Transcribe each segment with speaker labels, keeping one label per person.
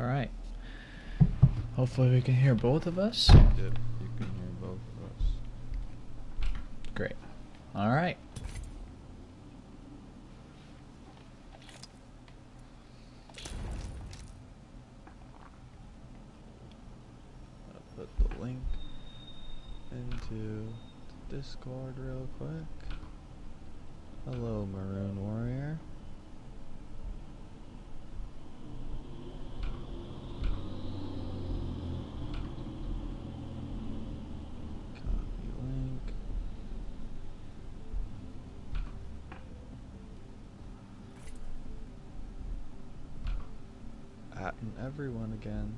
Speaker 1: Alright. Hopefully we can hear both of us.
Speaker 2: Yep, you can hear both of us.
Speaker 1: Great. Alright.
Speaker 2: I'll put the link into Discord real quick. Hello, Maroon Warrior. Copy link. Atting everyone again.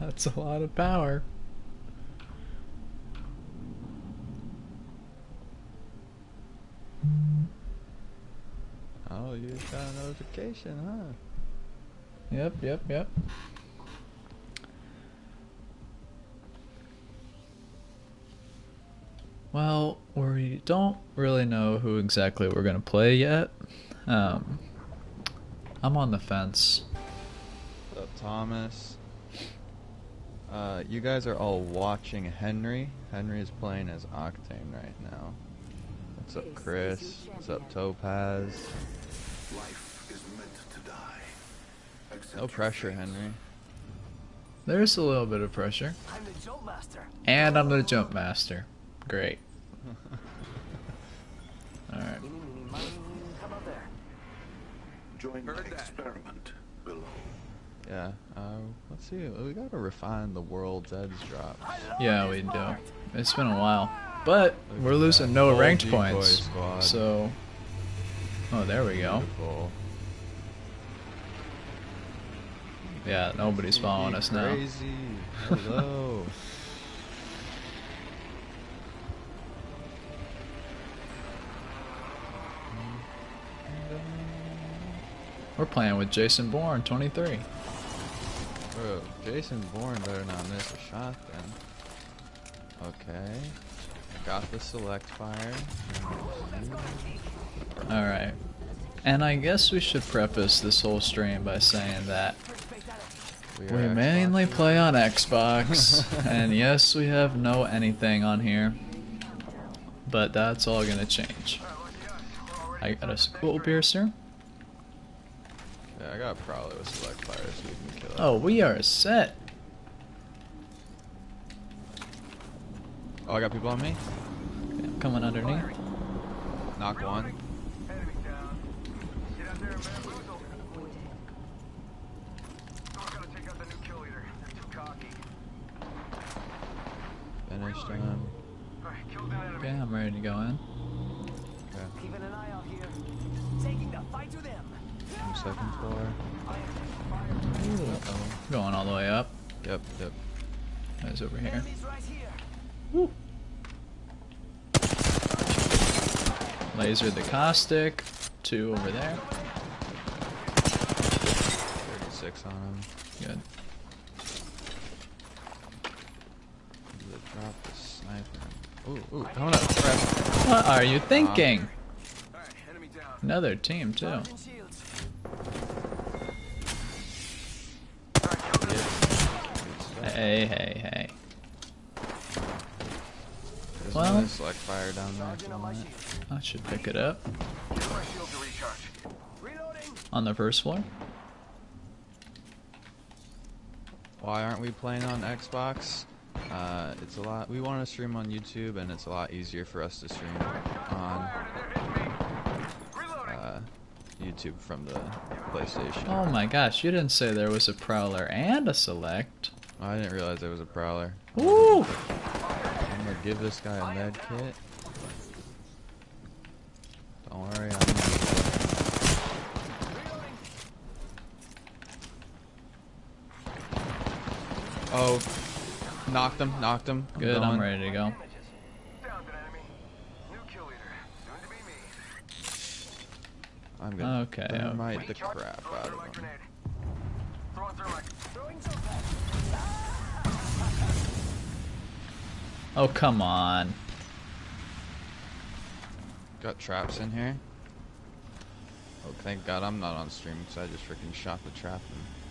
Speaker 1: That's a lot of power.
Speaker 2: Oh, you got a notification, huh?
Speaker 1: Yep, yep, yep. Well, we don't really know who exactly we're gonna play yet. Um, I'm on the fence.
Speaker 2: What's up, Thomas? Uh, you guys are all watching Henry. Henry is playing as Octane right now. What's up, Chris? What's up, Topaz?
Speaker 3: Life is meant to die.
Speaker 2: No pressure. Henry.
Speaker 1: There's a little bit of pressure.
Speaker 4: I'm the jump master.
Speaker 1: And I'm the jump master. Great. Alright.
Speaker 4: Eeny, meeny, miny, Come up there.
Speaker 3: Join my experiment below.
Speaker 2: yeah. Uh, let's. We gotta refine the world's edge drop.
Speaker 1: Yeah, we do. It's been a while. But
Speaker 2: Look
Speaker 1: we're losing no
Speaker 2: Full
Speaker 1: ranked points.
Speaker 2: squad.
Speaker 1: So. Oh, there we go.
Speaker 2: Beautiful.
Speaker 1: Yeah, nobody's following us now.
Speaker 2: Crazy. Hello.
Speaker 1: We're playing with Jason Bourne, 23.
Speaker 2: Bro, Jason Bourne better not miss a shot then. Okay. I got the select fire.
Speaker 1: Alright. And I guess we should preface this whole stream by saying that
Speaker 2: We,
Speaker 1: we mainly
Speaker 2: Xbox.
Speaker 1: play on Xbox. and yes, we have no anything on here. But that's all gonna change. I got a skull piercer.
Speaker 2: Yeah, I got Prowler with select fire so we can kill it.
Speaker 1: Oh, we are set.
Speaker 2: Oh, I got people on me?
Speaker 1: Yeah, coming underneath.
Speaker 2: Knock one.
Speaker 5: Enemy down. Get out there and bamboozle. Someone's gotta take out the new kill leader. They're too cocky.
Speaker 2: Finished him.
Speaker 5: Alright, kill that enemy.
Speaker 1: Okay, I'm ready to go in.
Speaker 2: Okay.
Speaker 4: Keeping an eye out here. Taking the fight to them.
Speaker 2: From second floor.
Speaker 1: Ooh,
Speaker 2: Uh-oh.
Speaker 1: going all the way up.
Speaker 2: Yep, yep.
Speaker 1: Guys over here.
Speaker 4: Enemies right here.
Speaker 1: Laser the caustic. Two over there.
Speaker 2: 36 on him.
Speaker 1: Good.
Speaker 2: The drop the sniper. Ooh, ooh, coming up. Crap.
Speaker 1: What are you thinking?
Speaker 5: Alright, enemy down.
Speaker 1: Another team too.
Speaker 4: Charging shields.
Speaker 1: Hey, hey, hey.
Speaker 2: There's
Speaker 1: Well-
Speaker 2: another select fire down there. if
Speaker 4: Charging
Speaker 2: you
Speaker 4: on my
Speaker 2: want it.
Speaker 4: shield.
Speaker 1: I should pick it up
Speaker 5: Give my shield to recharge.
Speaker 4: Reloading.
Speaker 1: on the first floor.
Speaker 2: Why aren't we playing on Xbox? Uh, it's a lot. We want to stream on YouTube, and it's a lot easier for us to stream on uh, YouTube from the PlayStation.
Speaker 1: Oh my gosh, you didn't say there was a prowler and a select.
Speaker 2: I didn't realize there was a prowler.
Speaker 1: Woo!
Speaker 2: I'm gonna give this guy a med kit. Don't worry, I'm gonna Oh, knocked him, knocked him.
Speaker 1: Good, I'm
Speaker 2: going.
Speaker 1: ready to go.
Speaker 5: Downed an enemy. New kill leader. Soon to be me.
Speaker 2: I'm gonna
Speaker 1: Okay,
Speaker 2: thermite the crap out of
Speaker 5: thermite
Speaker 2: him.
Speaker 1: Oh, come on.
Speaker 2: Got traps in here. Oh, thank God I'm not on stream because I just freaking shot the trap.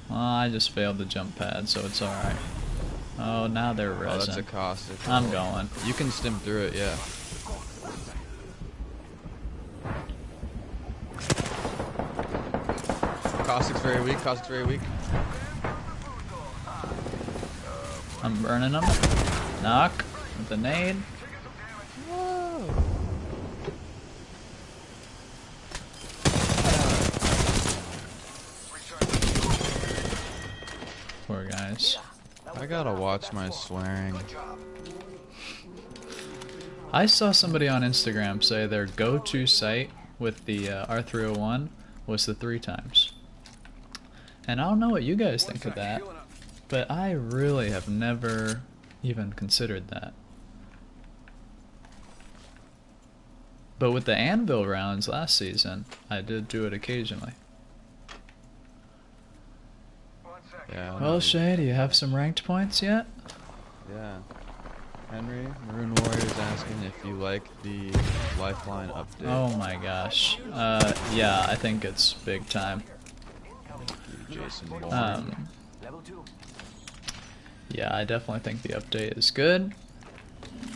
Speaker 1: Well, I just failed the jump pad, so it's alright. Oh, now they're
Speaker 2: Oh, that's a
Speaker 1: resin.
Speaker 2: caustic.
Speaker 1: I'm going.
Speaker 2: You can stim through it, yeah. Caustic's very weak. Caustic's very weak.
Speaker 1: I'm burning them. Knock the nade. Poor guys.
Speaker 2: I gotta watch my swearing.
Speaker 1: I saw somebody on Instagram say their go-to site with the uh, R301 was the three times. And I don't know what you guys think of that, but I really have never even considered that. But with the anvil rounds last season, I did do it occasionally.
Speaker 2: Yeah.
Speaker 1: Well, Shay, do you have some ranked points yet?
Speaker 2: Yeah. Henry, Maroon Warrior is asking if you like the Lifeline update.
Speaker 1: Oh my gosh. Uh, yeah, I think it's big time.
Speaker 2: Jason
Speaker 1: Um, Yeah, I definitely think the update is good.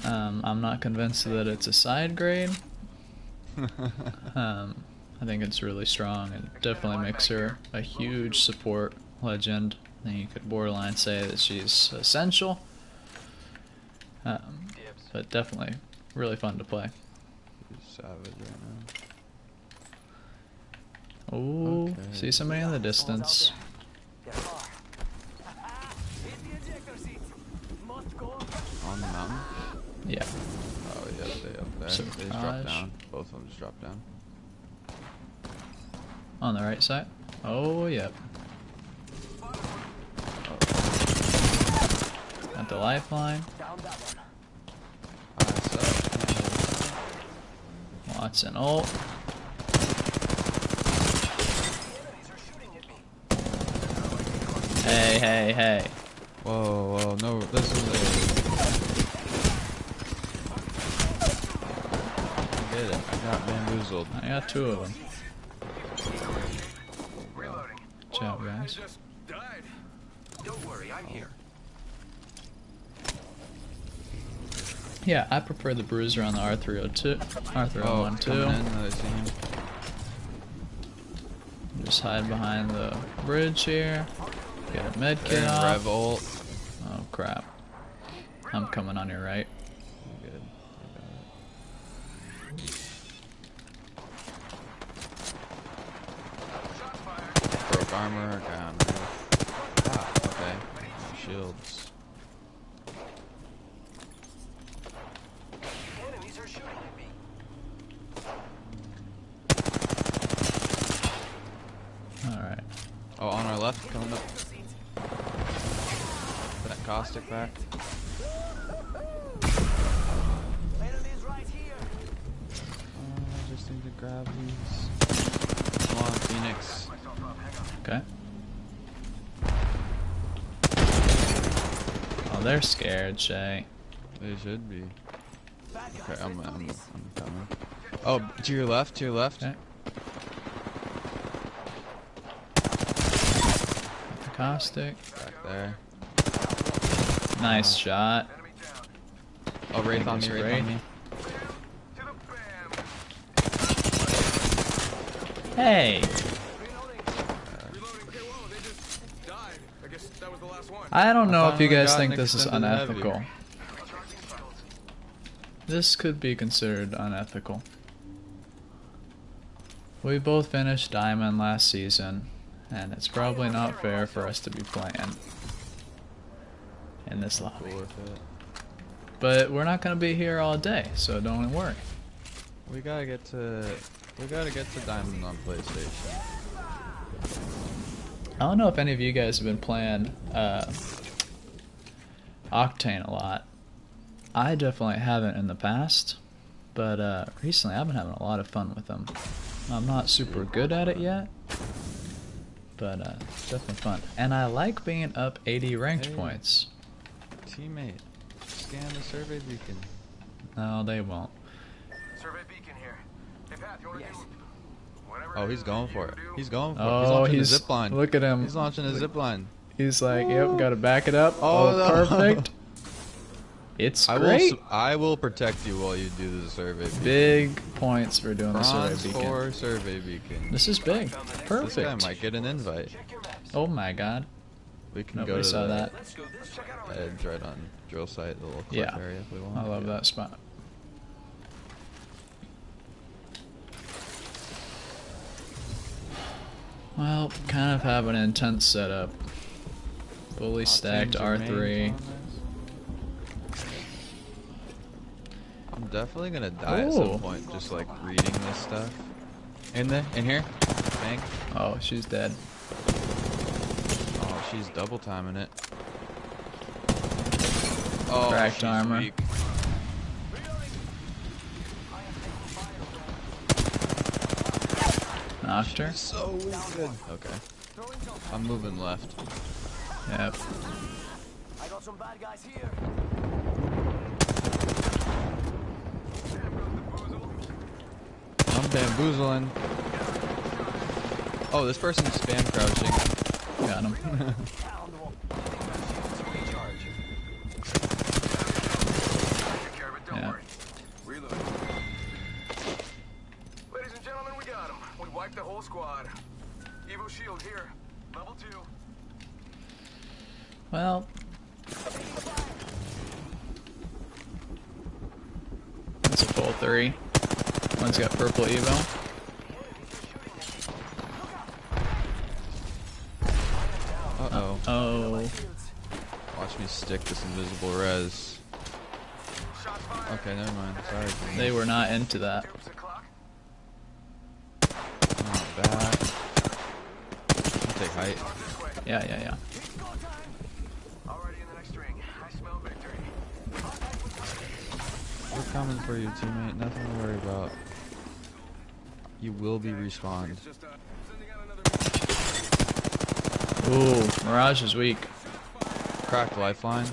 Speaker 1: Um, I'm not convinced that it's a side grade. Um, I think it's really strong. It definitely makes her a huge support legend. I think you could borderline say that she's essential. Um, but definitely really fun to play.
Speaker 2: Savage right
Speaker 1: Oh,
Speaker 2: Okay.
Speaker 1: see somebody in the distance.
Speaker 4: There are. Hit the ejector seat. Must go.
Speaker 2: now. On the mountain?
Speaker 1: Yeah.
Speaker 2: Oh, yeah, they up there.
Speaker 1: So
Speaker 2: they just dropped down. Both of them just dropped down.
Speaker 1: On the right side. Oh, yep. Oh. Got the lifeline.
Speaker 4: Down that one.
Speaker 2: Eyes up.
Speaker 1: Wattson ult.
Speaker 5: Enemies are shooting at me.
Speaker 1: Hey, hey, hey.
Speaker 2: Whoa, whoa, no, this is a... did it. I got bamboozled.
Speaker 1: I got two of them.
Speaker 5: Reloading.
Speaker 1: Good job, guys.
Speaker 5: just died. Don't worry, I'm here.
Speaker 1: Yeah, I prefer the bruiser on the R302. R301
Speaker 2: Oh,
Speaker 1: oh,
Speaker 2: oh too. in, team.
Speaker 1: Just hide behind the bridge here. Get a med
Speaker 2: They're
Speaker 1: kit off.
Speaker 2: Rev ult.
Speaker 1: Oh crap. I'm coming on your right.
Speaker 2: Good. I got it. Broke armor, on. Ah, okay. Shields.
Speaker 5: Enemies are shooting at me.
Speaker 1: Alright.
Speaker 2: Oh, on our left, coming up. That caustic back.
Speaker 4: Enemies right here.
Speaker 2: Oh, I just need to grab these. Come on, Phoenix.
Speaker 1: Okay. Oh, they're scared, Shay.
Speaker 2: They should be. Okay, I'm, I'm. I'm coming. Oh, to your left, to your left.
Speaker 1: Okay. Caustic.
Speaker 2: Back there.
Speaker 1: Nice shot.
Speaker 2: Oh, Wraith on me,
Speaker 1: it's
Speaker 2: Wraith on me.
Speaker 5: To the bam.
Speaker 1: Hey!
Speaker 5: Reloading. Reloading. Okay, whoa, they just died. I guess that was the last one.
Speaker 1: I don't
Speaker 2: I
Speaker 1: know if you guys think this is
Speaker 2: extended heavy.
Speaker 1: unethical. This could be considered unethical. We both finished Diamond last season, and it's probably not fair for us to be playing in this lobby.
Speaker 2: Cool with it.
Speaker 1: But we're not going to be here all day, so don't worry.
Speaker 2: We gotta get to. We gotta get to Diamond on PlayStation.
Speaker 1: I don't know if any of you guys have been playing uh, Octane a lot. I definitely haven't in the past, but uh, recently I've been having a lot of fun with them. I'm not super good at it yet, but uh, it's definitely fun. And I like being up 80 ranked
Speaker 2: Hey.
Speaker 1: points.
Speaker 2: Teammate, scan the survey beacon.
Speaker 1: No, they won't.
Speaker 5: Survey beacon here. Hey, Pat, you wanna
Speaker 4: Yes.
Speaker 5: do Whatever
Speaker 2: Oh, he's going for it. He's going for it. He's
Speaker 1: Oh,
Speaker 2: launching
Speaker 1: he's
Speaker 2: a zip line.
Speaker 1: look at him.
Speaker 2: He's launching a zip line.
Speaker 1: He's like, yep, gotta back it up.
Speaker 2: Oh,
Speaker 1: Oh,
Speaker 2: no.
Speaker 1: perfect. It's
Speaker 2: I will.
Speaker 1: great.
Speaker 2: s- I will protect you while you do the survey. beacon.
Speaker 1: Big points for doing the
Speaker 2: Bronze
Speaker 1: survey beacon.
Speaker 2: four survey beacon.
Speaker 1: This is big. Perfect.
Speaker 2: This guy might get an invite.
Speaker 1: Oh my god.
Speaker 2: We can
Speaker 1: Nobody
Speaker 2: go to
Speaker 1: saw
Speaker 2: the
Speaker 1: that.
Speaker 5: Let's go. Let's check out our
Speaker 2: edge right on drill site, the little cliff
Speaker 1: Yeah.
Speaker 2: area if we want.
Speaker 1: I love
Speaker 2: Yeah.
Speaker 1: that spot. Well, kind of have an intense setup. Fully stacked
Speaker 2: Octane's your main
Speaker 1: R3.
Speaker 2: I'm definitely gonna die at some
Speaker 1: oh.
Speaker 2: point, just like reading this stuff. In the in here, bang.
Speaker 1: Oh, she's dead.
Speaker 2: Oh, she's double timing it. Oh,
Speaker 1: Cracked
Speaker 2: she's
Speaker 1: armor.
Speaker 2: weak.
Speaker 1: Knocked her.
Speaker 2: So good. Okay. I'm moving left.
Speaker 1: Yep.
Speaker 4: I got some bad guys here.
Speaker 2: I'm bamboozling. Oh, this person's spam crouching.
Speaker 1: Got him.
Speaker 5: We the whole squad. Evo shield here. Level two.
Speaker 1: Well. That's a full three. One's got purple evo.
Speaker 2: Uh oh.
Speaker 1: Oh.
Speaker 2: Watch me stick this invisible res. Okay, never mind. Sorry.
Speaker 1: They were not into that.
Speaker 5: Two percent clock.
Speaker 2: Not bad. I'll take height.
Speaker 5: This way.
Speaker 1: Yeah, yeah, yeah.
Speaker 5: Already in the next Yeah, yeah, victory.
Speaker 2: We're coming for you, teammate. Nothing to worry about. You will be respawned.
Speaker 5: It's just sending out another.
Speaker 1: Ooh, Mirage is weak.
Speaker 2: Cracked lifeline.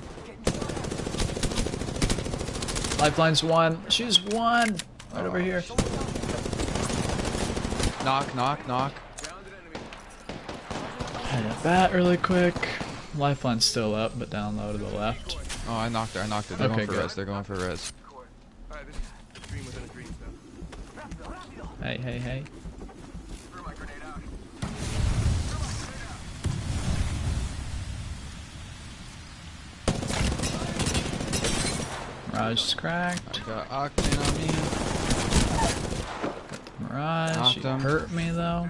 Speaker 1: Lifeline's one. She's one. Right over here.
Speaker 2: Knock, knock, knock.
Speaker 5: Grounded enemy.
Speaker 1: Hit a bat really quick. Lifeline's still up, but down low to the left.
Speaker 2: Oh, I knocked her. I knocked her. They're
Speaker 1: Okay,
Speaker 2: going for
Speaker 1: good.
Speaker 2: res. They're going for res.
Speaker 5: Core. Alright, this is a dream within a dream stuff.
Speaker 1: Hey, hey, hey.
Speaker 5: Threw my grenade out.
Speaker 1: Mirage is cracked.
Speaker 2: Got Octane on me.
Speaker 1: Mirage,
Speaker 2: Knocked
Speaker 1: she
Speaker 2: him.
Speaker 1: hurt me though.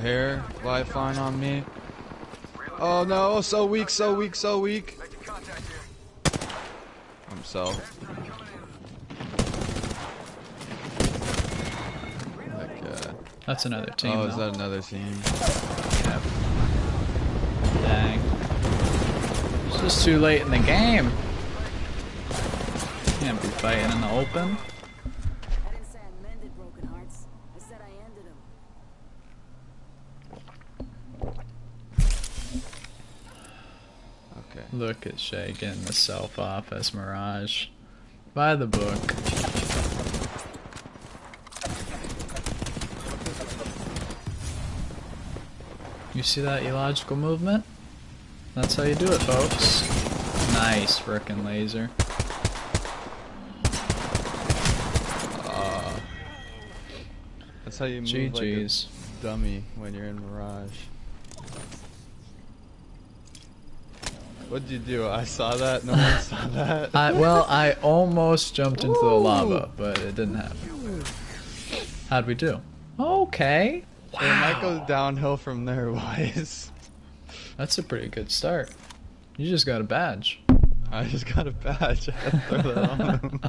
Speaker 2: Here, lifeline on me. Oh no, so weak, so weak, so weak.
Speaker 5: Here.
Speaker 2: Himself. Like, uh,
Speaker 1: That's another team.
Speaker 2: oh, is that another team?
Speaker 1: Yep. Dang. It's just too late in the game. Can't be fighting in the open.
Speaker 6: I didn't say I mended broken hearts. I said I ended them.
Speaker 2: Okay.
Speaker 1: Look at Shay getting the self off as Mirage. By the book. You see that illogical movement? That's how you do it, folks. Nice frickin' laser.
Speaker 2: Uh, that's how you move like a dummy when you're in Mirage. What'd you do? I saw that. No one saw that.
Speaker 1: I, well, I almost jumped into the lava, but it didn't happen. How'd we do? Okay. Wow.
Speaker 2: It might go downhill from there, Wise.
Speaker 1: That's a pretty good start. You just got a badge.
Speaker 2: I just got a badge. I had to throw that on him.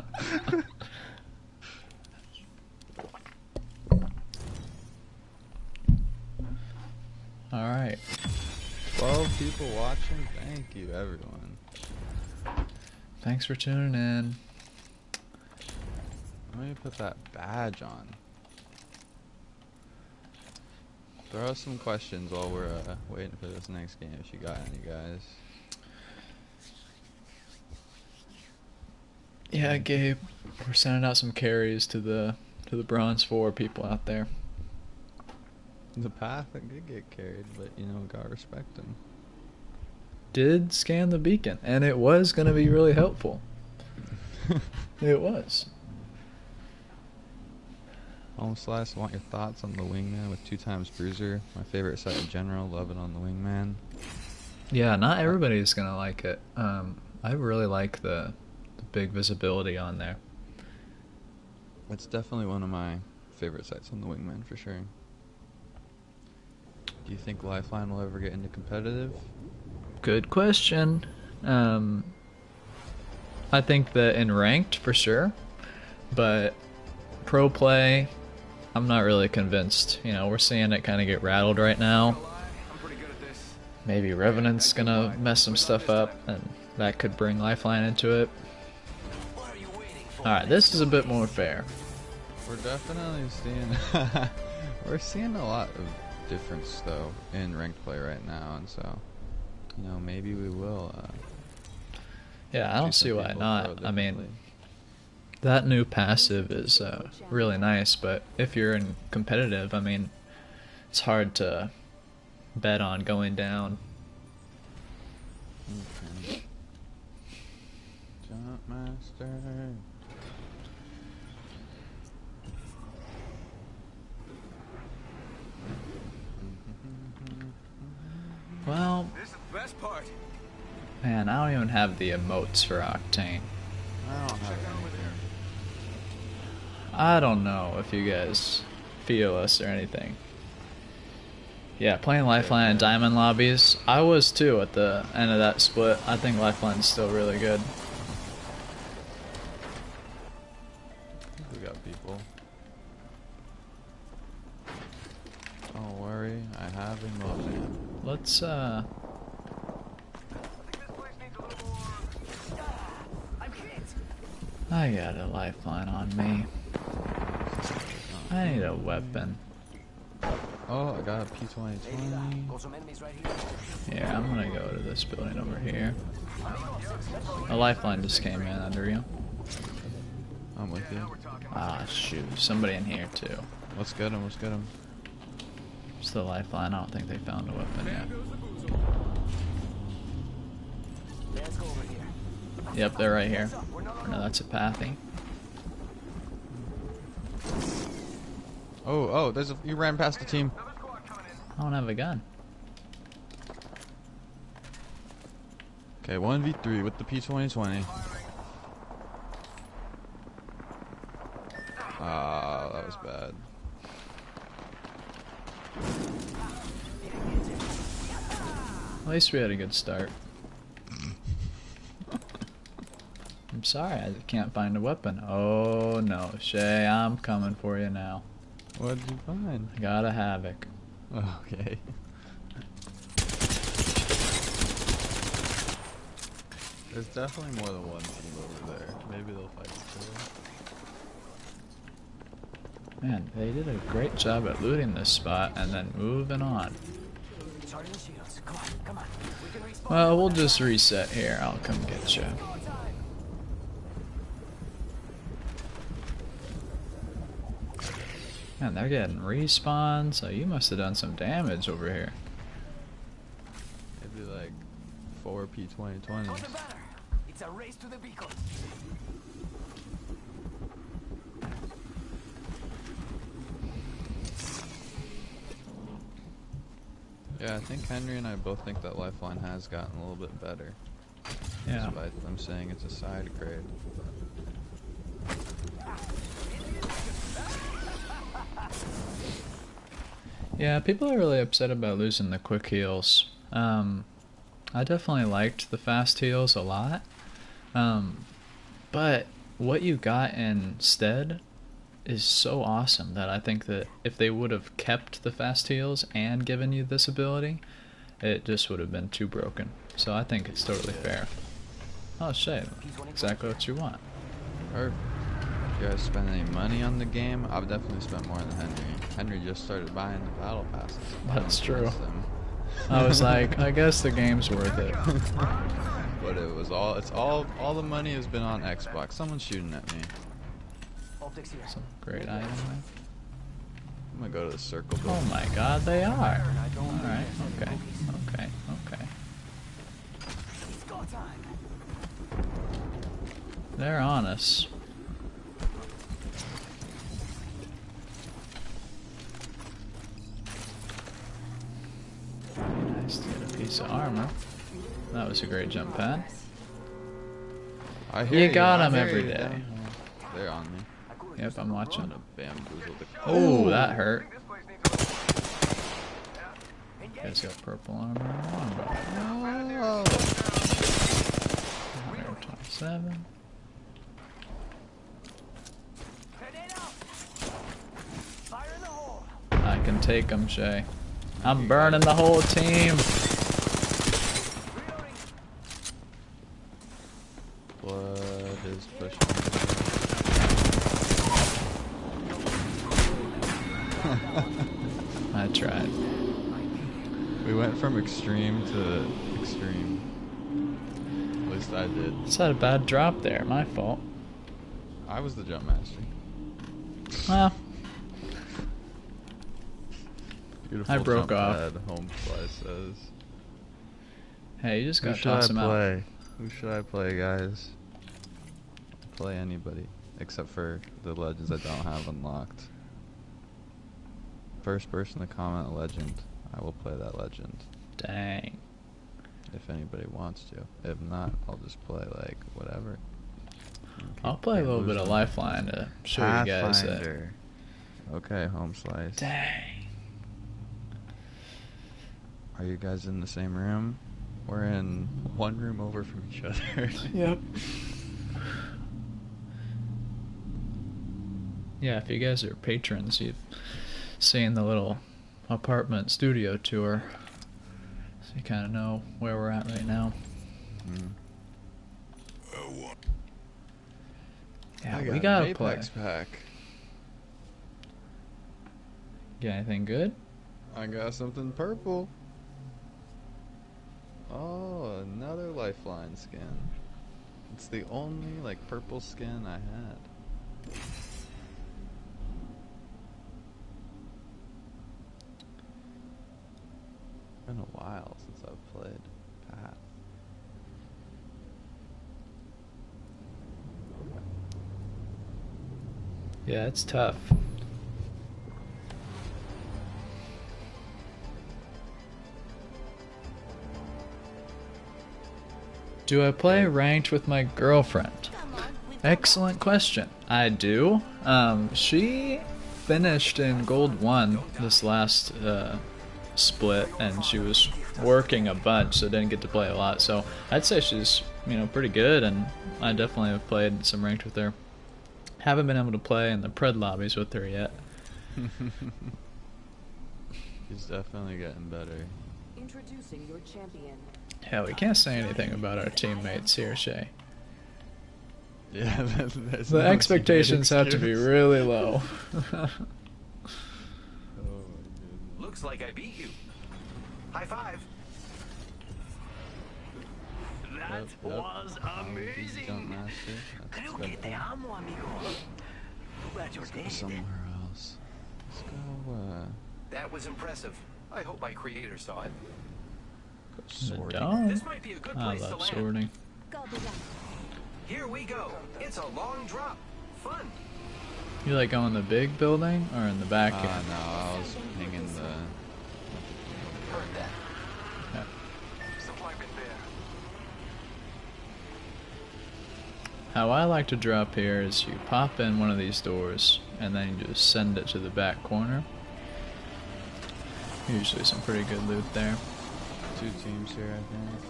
Speaker 1: Alright.
Speaker 2: 12 people watching. You, everyone.
Speaker 1: Thanks for tuning in.
Speaker 2: Let me put that badge on. Throw us some questions while we're uh, waiting for this next game if you got any, guys.
Speaker 1: Yeah, Gabe, we're sending out some carries to the to the bronze four people out there.
Speaker 2: The path that did get carried, but you know, gotta respect him.
Speaker 1: Did scan the beacon, and it was going to be really helpful. It was.
Speaker 2: Home slice. Want your thoughts on the wingman with two times bruiser? My favorite set in general. Love it on the wingman.
Speaker 1: Yeah, not everybody's gonna like it. Um, I really like the, the big visibility on there.
Speaker 2: It's definitely one of my favorite sites on the wingman for sure. Do you think Lifeline will ever get into competitive?
Speaker 1: Good question. Um, I think that in ranked for sure, but pro play, I'm not really convinced. You know, we're seeing it kind of get rattled right now. Maybe Revenant's gonna mess some stuff up, and that could bring Lifeline into it.
Speaker 4: What are you waiting for?
Speaker 1: All right, this is a bit more fair.
Speaker 2: We're definitely seeing we're seeing a lot of difference though in ranked play right now, and so you know maybe we will. Uh,
Speaker 1: Yeah, I don't
Speaker 2: see
Speaker 1: see why not. I mean, that new passive is uh, really nice, but if you're in competitive, I mean, it's hard to bet on going down.
Speaker 2: Okay. Jump master.
Speaker 1: Well,
Speaker 5: This is the best part.
Speaker 1: man, I don't even have the emotes for Octane.
Speaker 2: I don't have any.
Speaker 1: I don't know if you guys feel us or anything. Yeah, playing Lifeline and Diamond lobbies, I was too at the end of that split. I think Lifeline's still really good.
Speaker 2: We got people. Don't worry, I have emotion.
Speaker 1: Let's uh
Speaker 5: I
Speaker 1: got a lifeline on me. I need a weapon.
Speaker 2: Oh, I got a P2020.
Speaker 4: Got some enemies right.
Speaker 1: Yeah, I'm gonna go to this building over here. A lifeline just came in under you.
Speaker 2: I'm with you.
Speaker 1: Ah, shoot. Somebody in here, too.
Speaker 2: Let's get him, let's get him.
Speaker 1: It's the lifeline. I don't think they found a weapon yet.
Speaker 4: Let's go over here.
Speaker 1: Yep, they're right here. No, that's a pathy.
Speaker 2: Oh, oh, there's a, you ran past the team.
Speaker 5: Another squad coming in.
Speaker 1: I don't have a gun.
Speaker 2: Okay, 1v3 with the P2020. Ah, that was bad.
Speaker 1: At least we had a good start. I'm sorry, I can't find a weapon. Oh no, Shay, I'm coming for you now.
Speaker 2: What'd you find?
Speaker 1: I got a havoc.
Speaker 2: Okay. There's definitely more than one team over there. Maybe they'll fight each other.
Speaker 1: Man, they did a great job at looting this spot and then moving on.
Speaker 4: Charging shields. Come on, come on. We can respawn.
Speaker 1: Well, we'll just reset here. I'll come get you. Man, they're getting respawn, so you must have done some damage over here.
Speaker 2: Maybe like four
Speaker 4: Hold the
Speaker 2: P2020s.
Speaker 4: banner. It's a race to the beacon.
Speaker 2: Yeah, I think Henry and I both think that Lifeline has gotten a little bit better.
Speaker 1: Yeah.
Speaker 2: Despite them saying it's a side grade.
Speaker 1: Yeah, people are really upset about losing the quick heals. Um, I definitely liked the fast heals a lot. Um, but what you got instead is so awesome that I think that if they would have kept the fast heals and given you this ability, it just would have been too broken. So I think it's totally fair. Oh shit, exactly what you want.
Speaker 2: Or if you guys spend any money on the game, I've definitely spent more than Henry. Henry just started buying the battle passes. I
Speaker 1: That's true.
Speaker 2: them.
Speaker 1: I was like, I guess the game's worth it.
Speaker 2: But it was all. It's all. All the money has been on Xbox. Someone's shooting at me.
Speaker 1: Some great item.
Speaker 2: I'm gonna go to the circle.
Speaker 1: Oh my god, they are. Alright, okay, okay, okay.
Speaker 4: It's go time.
Speaker 1: They're on us. To get a piece of armor. That was a great jump pad.
Speaker 2: I
Speaker 1: You got
Speaker 2: I
Speaker 1: 'em
Speaker 2: hear
Speaker 1: every
Speaker 2: you,
Speaker 1: day.
Speaker 2: there. They're on me.
Speaker 1: Yep, I'm watching. Oh, that hurt.
Speaker 5: Place
Speaker 1: Guys got purple armor.
Speaker 2: Oh.
Speaker 1: 127.
Speaker 4: Grenade out. Fire in the hole.
Speaker 1: I can take them, Shay. I'm burning the whole team.
Speaker 2: Blood is pushing.
Speaker 1: I tried.
Speaker 2: We went from extreme to extreme. At least I did.
Speaker 1: It's had a bad drop there. My fault.
Speaker 2: I was the jump master.
Speaker 1: Well,
Speaker 2: Beautiful
Speaker 1: I broke off.
Speaker 2: home slice says.
Speaker 1: hey, you just gotta
Speaker 2: I
Speaker 1: toss him out.
Speaker 2: play? Who should I play, guys? Play anybody except for the legends I don't have unlocked. First person to comment a legend, I will play that legend
Speaker 1: Dang.
Speaker 2: if anybody wants to. If not, I'll just play like whatever.
Speaker 1: I'll play a little bit of. Lifeline to show you guys that.
Speaker 2: Pathfinder. Okay, home slice.
Speaker 1: Dang.
Speaker 2: Are you guys in the same room? We're in one room over from each other.
Speaker 1: Yep. Yeah, if you guys are patrons, you've seen the little apartment studio tour. So you kind of know where we're at right now.
Speaker 2: Mm.
Speaker 1: Yeah,
Speaker 2: I
Speaker 1: we
Speaker 2: got an
Speaker 1: gotta play.
Speaker 2: Apex pack.
Speaker 1: Got anything good?
Speaker 2: I got something purple. Oh, another lifeline skin. It's the only like purple skin I had. It's been a while since I've played Path.
Speaker 1: Yeah, it's tough. Do I play ranked with my girlfriend? Excellent question. I do. Um, she finished in gold one this last uh, split, and she was working a bunch, so didn't get to play a lot. So I'd say she's you know pretty good, and I definitely have played some ranked with her. Haven't been able to play in the pred lobbies with her yet.
Speaker 2: she's definitely getting better.
Speaker 6: Introducing your champion.
Speaker 1: Yeah, we can't say anything about our teammates here, Shay.
Speaker 2: Yeah, that, that's
Speaker 1: The
Speaker 2: no
Speaker 1: expectations have to be really low.
Speaker 2: Oh.
Speaker 5: Looks like I beat you. High five.
Speaker 4: That
Speaker 2: Yep, yep.
Speaker 4: was amazing.
Speaker 2: jump master. That's
Speaker 4: Creo que te amo, amigo. Too bad you're dead.
Speaker 2: somewhere else. Let's go, uh,
Speaker 5: That was impressive. I hope my creator saw it.
Speaker 2: Go
Speaker 1: The
Speaker 2: sorting.
Speaker 5: This might be a good
Speaker 1: I
Speaker 5: place to
Speaker 1: love
Speaker 5: land.
Speaker 1: sorting.
Speaker 6: Copy.
Speaker 5: Here we go. It's a long drop. Fun.
Speaker 1: You like going in the big building or in the back
Speaker 2: Ah,
Speaker 1: end?
Speaker 2: no, I was hanging the.
Speaker 5: Heard that.
Speaker 1: Yeah.
Speaker 5: Supply bin there.
Speaker 1: How I like to drop here is you pop in one of these doors and then you just send it to the back corner. Usually some pretty good loot there.
Speaker 2: Two teams here, I think.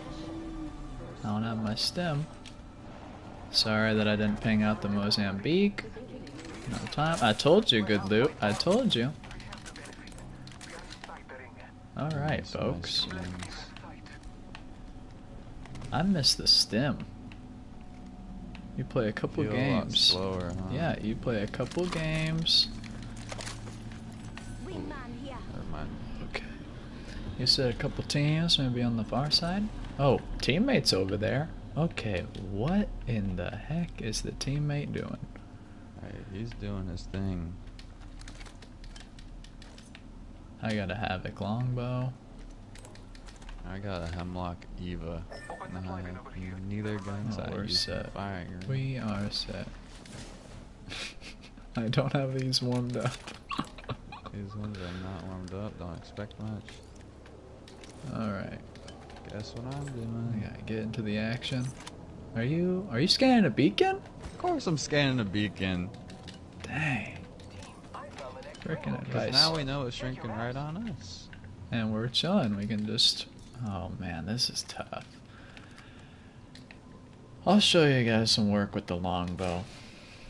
Speaker 1: I don't have my stem. Sorry that I didn't ping out the Mozambique. No time. I told you good loot. I told you. Alright, folks. I miss the stem. You play a couple
Speaker 2: Feel a
Speaker 1: games.
Speaker 2: slower, huh?
Speaker 1: Yeah, you play a couple games. You said a couple teams, maybe on the far side? Oh, teammates over there. Okay, what in the heck is the teammate doing?
Speaker 2: Hey, he's doing his thing.
Speaker 1: I got a Havoc longbow.
Speaker 2: I got a Hemlok Eva. Nah,
Speaker 5: plug-in over here.
Speaker 2: neither guns
Speaker 1: Oh,
Speaker 2: I
Speaker 1: we're set.
Speaker 2: firing.
Speaker 1: We are set. I don't have these warmed up.
Speaker 2: These ones are not warmed up. Don't expect much.
Speaker 1: Alright,
Speaker 2: Guess what I'm
Speaker 1: I
Speaker 2: doing?
Speaker 1: gotta get into the action. Are you are you scanning a beacon?
Speaker 2: Of course I'm scanning a beacon.
Speaker 1: Dang. Freaking
Speaker 2: Because
Speaker 1: advice.
Speaker 2: now we know it's shrinking right on us.
Speaker 1: and we're chilling. We can just. Oh man, this is tough. I'll show you guys some work with the longbow.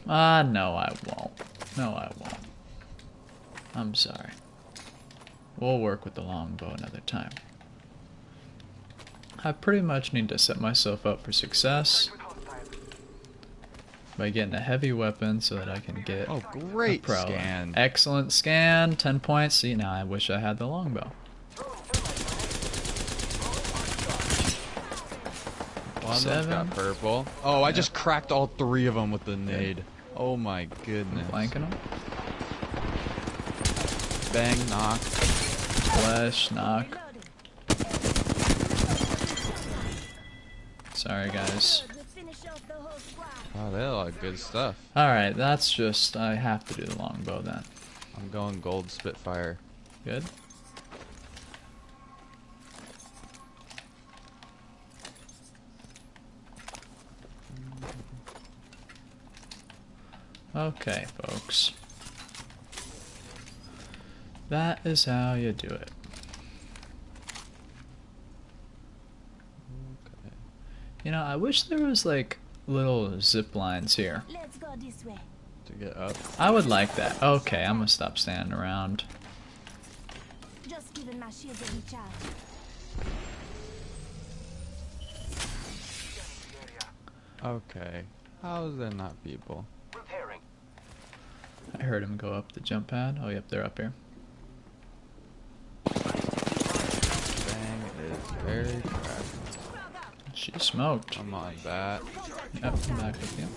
Speaker 1: Ah, no, I won't. No, I won't. I'm sorry. We'll work with the longbow another time. I pretty much need to set myself up for success by getting a heavy weapon so that I can get
Speaker 2: Oh,
Speaker 1: a
Speaker 2: great scan.
Speaker 1: Excellent scan, 10 points. See, now I wish I had the longbow.
Speaker 2: One of got purple. Oh, I just cracked all three of them with the nade. Oh my goodness.
Speaker 1: Flanking them.
Speaker 2: Bang, knock.
Speaker 1: Flesh, knock. Sorry, guys.
Speaker 2: Oh, they all good stuff.
Speaker 1: Alright, that's just. I have to do the longbow then.
Speaker 2: I'm going gold Spitfire.
Speaker 1: Good? Okay, folks. That is how you do it.
Speaker 2: Okay.
Speaker 1: You know, I wish there was like little zip lines here.
Speaker 7: Let's go this way.
Speaker 2: To get up.
Speaker 1: I would like that. Okay, I'm gonna stop standing around.
Speaker 7: Just giving my shield a recharge.
Speaker 2: Okay. How is there not people?
Speaker 5: Repairing.
Speaker 1: I heard him go up the jump pad. Oh, yep, they're up here.
Speaker 2: Bang is very cracked.
Speaker 1: She smoked.
Speaker 2: I'm on bat.
Speaker 1: Yep, back with you.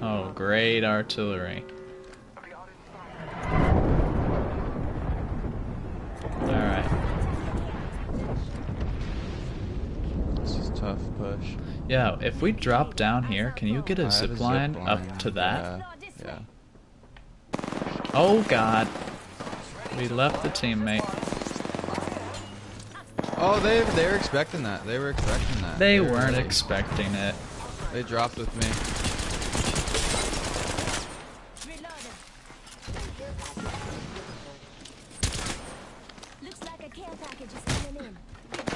Speaker 1: Oh, great artillery. Alright.
Speaker 2: This is tough push.
Speaker 1: Yeah, if we drop down here, can you get a
Speaker 2: have
Speaker 1: zip line up to that?
Speaker 2: Yeah. yeah.
Speaker 1: Oh god. We left the teammate.
Speaker 2: Oh, they they were expecting that. They were expecting that.
Speaker 1: They
Speaker 2: were
Speaker 1: weren't
Speaker 2: ready.
Speaker 1: expecting it.
Speaker 2: They dropped with me.
Speaker 7: Reloaded. Looks like a care package is coming in.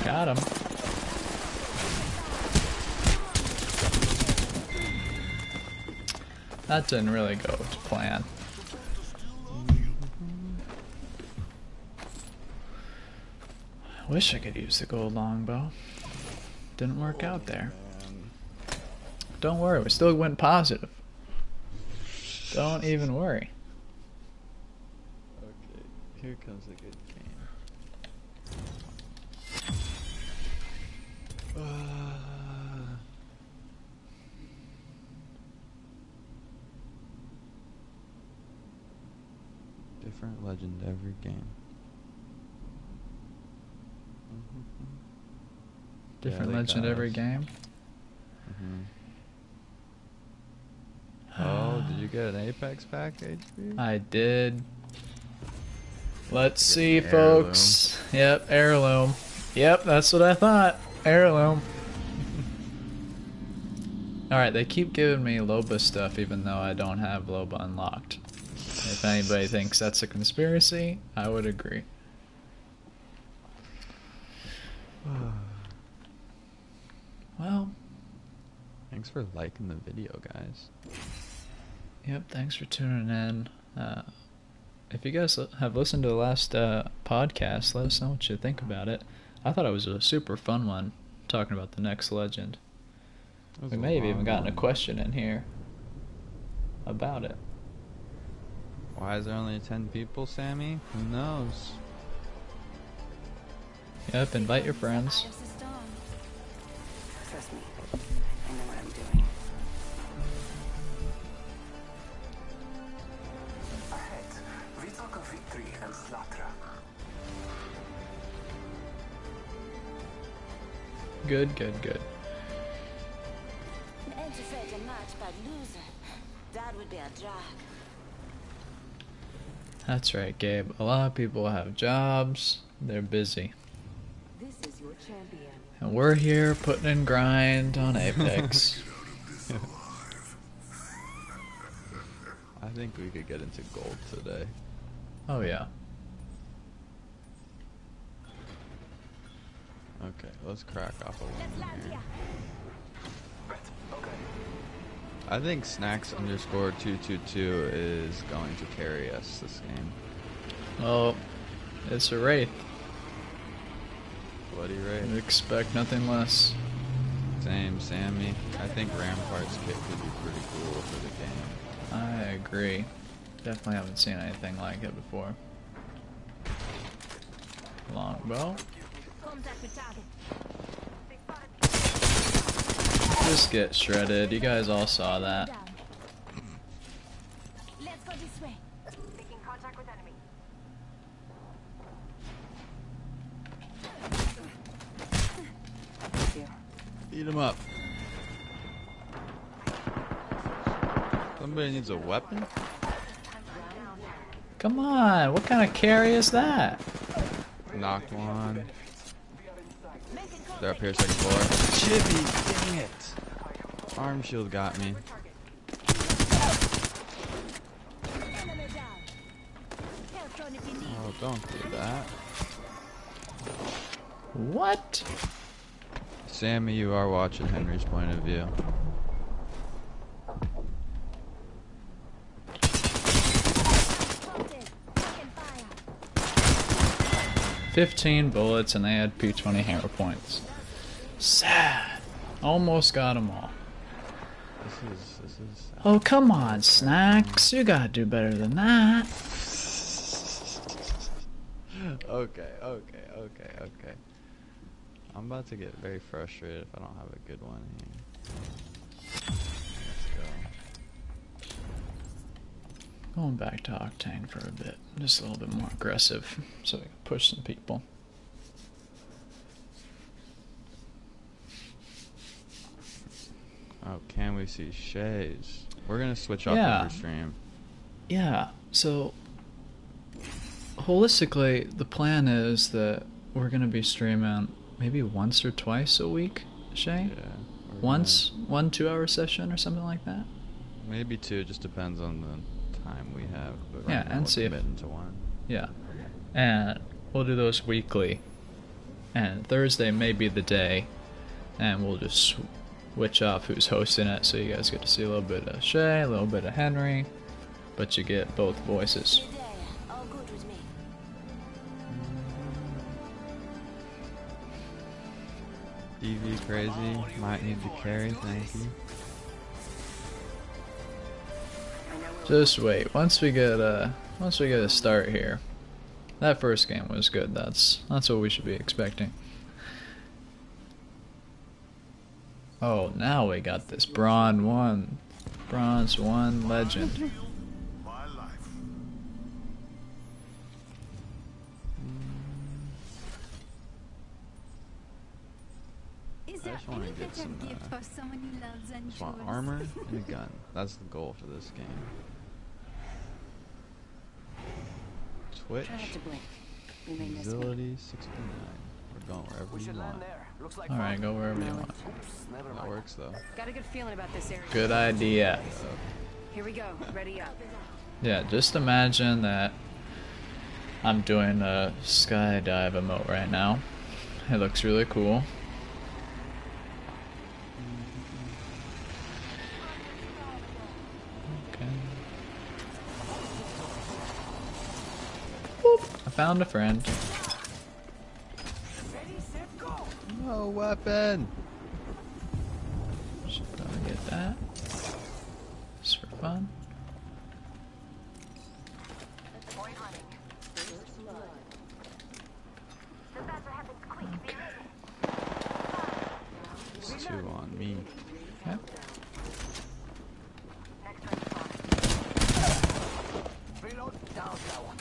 Speaker 1: Got him. That didn't really go to plan. Wish I could use the gold longbow. Didn't work out there. Don't worry, we still went positive. Don't even worry.
Speaker 2: Okay, here comes a good game. Uh, different legend every game.
Speaker 1: Different
Speaker 2: they
Speaker 1: legend every
Speaker 2: us.
Speaker 1: game.
Speaker 2: hmm Oh, did you get an Apex pack, HB?
Speaker 1: I did. Let's see,
Speaker 2: Get the heirloom.
Speaker 1: folks. Yep, heirloom. Yep, that's what I thought. Heirloom. Alright, they keep giving me Loba stuff even though I don't have Loba unlocked. If anybody thinks that's a conspiracy, I would agree. Well,
Speaker 2: Thanks for liking the video, guys.
Speaker 1: Yep, thanks for tuning in. Uh, if you guys have listened to the last uh, podcast, let us know what you think about it. I thought it was a super fun one, talking about the next legend. We may have even
Speaker 2: long
Speaker 1: gotten a question in here about it.
Speaker 2: Why is there only 10 people, Sammy? Who knows?
Speaker 1: Yep, invite your friends. Good, good, good.
Speaker 6: Ain't afraid to match but loser. That would be a drag.
Speaker 1: That's right, Gabe. A lot of people have jobs, they're busy.
Speaker 6: This is your champion.
Speaker 1: And we're here putting in grind on Apex.
Speaker 2: I think we could get into gold today.
Speaker 1: oh, yeah.
Speaker 2: Okay, let's crack off a
Speaker 7: Let's
Speaker 2: one here.
Speaker 7: here.
Speaker 2: I think snacks underscore two two two is going to carry us this game.
Speaker 1: Oh, it's a Wraith.
Speaker 2: Bloody
Speaker 1: I expect nothing less.
Speaker 2: Same, Sammy. I think Rampart's kit could be pretty cool for the game.
Speaker 1: I agree. Definitely haven't seen anything like it before. Longbow.
Speaker 7: Contact with target.
Speaker 1: Just get shredded. You guys all saw that.
Speaker 7: Down. Let's go this way.
Speaker 8: Making contact with enemy.
Speaker 2: Beat him up. Somebody needs a weapon?
Speaker 1: Come on, what kind of carry is that?
Speaker 2: Knocked one. They're up here, second floor. Chippy, dang it. Arm shield got me.
Speaker 7: Enemy down. Help drone if you need.
Speaker 2: Oh, don't do that.
Speaker 1: What?
Speaker 2: Sammy, you are watching Henry's point of view.
Speaker 7: Spotted. Taking fire.
Speaker 1: 15 bullets and they had P20 hammer points. Sad. Almost got them all.
Speaker 2: This is, this is.
Speaker 1: Oh, come on, Snacks. You gotta do better than that.
Speaker 2: okay, okay, okay, okay. I'm about to get very frustrated if I don't have a good one here. Let's go.
Speaker 1: Going back to Octane for a bit. Just a little bit more aggressive so we can push some people.
Speaker 2: Oh, can we see Shays? We're gonna switch off
Speaker 1: Yeah.
Speaker 2: every stream.
Speaker 1: Yeah, so holistically, the plan is that we're gonna be streaming maybe once or twice a week, Shay?
Speaker 2: Yeah.
Speaker 1: Once, one two hour session or something like that?
Speaker 2: maybe two. Just depends on the time we have. But right
Speaker 1: Yeah,
Speaker 2: now
Speaker 1: and
Speaker 2: we're
Speaker 1: see if-
Speaker 2: committing to one.
Speaker 1: Yeah. And we'll do those weekly. And Thursday may be the day. And we'll just switch off who's hosting it so you guys get to see a little bit of Shay, a little bit of Henry. But you get both voices.
Speaker 6: Today, all good with me.
Speaker 2: DV crazy. Might need to carry. Thank you.
Speaker 1: Just wait. Once we get a once we get a start here. That first game was good. That's that's what we should be expecting. Oh, now we got this bronze one, bronze one legend.
Speaker 3: My life.
Speaker 7: Is
Speaker 2: I
Speaker 7: there
Speaker 2: just wanna
Speaker 7: any
Speaker 2: get
Speaker 7: better
Speaker 2: some,
Speaker 7: gift
Speaker 2: uh,
Speaker 7: for someone who loves
Speaker 2: Just want armor and a gun. That's the goal for this game. Twitch.
Speaker 6: Try not to blink. We may miss one.
Speaker 2: Agility 69. We're going wherever
Speaker 5: We
Speaker 2: you
Speaker 5: should
Speaker 2: want.
Speaker 5: There. Looks like
Speaker 1: All right, go wherever you want.
Speaker 5: Oops, never
Speaker 2: That works though.
Speaker 6: Got a good feeling about this area.
Speaker 1: Good idea.
Speaker 6: Here we go. Ready up.
Speaker 1: Yeah, just imagine that I'm doing a skydive emote right now. It looks really cool. Okay. Boop. I found a friend.
Speaker 2: No weapon.
Speaker 1: Should probably get that. Just for fun.
Speaker 8: Point running. The better happens quick. Be ready.
Speaker 2: It's two on me.
Speaker 1: Okay.
Speaker 8: Next ring spot.
Speaker 5: Reload. Down that one.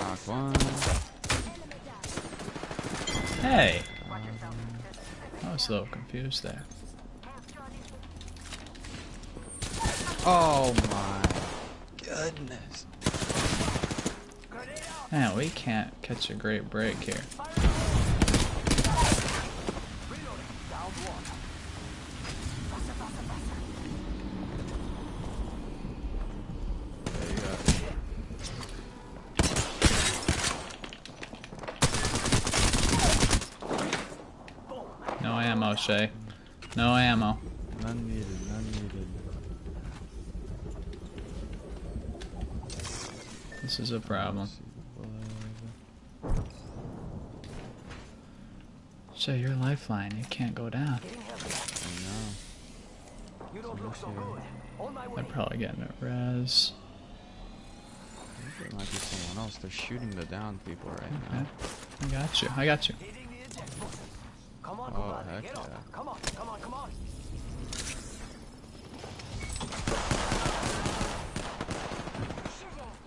Speaker 2: Knock one.
Speaker 1: Hey, I was a little confused there.
Speaker 2: Oh my goodness.
Speaker 1: Man, we can't catch a great break here.
Speaker 2: There you go.
Speaker 1: No ammo, Shay. No ammo.
Speaker 2: None needed, none needed.
Speaker 1: This is a problem. Shay, your lifeline. You can't go down.
Speaker 2: I
Speaker 4: You don't look so good. On my way.
Speaker 1: I'm probably getting a res.
Speaker 2: know. It might be someone else. They're shooting the down people right
Speaker 1: Okay.
Speaker 2: now.
Speaker 1: I got you. I got you.
Speaker 4: Hitting the eject button. Come on,
Speaker 2: Oh,
Speaker 4: compadre.
Speaker 2: heck
Speaker 4: Get up.
Speaker 2: yeah.
Speaker 4: Come on, come on, come on.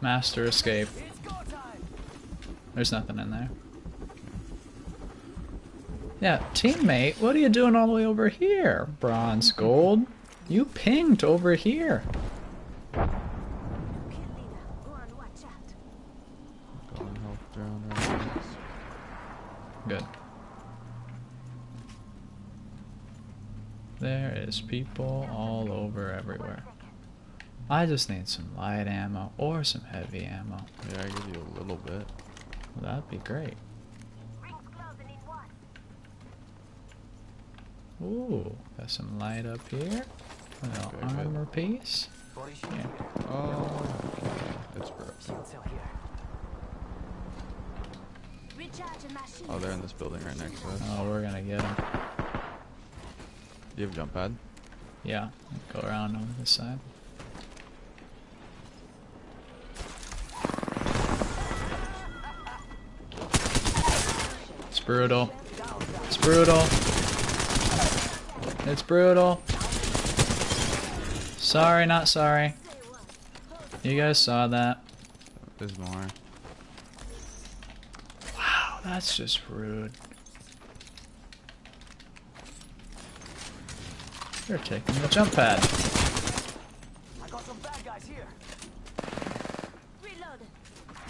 Speaker 1: Master escape.
Speaker 4: It's go time.
Speaker 1: There's nothing in there. Yeah, teammate, what are you doing all the way over here? Bronze gold? You pinged over here.
Speaker 7: Kill leader. Go on, watch out.
Speaker 2: Going health drone right now.
Speaker 1: Good. There is people all over everywhere. I just need some light ammo or some heavy ammo.
Speaker 2: Yeah, I give you a little bit.
Speaker 1: Well, that'd be great.
Speaker 8: Rings closing in one.
Speaker 1: Ooh, got some light up here. A little
Speaker 2: Okay, good.
Speaker 1: armor piece. Yeah.
Speaker 2: Oh, okay. It's broke.
Speaker 4: Shield cell here.
Speaker 7: Recharging my shield.
Speaker 2: Oh, they're in this building right next to us.
Speaker 1: Oh, we're gonna get them.
Speaker 2: Do you have a jump pad?
Speaker 1: Yeah, go around on this side. It's brutal. It's brutal. It's brutal. Sorry, not sorry. You guys saw that.
Speaker 2: There's more.
Speaker 1: Wow, that's just rude. You're taking the jump pad.
Speaker 4: I got some bad guys here.
Speaker 7: Reloaded.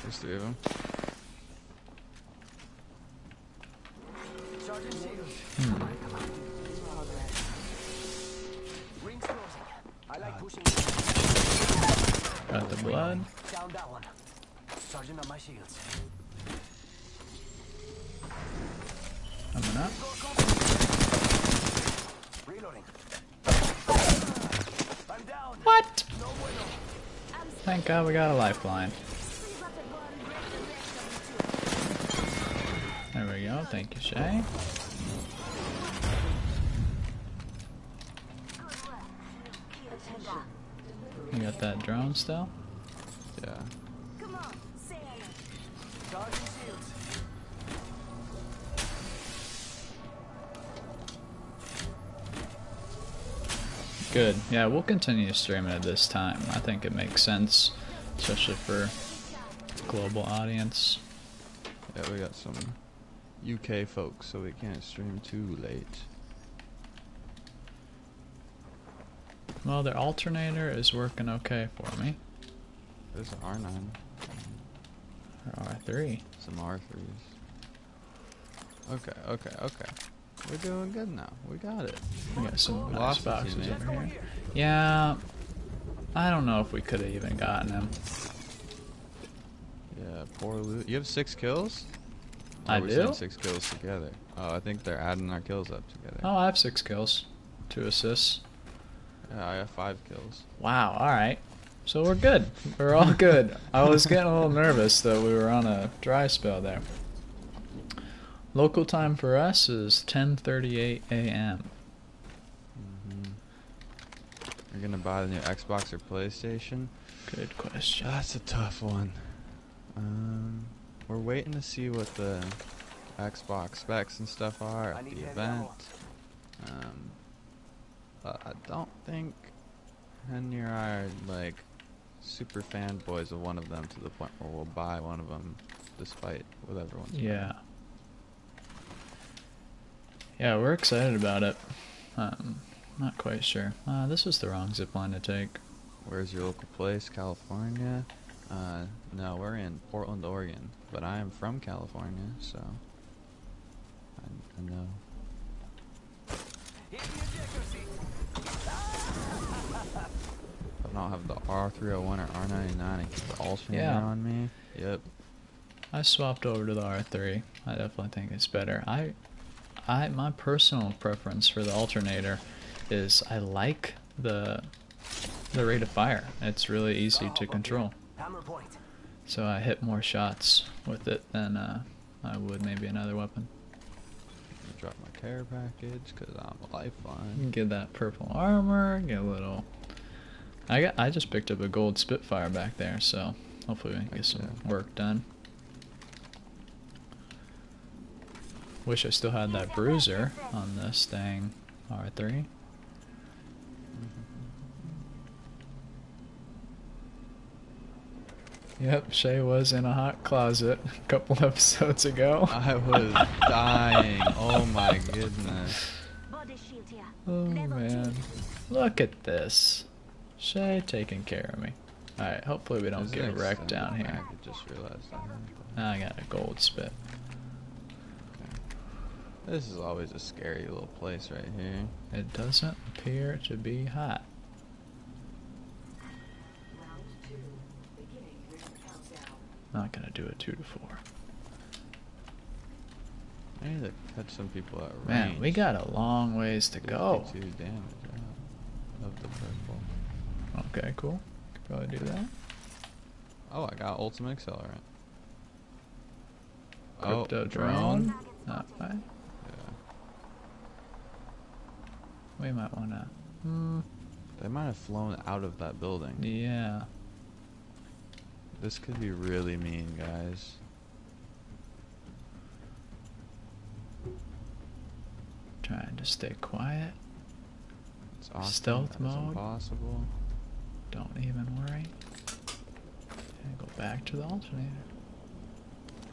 Speaker 2: There's three of them.
Speaker 4: Charging shields.
Speaker 1: Hmm.
Speaker 4: Rings closing. I like pushing.
Speaker 1: Got the blood.
Speaker 4: Down that one. Sergeant on my shields.
Speaker 1: Coming up.
Speaker 4: Reloading. I'm down.
Speaker 1: What?
Speaker 4: No bueno.
Speaker 1: Thank God we got a lifeline. There we go. Thank you, Shay. You got that drone still?
Speaker 2: Yeah.
Speaker 1: Good. Yeah, we'll continue streaming at this time. I think it makes sense, especially for global audience.
Speaker 2: Yeah, we got some UK folks, so we can't stream too late.
Speaker 1: Well, their alternator is working okay for me.
Speaker 2: There's an R9,
Speaker 1: Or R3.
Speaker 2: some R3s. Okay, okay, okay. We're doing good now. We got it.
Speaker 1: We got some nice
Speaker 2: Lost
Speaker 1: boxes
Speaker 2: teammate.
Speaker 1: over here. Yeah, I don't know if we could have even gotten him.
Speaker 2: Yeah, poor loot. You have six kills?
Speaker 1: I
Speaker 2: Oh, we're
Speaker 1: do?
Speaker 2: saying six kills together. Oh, I think they're adding our kills up together.
Speaker 1: Oh, I have six kills, two assists.
Speaker 2: Yeah, I have five kills.
Speaker 1: Wow, alright. So we're good. We're all good. I was getting a little nervous that we were on a dry spell there. Local time for us is 10:38 a.m.
Speaker 2: hmm You're gonna buy the new Xbox or PlayStation?
Speaker 1: Good question.
Speaker 2: That's a tough one. Um, we're waiting to see what the Xbox specs and stuff are at the event. Um, but I don't think Henry or I are like super fanboys of one of them to the point where we'll buy one of them despite what everyone's buying.
Speaker 1: Yeah. We're excited about it. Um, not quite sure. Uh, this was the wrong zip line to take.
Speaker 2: Where's your local place? California? Uh, no, we're in Portland, Oregon. But I am from California, so I, I know.
Speaker 4: Hit the ejector seat.
Speaker 2: If I don't have the R301 or R99 and keep the alternator
Speaker 1: Yeah.
Speaker 2: on me. Yep.
Speaker 1: I swapped over to the R3. I definitely think it's better. I, I my personal preference for the alternator is I like the the rate of fire. It's really easy to control. So I hit more shots with it than uh, I would maybe another weapon.
Speaker 2: Drop my care package because I'm a lifeline.
Speaker 1: Get that purple armor. Get a little. I got. I just picked up a gold Spitfire back there, so hopefully we can get some work done. Wish I still had that bruiser on this thing, R3. Yep, Shay was in a hot closet a couple episodes ago.
Speaker 2: I was dying. Oh my goodness.
Speaker 8: Body shield here.
Speaker 1: Oh man. Look at this. Shay taking care of me. Alright, hopefully we don't
Speaker 2: Is it
Speaker 1: get wrecked down here.
Speaker 2: I just realized that.
Speaker 1: I got a gold spit.
Speaker 2: This is always a scary little place right here.
Speaker 1: It doesn't appear to be hot. Not gonna do a two to four.
Speaker 2: I need to catch some people at range.
Speaker 1: Man, we got a long ways to go.
Speaker 2: 52 damage out of the purple.
Speaker 1: Okay, cool. Could probably do that.
Speaker 2: Oh, I got ultimate accelerant.
Speaker 1: Crypto
Speaker 2: oh,
Speaker 1: drone. Not bad.
Speaker 2: Yeah.
Speaker 1: We might wanna. Hmm.
Speaker 2: They might have flown out of that building.
Speaker 1: Yeah.
Speaker 2: This could be really mean, guys.
Speaker 1: Trying to stay quiet.
Speaker 2: It's awesome.
Speaker 1: Stealth
Speaker 2: but
Speaker 1: mode?
Speaker 2: impossible.
Speaker 1: Don't even worry. And go back to the alternator.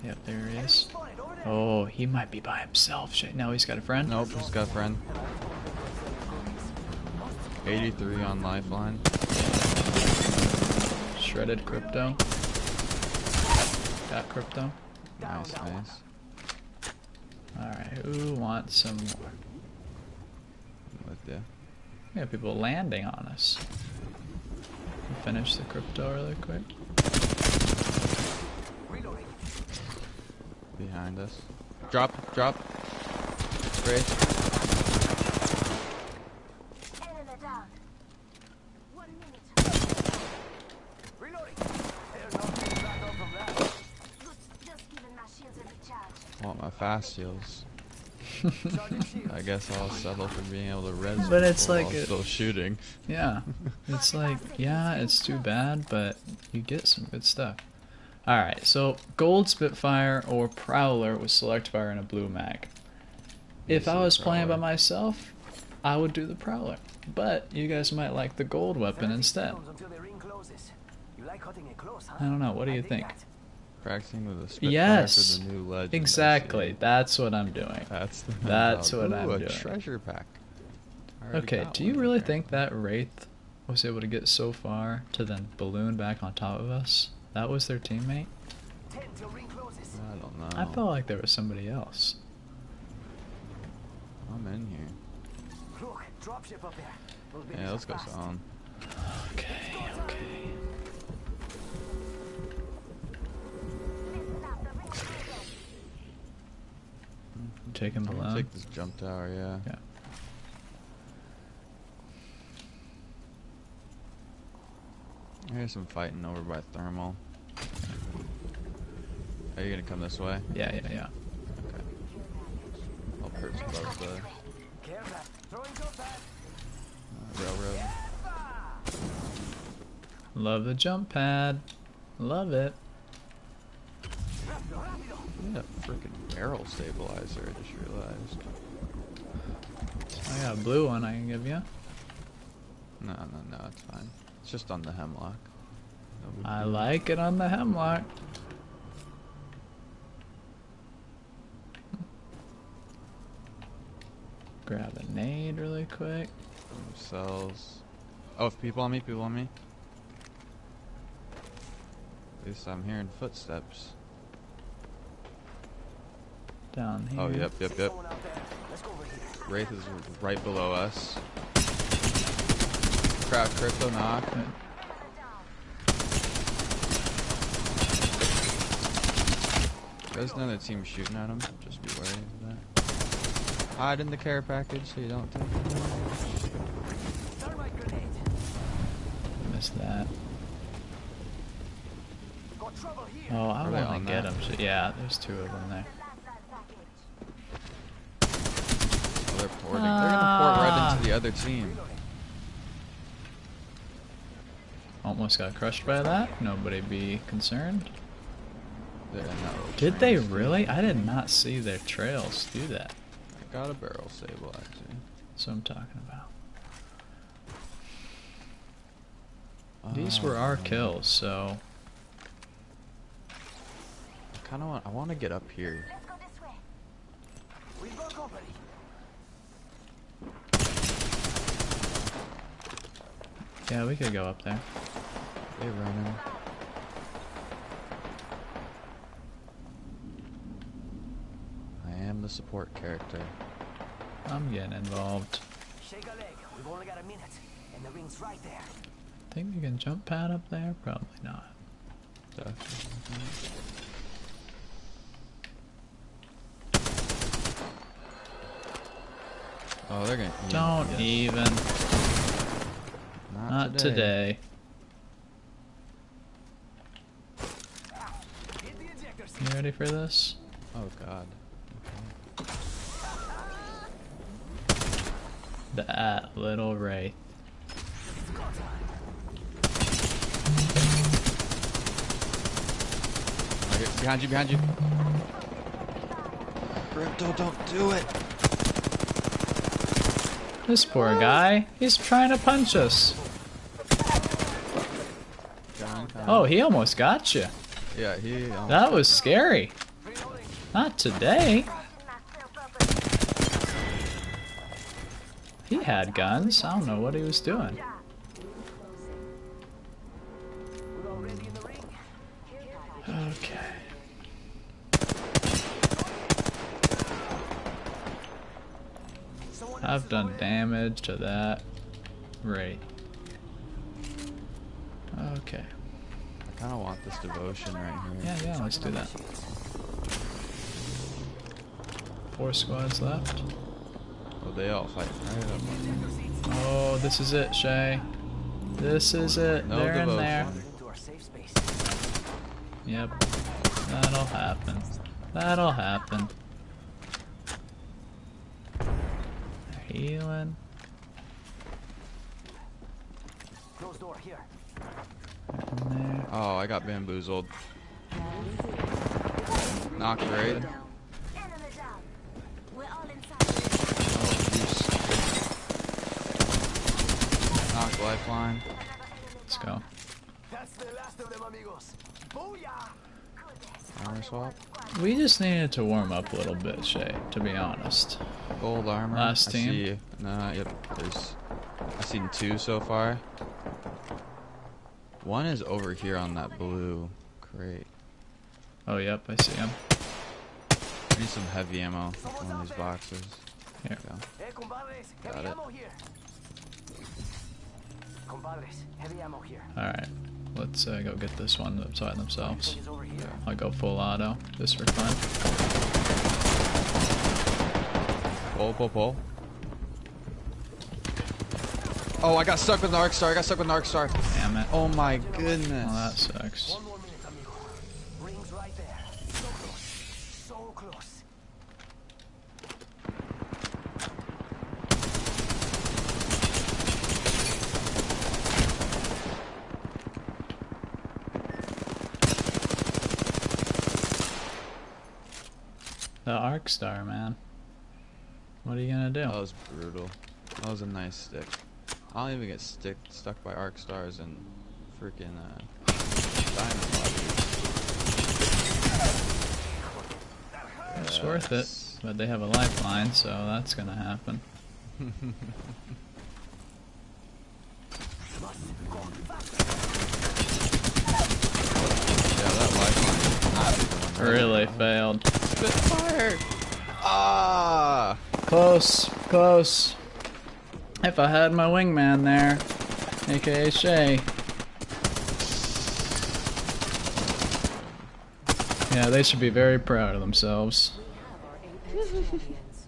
Speaker 1: Yep, there he is.
Speaker 4: Spotted over there.
Speaker 1: Oh, he might be by himself. Shit. No, he's got a friend.
Speaker 2: Nope, he's got a friend. 83 on lifeline.
Speaker 1: Shredded crypto. Got crypto.
Speaker 2: Nice, nice.
Speaker 1: Alright, who wants some more?
Speaker 2: I'm with ya.
Speaker 1: We have people landing on us. Finish the crypto really quick.
Speaker 2: Behind us. Drop, drop. Spray.
Speaker 8: Enemy down. One minute.
Speaker 4: Reloading. There's no getting back up from that.
Speaker 8: Good. Just giving my shields a recharge.
Speaker 2: Want my fast heals. I guess I'll settle for being able to res.
Speaker 1: But it's like
Speaker 2: while
Speaker 1: a-
Speaker 2: still shooting.
Speaker 1: Yeah. It's like, yeah, it's too bad, but you get some good stuff. Alright, so Gold Spitfire or Prowler with Select Fire and a Blue Mag. If I was playing by myself, I would do the Prowler. But you guys might like the Gold weapon instead.
Speaker 4: seconds Until the ring closes. You like cutting it close, huh?
Speaker 1: I don't know, what do you
Speaker 4: dig
Speaker 1: think?
Speaker 4: That.
Speaker 2: Practicing with the Spitfire
Speaker 1: Yes.
Speaker 2: for the new legend.
Speaker 1: Exactly,
Speaker 2: see.
Speaker 1: that's what I'm doing.
Speaker 2: That's the
Speaker 1: That's what
Speaker 2: Ooh,
Speaker 1: I'm
Speaker 2: a
Speaker 1: doing.
Speaker 2: treasure pack.
Speaker 1: Okay, do you really
Speaker 2: there.
Speaker 1: think that Wraith was able to get so far to then balloon back on top of us? That was their teammate?
Speaker 4: Ten till ring closes.
Speaker 2: I don't know.
Speaker 1: I felt like there was somebody else.
Speaker 2: I'm in here.
Speaker 4: Look, dropship up there. We'll
Speaker 2: Yeah, let's go,
Speaker 4: fast.
Speaker 2: Son.
Speaker 1: Okay, okay. Take him
Speaker 2: I'm take this jump tower, yeah.
Speaker 1: Yeah.
Speaker 2: I hear some fighting over by thermal. Are you gonna come this way?
Speaker 1: Yeah, yeah, yeah.
Speaker 2: Okay. I'll perch above the
Speaker 4: Care that. Throwing jump pad.
Speaker 2: uh, railroad.
Speaker 1: Love the jump pad. Love it.
Speaker 2: Need a freaking barrel stabilizer, I just realized.
Speaker 1: I got a blue one I can give you.
Speaker 2: No, no, no, it's fine. It's just on the Hemlok.
Speaker 1: I like it on the Hemlok. grab a nade really quick.
Speaker 2: Cells. Oh, if people on me, people on me. At least I'm hearing footsteps.
Speaker 1: Down oh, here.
Speaker 2: Oh, yep, yep, yep.
Speaker 4: Someone out there. Let's go over here.
Speaker 2: Wraith is right below us. Crowd crypto knock.
Speaker 1: Good.
Speaker 2: There's another team shooting at him. Just be wary of that. Hide in the care package so you don't take it.
Speaker 4: Thermite.
Speaker 1: Missed that.
Speaker 4: Got trouble here.
Speaker 1: Oh, I
Speaker 2: Are they
Speaker 1: want to get
Speaker 2: that?
Speaker 1: him. Yeah, there's two of them there.
Speaker 2: Oh, they're. They're gonna port right into the other team.
Speaker 1: Almost got crushed by that. Nobody be concerned.
Speaker 2: They're in that little
Speaker 1: Did they really? I did not see their trails do that.
Speaker 2: I got a barrel sable actually.
Speaker 1: That's what I'm talking about. These were our
Speaker 2: Um,
Speaker 1: kills, so
Speaker 2: I kind of want. I want to get up here.
Speaker 8: Let's go this way.
Speaker 4: We've got company.
Speaker 1: Yeah, we could go up there.
Speaker 2: They're running. I am the support character.
Speaker 1: I'm getting involved.
Speaker 4: Shake a leg. We've only got a minute. And the ring's right there.
Speaker 1: Think we can jump pad up there? Probably not.
Speaker 2: Oh, they're gonna.
Speaker 1: Don't
Speaker 2: us.
Speaker 1: even.
Speaker 2: Not,
Speaker 1: Not
Speaker 2: today.
Speaker 1: today.
Speaker 4: Hit the ejector seat.
Speaker 1: You ready for this?
Speaker 2: Oh God.
Speaker 1: That little wraith.
Speaker 2: Okay, behind you, behind you. Crypto, don't do it.
Speaker 1: This poor guy. He's trying to punch us.
Speaker 2: John, come
Speaker 1: Oh, he almost got you.
Speaker 2: yeah, he.
Speaker 1: That was scary. Not today. He had guns. I don't know what he was doing.
Speaker 4: We're already in the ring.
Speaker 1: Okay. I've done damage to that Right. Okay.
Speaker 2: I kind of want this devotion right here.
Speaker 1: Yeah, yeah, let's do that. Four squads left.
Speaker 2: Oh, they all fight right up.
Speaker 1: Oh, this is it, Shay. This is it.
Speaker 2: No
Speaker 1: They're in there.
Speaker 4: Into our safe space.
Speaker 1: Yep. That'll happen. That'll happen. They're healing.
Speaker 4: Closed door here.
Speaker 1: There.
Speaker 2: Oh, I got bamboozled. Knocked right.
Speaker 8: Enemy down. We're all inside.
Speaker 2: Oh, you lifeline.
Speaker 1: Let's go.
Speaker 4: That's the last of them, amigos. Booyah!
Speaker 2: Armor swap.
Speaker 1: We just needed to warm up a little bit, Shay, to be honest.
Speaker 2: Gold armor.
Speaker 1: Last
Speaker 2: I
Speaker 1: team.
Speaker 2: see. No, yep. There's. I've seen two so far. One is over here on that blue crate.
Speaker 1: Oh, yep, I see him.
Speaker 2: I need some heavy ammo. in One of these boxes.
Speaker 1: Here.
Speaker 2: Go. Got
Speaker 4: Heavy
Speaker 2: it.
Speaker 4: ammo here. Heavy ammo here.
Speaker 1: Alright. Let's uh, go get this one beside themselves.
Speaker 4: Everything is over here.
Speaker 1: I'll go full auto, just for fun.
Speaker 2: Pull, pull, pull. Oh, I got stuck with an arc star. I got stuck with an arc star.
Speaker 1: Damn it.
Speaker 2: Oh my goodness.
Speaker 1: Oh, that sucks.
Speaker 4: One more minute, amigo. Rings right there. So close.
Speaker 1: The Arc Star, man. What are you gonna do?
Speaker 2: That was brutal. That was a nice stick. I don't even get stick stuck by arc stars and freaking uh, diamond.
Speaker 1: It's worth it. But they have a lifeline, so that's gonna happen.
Speaker 2: Yeah, that lifeline not one.
Speaker 1: Really failed.
Speaker 2: Spitfire! Ah!
Speaker 1: Close, close. If I had my wingman there, aka Shay. Yeah, they should be very proud of themselves.
Speaker 6: We have our Apex champions.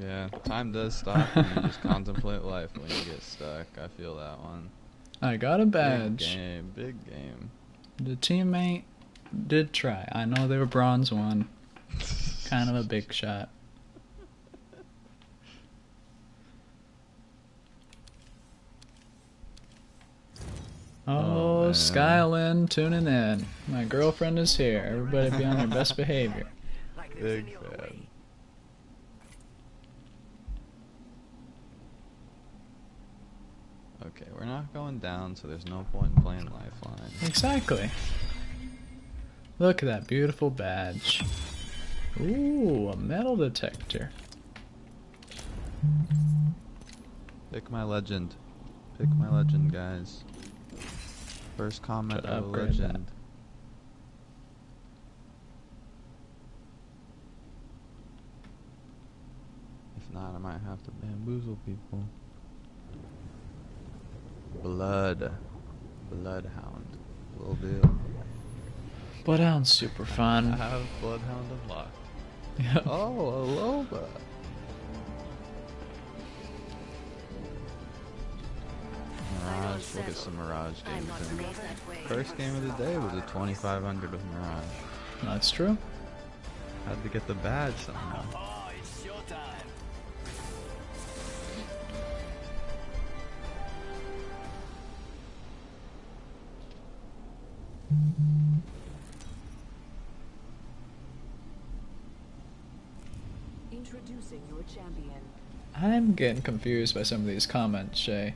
Speaker 2: Yeah, time does stop when you just contemplate life when you get stuck. I feel that one.
Speaker 1: I got a badge.
Speaker 2: Big game, big game.
Speaker 1: The teammate did try. I know they were bronze one. Kind of a big shot.
Speaker 2: Oh,
Speaker 1: Oh. Skylin tuning in. My girlfriend is here. Everybody be on their best behavior.
Speaker 2: Big fan. Okay, we're not going down, so there's no point in playing Lifeline.
Speaker 1: Exactly. Look at that beautiful badge. Ooh, a metal detector.
Speaker 2: Pick my legend. Pick my legend, guys. First comment of a
Speaker 1: upgrade that.
Speaker 2: legend. If not, I might have to bamboozle people. Blood. Bloodhound. Will do.
Speaker 1: Bloodhound's super fun.
Speaker 2: I have Bloodhound unlocked.
Speaker 1: Yep.
Speaker 2: Oh, a Loba. Mirage. Look at some Mirage games. in.
Speaker 6: raised that way.
Speaker 2: First game of the day was a 2500 with Mirage.
Speaker 1: That's true.
Speaker 2: Had to get the badge somehow.
Speaker 4: Oh, it's showtime.
Speaker 6: Introducing your champion.
Speaker 1: I'm getting confused by some of these comments, Shay.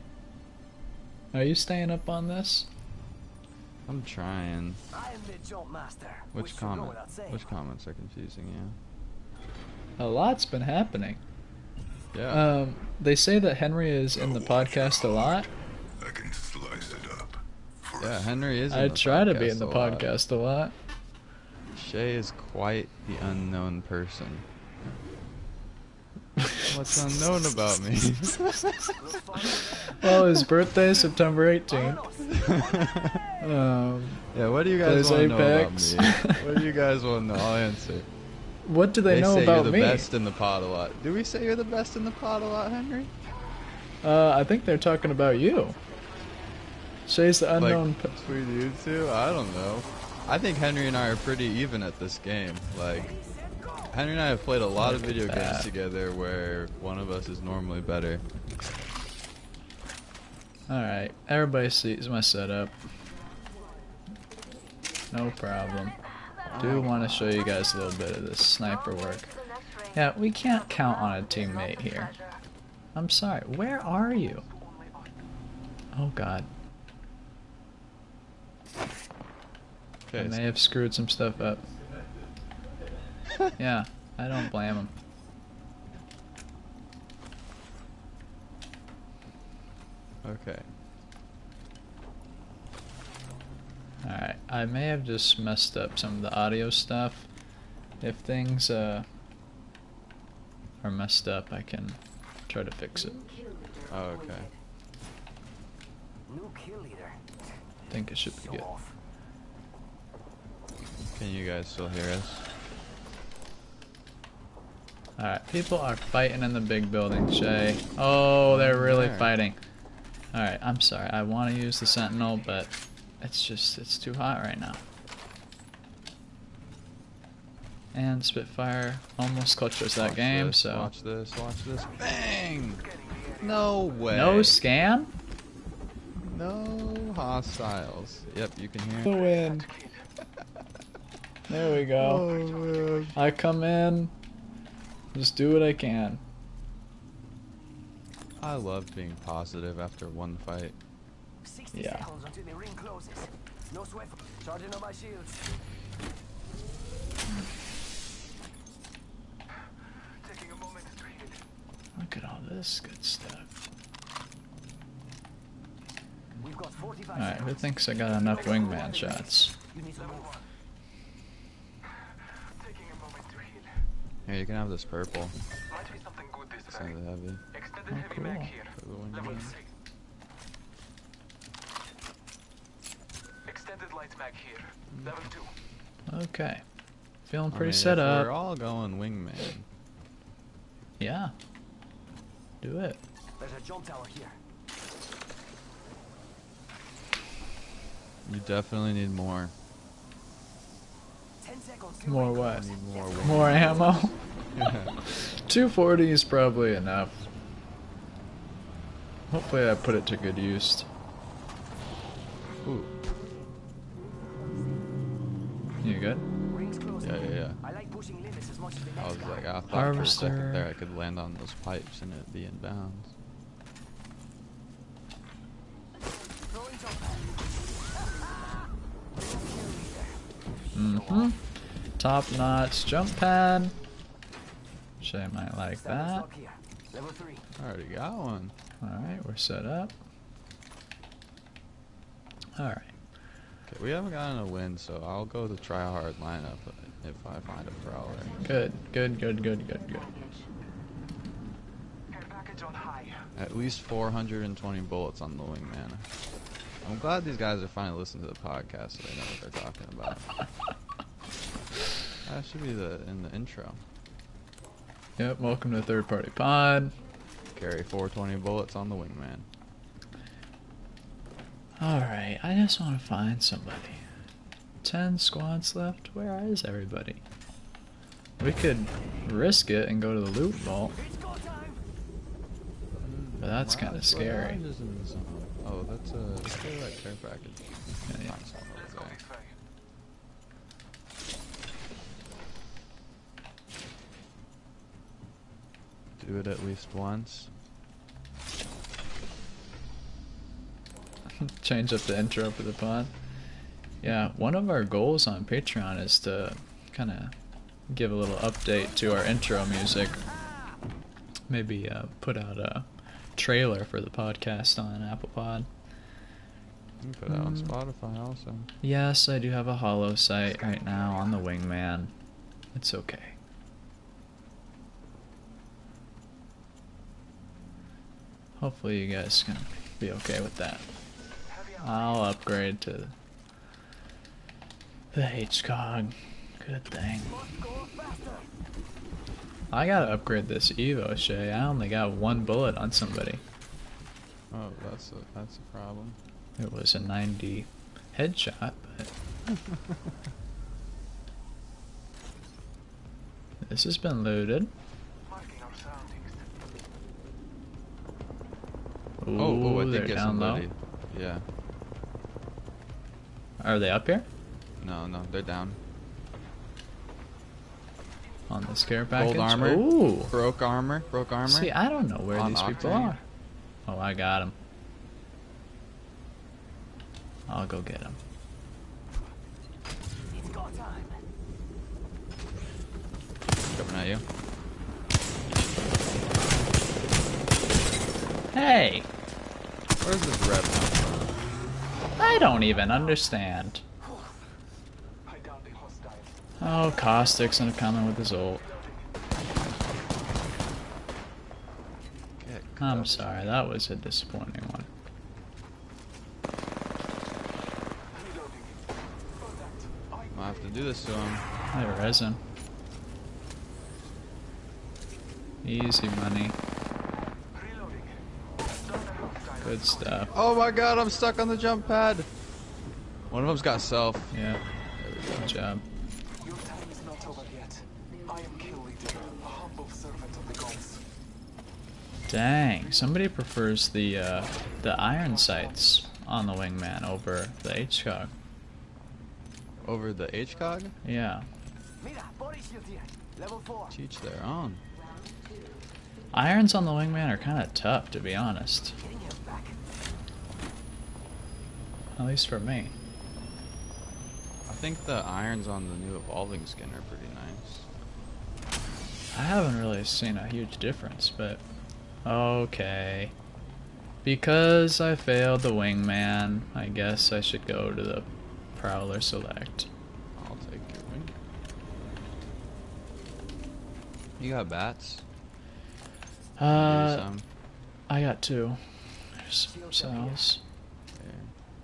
Speaker 1: Are you staying up on this?
Speaker 2: I'm trying.
Speaker 4: I am the jump master.
Speaker 2: Which
Speaker 4: should
Speaker 2: comment? Which comments are confusing you?
Speaker 1: A lot's been happening.
Speaker 2: Yeah.
Speaker 1: Um, they say that Henry is in the podcast a lot.
Speaker 3: I can slice it up.
Speaker 2: Yeah. Henry is. In
Speaker 1: I
Speaker 2: the
Speaker 1: try to be in
Speaker 2: podcast
Speaker 1: the
Speaker 2: a lot.
Speaker 1: podcast a lot.
Speaker 2: Shay is quite the unknown person. What's unknown about me?
Speaker 1: Well, his birthday September 18th. Um,
Speaker 2: yeah, what do you guys want to know about me? what do you guys want to know? I'll answer.
Speaker 1: what do they, know
Speaker 2: say
Speaker 1: about
Speaker 2: you're the
Speaker 1: me?
Speaker 2: best in the pod a lot. Do we say you're the best in the pod a lot, Henry?
Speaker 1: Uh, I think they're talking about you. Shay's the unknown.
Speaker 2: Like, between you two? I don't know. I think Henry and I are pretty even at this game. Like, Henry and I have played a lot of
Speaker 1: Look at
Speaker 2: video games together where one of us is normally better.
Speaker 1: Alright, everybody sees my setup. No problem. Do want to show you guys a little bit of this sniper work. Yeah, we can't count on a teammate here. I'm sorry, where are you? Oh god, I may have screwed some stuff up. yeah, I don't blame him.
Speaker 2: okay.
Speaker 1: Alright, I may have just messed up some of the audio stuff. If things uh, are messed up, I can try to fix it.
Speaker 2: Oh, okay.
Speaker 4: New kill leader.
Speaker 1: I think it should be good.
Speaker 2: Can you guys still hear us?
Speaker 1: Alright, people are fighting in the big building, Shay. Oh, they're really
Speaker 2: Where?
Speaker 1: fighting. Alright, I'm sorry. I want to use the Sentinel, but it's just, it's too hot right now. And Spitfire almost clutched us that
Speaker 2: Watch
Speaker 1: game,
Speaker 2: this,
Speaker 1: so.
Speaker 2: Watch this, watch this. Bang! No way.
Speaker 1: No scan?
Speaker 2: No hostiles. Yep, you can hear
Speaker 1: The
Speaker 2: hear.
Speaker 1: win. There we go.
Speaker 2: Oh.
Speaker 1: I come in, just do what I can.
Speaker 2: I love being positive after one fight.
Speaker 4: 60
Speaker 1: yeah.
Speaker 4: No sweat. Charging on my shields.
Speaker 1: Look at all
Speaker 4: this good stuff.
Speaker 1: Alright, who thinks I got enough wingman shots?
Speaker 2: Here, you can have this purple.
Speaker 5: Might be something good this
Speaker 2: It's
Speaker 5: way.
Speaker 2: heavy.
Speaker 5: Extended
Speaker 1: Oh,
Speaker 5: heavy mag here.
Speaker 2: For the.
Speaker 5: Level 3. Extended light mag here. Level 2.
Speaker 1: Okay. Feeling
Speaker 2: I
Speaker 1: pretty
Speaker 2: mean,
Speaker 1: set up.
Speaker 2: We're all going wingman.
Speaker 1: Yeah. Do it.
Speaker 4: There's a jump tower here.
Speaker 2: You definitely need more.
Speaker 4: 10 seconds.
Speaker 1: More what?
Speaker 2: Need more.
Speaker 1: More ammo? 240 is probably enough. Hopefully I put it to good use.
Speaker 2: Ooh.
Speaker 1: You good?
Speaker 2: Yeah, yeah, yeah.
Speaker 4: I like pushing limits as much as the
Speaker 2: I
Speaker 4: next
Speaker 2: was like, I thought for a second there I could land on those pipes and it'd be in bounds.
Speaker 4: Throwing jump pad.
Speaker 1: Mm-hmm. Top notch jump pad. Shay might like that.
Speaker 4: stock here. Level 3.
Speaker 2: I already got one.
Speaker 1: Alright, we're set up. Alright.
Speaker 2: Okay, we haven't gotten a win, so I'll go the try hard lineup if I find a prowler.
Speaker 1: Good, good, good, good, good, good.
Speaker 5: Care package on high.
Speaker 2: At least 420 bullets on the wingman. I'm glad these guys are finally listening to the podcast so they know what they're talking about. that should be the in the intro.
Speaker 1: Yep, welcome to Third Party Pod.
Speaker 2: Carry 420 bullets on the wingman.
Speaker 1: Alright, I just want to find somebody. Ten squads left? Where is everybody? We could risk it and go to the loot vault,
Speaker 4: It's go time.
Speaker 1: but that's kind of scary.
Speaker 2: Mirage is in the zone. Oh, that's a that's the right care package.
Speaker 1: Yeah, yeah.
Speaker 2: Find someone
Speaker 5: Let's
Speaker 2: over
Speaker 5: go
Speaker 2: there.
Speaker 5: this way.
Speaker 2: Do it at least once.
Speaker 1: Change up the intro for the pod. Yeah, one of our goals on Patreon is to kind of give a little update to our intro music. Maybe uh, put out a trailer for the podcast on Apple Pod.
Speaker 2: You put it on
Speaker 1: Mm.
Speaker 2: Spotify also.
Speaker 1: Yes, I do have a holo sight right now on the Wingman. It's okay. Hopefully, you guys can be okay with that. I'll upgrade to the HCOG. Good thing.
Speaker 4: Must go faster.
Speaker 1: I gotta upgrade this Evo, Shay. I only got one bullet on somebody.
Speaker 2: Oh, that's a that's a problem.
Speaker 1: It was a 90 headshot, but this has been looted. Ooh,
Speaker 2: oh, oh, I
Speaker 1: they're
Speaker 2: think get
Speaker 1: down
Speaker 2: somebody.
Speaker 1: low.
Speaker 2: Yeah.
Speaker 1: Are they up here?
Speaker 2: No, no, they're down.
Speaker 1: On the scare package?
Speaker 2: Gold armor.
Speaker 1: Ooh.
Speaker 2: Broke armor. Broke armor.
Speaker 1: See, I don't know where
Speaker 2: On
Speaker 1: these people are. Oh, I got him. I'll go get him.
Speaker 4: It's go time.
Speaker 2: Coming at you.
Speaker 1: Hey!
Speaker 2: Where's this red one?
Speaker 1: I don't even understand.
Speaker 5: I downed a hostile.
Speaker 1: Oh, Caustic's gonna come in with his ult. I'm sorry, that was a disappointing one.
Speaker 5: I
Speaker 2: Might have to do this to him.
Speaker 1: Hey, resin. Easy money.
Speaker 5: reloading. Down a hostile.
Speaker 1: Good stuff.
Speaker 2: Oh my god, I'm stuck on the jump pad. One of them's got self.
Speaker 1: Yeah. Good job.
Speaker 5: Your time is not over yet. I am Kill Leader, a humble servant of the gods.
Speaker 1: Dang, somebody prefers the uh, the iron sights on the wingman over the HCOG.
Speaker 2: Over the HCOG?
Speaker 1: Yeah.
Speaker 4: Mira, body shield here. Level 4.
Speaker 2: Teach their own.
Speaker 1: Irons on the wingman are kind of tough, to be honest.
Speaker 4: Getting him back.
Speaker 1: At least for me.
Speaker 2: I think the irons on the new evolving skin are pretty nice.
Speaker 1: I haven't really seen a huge difference, but Okay. Because I failed the wingman, I guess I should go to the Prowler Select.
Speaker 2: I'll take your wing. You got bats?
Speaker 1: Uh. I got two. There's some cells.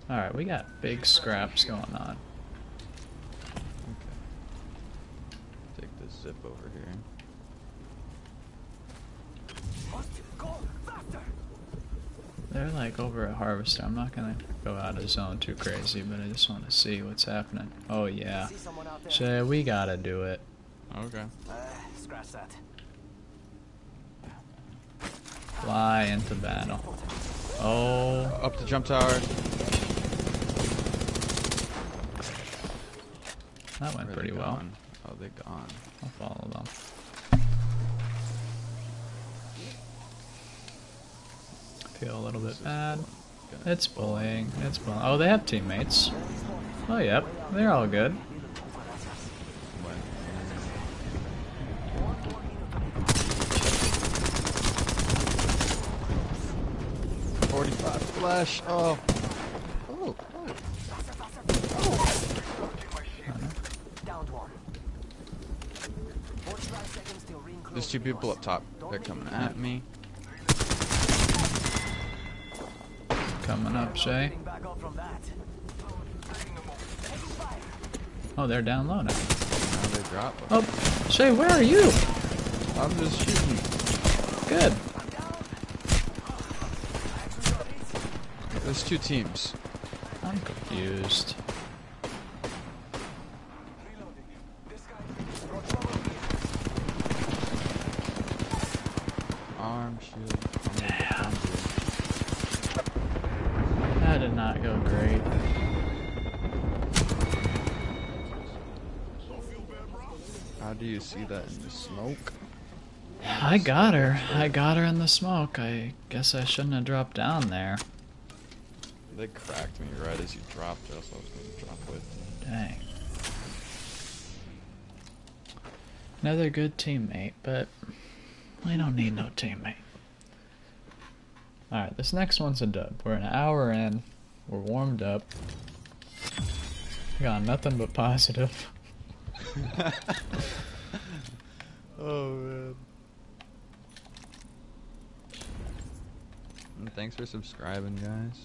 Speaker 2: Yeah.
Speaker 1: Alright, we got big scraps going on.
Speaker 2: Okay. Take this zip over here.
Speaker 1: They're like over at Harvester. I'm not gonna go out of zone too crazy, but I just want to see what's happening. Oh yeah.
Speaker 4: See someone?
Speaker 1: Shay, we gotta do it.
Speaker 2: Okay.
Speaker 4: Uh, scratch that.
Speaker 1: Fly into battle. Oh,
Speaker 2: Up the jump tower.
Speaker 1: That went pretty
Speaker 2: they
Speaker 1: well.
Speaker 2: Oh, they're gone.
Speaker 1: I'll follow them. Feel a little bit bad. It's bullying. It's bullying. Oh, they have teammates. Oh, yep. They're all good.
Speaker 2: Forty-five flash. Oh. Oh.
Speaker 4: Downed one. 45 seconds till ring close.
Speaker 2: There's two people up top. They're coming at me.
Speaker 1: Coming up, Shay.
Speaker 4: Getting back up from that.
Speaker 1: Oh, they're down low now.
Speaker 2: Now.
Speaker 1: Oh, Shay, where are you?
Speaker 2: I'm just shooting.
Speaker 1: Good.
Speaker 2: There's two teams.
Speaker 1: I'm confused.
Speaker 2: You see that in the smoke?
Speaker 1: I got her. I got her in the smoke. I guess I shouldn't have dropped down there.
Speaker 2: They cracked me right as you dropped, or else I was gonna drop with you.
Speaker 1: Dang. Another good teammate, but we don't need no teammate. Alright, this next one's a dub. We're an hour in. We're warmed up. Got nothing but positive.
Speaker 2: oh man. And thanks for subscribing, guys.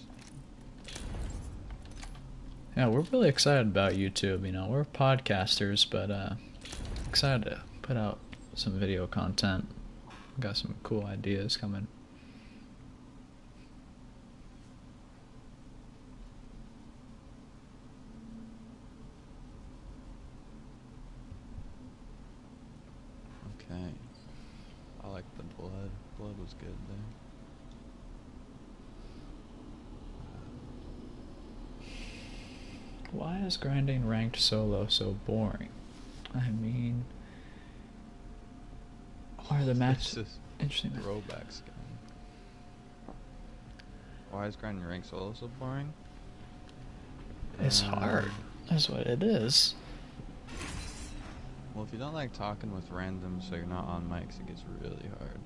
Speaker 1: Yeah, we're really excited about YouTube. You know, we're podcasters, but uh, excited to put out some video content. Got some cool ideas coming.
Speaker 2: I like the blood. Blood was good there.
Speaker 1: Why is grinding ranked solo so boring? I mean, why are the matches interesting?
Speaker 2: throwback skin. Why is grinding ranked solo so boring?
Speaker 1: It's hard.
Speaker 2: Um,
Speaker 1: That's what it is.
Speaker 2: Well, if you don't like talking with randoms, so you're not on mics, it gets really hard.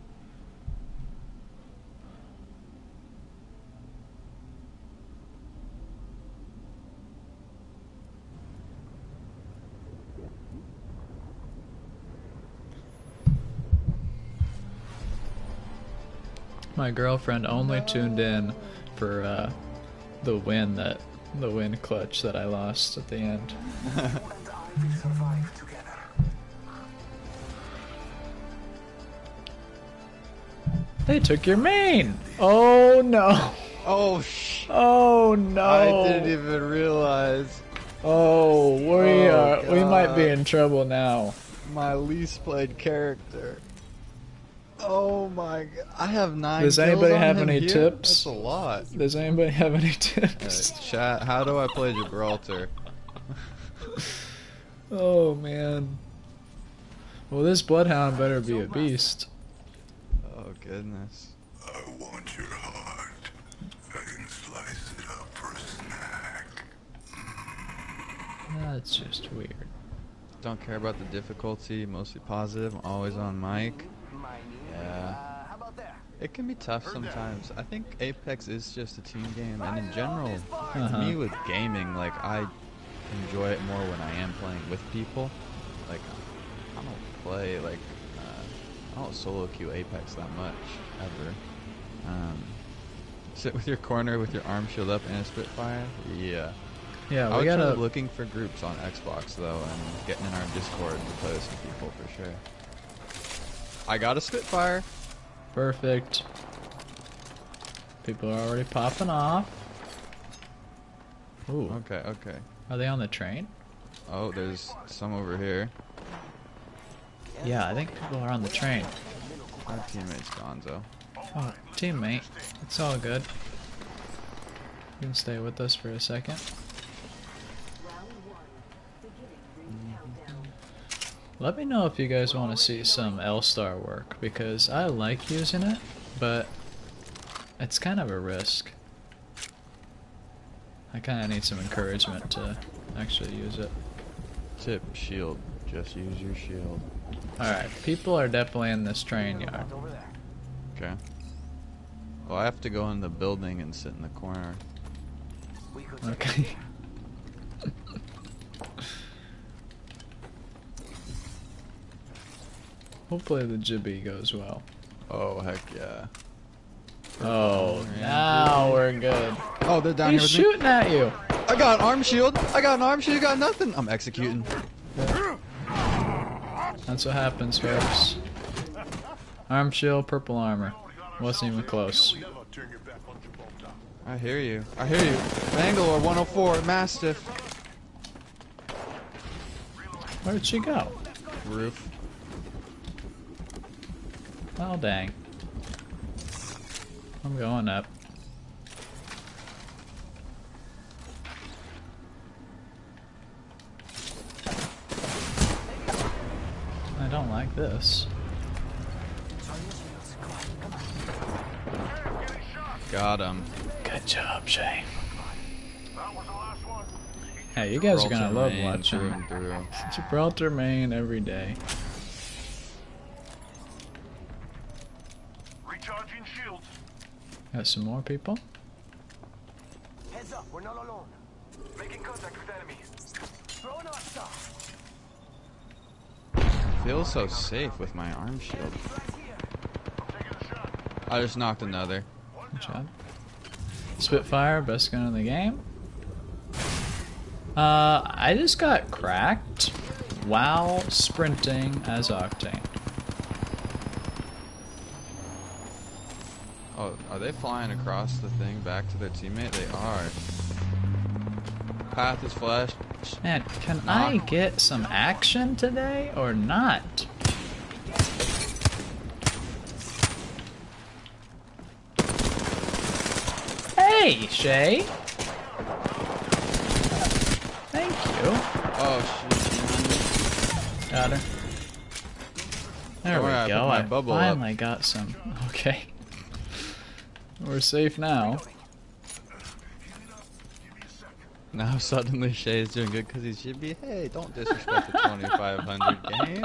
Speaker 1: My girlfriend only tuned in for uh, the win that the win clutch that I lost at the end. They took your main. Oh no.
Speaker 2: Oh sh!
Speaker 1: Oh no.
Speaker 2: I didn't even realize
Speaker 1: Oh, we
Speaker 2: Oh,
Speaker 1: are. We might be in trouble now.
Speaker 2: my least played character. Oh my god! I have nine.
Speaker 1: Does anybody have any
Speaker 2: here?
Speaker 1: tips?
Speaker 2: That's a lot.
Speaker 1: Does anybody have any tips?
Speaker 2: chat. How do I play Gibraltar?
Speaker 1: Oh man. Well, this bloodhound better be a beast.
Speaker 2: Oh goodness.
Speaker 3: I want your heart. I can slice it up for a snack.
Speaker 1: That's just weird.
Speaker 2: Don't care about the difficulty. Mostly positive. I'm always on mic. Yeah.
Speaker 4: Uh, how about there?
Speaker 2: It can be tough sometimes. I think Apex is just a team game, and in general,
Speaker 1: Uh-huh.
Speaker 2: me with gaming, like I enjoy it more when I am playing with people. Like I don't play like uh, I don't solo queue Apex that much ever. Um, sit with your corner with your arm shield up and a Spitfire. Yeah.
Speaker 1: Yeah,
Speaker 2: I
Speaker 1: we
Speaker 2: would
Speaker 1: gotta.
Speaker 2: try looking for groups on Xbox though, and getting in our Discord to play with some people for sure. I got a Spitfire.
Speaker 1: Perfect. People are already popping off. Ooh,
Speaker 2: Okay, okay.
Speaker 1: are they on the train?
Speaker 2: Oh, there's some over here.
Speaker 1: Yeah, I think people are on the train.
Speaker 2: My teammate's Gonzo.
Speaker 1: Oh, teammate, it's all good. You can stay with us for a second. Mm-hmm. Let me know if you guys want to see some L-Star work, because I like using it, but it's kind of a risk. I kind of need some encouragement to actually use it.
Speaker 2: Tip, shield. Just use your shield.
Speaker 1: Alright, people are definitely in this train yard.
Speaker 2: Okay. Well, I have to go in the building and sit in the corner.
Speaker 4: We could take
Speaker 1: Okay. Hopefully the jibby goes well.
Speaker 2: Oh, heck yeah.
Speaker 1: Oh, now we're good.
Speaker 2: Oh, they're down
Speaker 1: He's
Speaker 2: here
Speaker 1: shooting at you.
Speaker 2: I got an arm shield. I got an arm shield. You got nothing. I'm executing.
Speaker 1: That's what happens, folks. Arm shield, purple armor. Wasn't even close.
Speaker 2: I hear you. I hear you. Bangalore 104, Mastiff.
Speaker 1: Where'd she go?
Speaker 2: Roof.
Speaker 1: Oh, dang. I'm going up. I don't like this.
Speaker 2: Got him.
Speaker 1: Good job, Shay. Hey, you guys are gonna love
Speaker 2: Maine
Speaker 1: watching
Speaker 2: through through.
Speaker 1: Gibraltar, main every day.
Speaker 3: Recharging shields.
Speaker 1: Got some more people?
Speaker 4: Heads up, we're not alone.
Speaker 5: Making contact with enemy.
Speaker 4: Throwing our stuff.
Speaker 2: Feel so safe with my arm shield. I just knocked another.
Speaker 1: Good job. Spitfire, best gun in the game. Uh, I just got cracked while sprinting as Octane.
Speaker 2: Oh, are they flying across the thing back to their teammate? They are. Path is flashed.
Speaker 1: Man, can I get some action today or not? Hey, Shay! Thank you.
Speaker 2: Oh shit.
Speaker 1: Got her. There we
Speaker 2: I
Speaker 1: go.
Speaker 2: put
Speaker 1: I
Speaker 2: bubble up.
Speaker 1: finally got some. Okay. We're safe now.
Speaker 2: Now suddenly Shay is doing good because he should be. Hey, don't disrespect the 2500 game.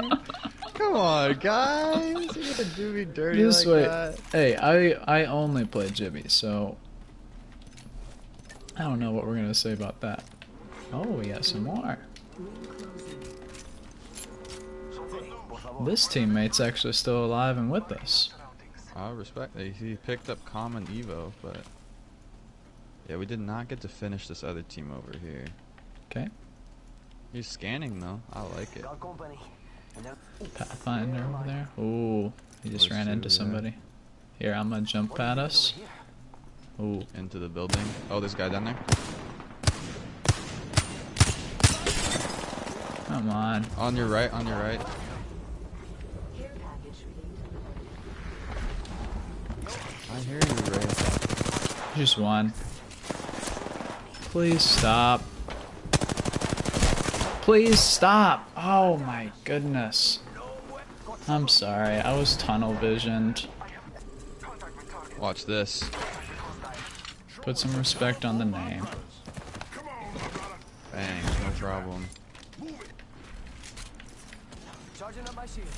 Speaker 2: Come on, guys. You gonna do me dirty
Speaker 1: Just
Speaker 2: like
Speaker 1: wait.
Speaker 2: that?
Speaker 1: Hey, I I only play Jibby, so I don't know what we're gonna say about that. Oh, we got some more. This teammate's actually still alive and with us.
Speaker 2: I respect that. He picked up common Evo, but yeah, we did not get to finish this other team over here.
Speaker 1: Okay,
Speaker 2: He's scanning though. I like it.
Speaker 4: Got company. And they're
Speaker 1: Pathfinder over there. Ooh, he just
Speaker 2: Those
Speaker 1: ran into
Speaker 2: yeah.
Speaker 1: somebody. Here, I'm gonna jump at us. Ooh,
Speaker 2: Into the building. Oh, this guy down there.
Speaker 1: come on.
Speaker 2: On your right. On your right. I hear you, Ray.
Speaker 1: Just one. Please stop. Please stop. Oh my goodness. I'm sorry. I was tunnel visioned.
Speaker 2: Watch this.
Speaker 1: Put some respect on the name.
Speaker 2: Bang. No problem.
Speaker 4: charging up my shield.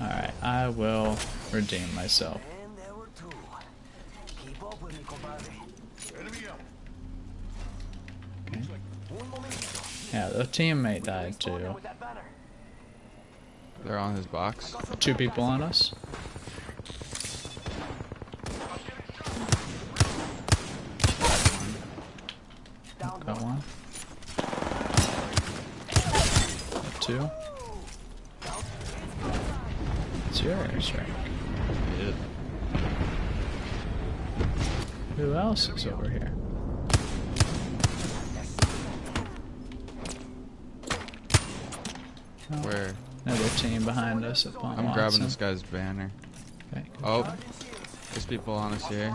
Speaker 1: Alright, I will redeem myself.
Speaker 4: And there were two. Keep up with me, compadre.
Speaker 3: Enemy out.
Speaker 4: Un momentito.
Speaker 1: Yeah, the teammate died too.
Speaker 4: With that banner.
Speaker 2: They're on his box.
Speaker 1: Two people on us. Got one. Two. It's your airstrike. Who else is over here?
Speaker 2: Where?
Speaker 1: Another team behind us at Pont
Speaker 2: I'm
Speaker 1: Wattson.
Speaker 2: grabbing this guy's banner.
Speaker 1: Okay.
Speaker 2: Oh, there's people on us here.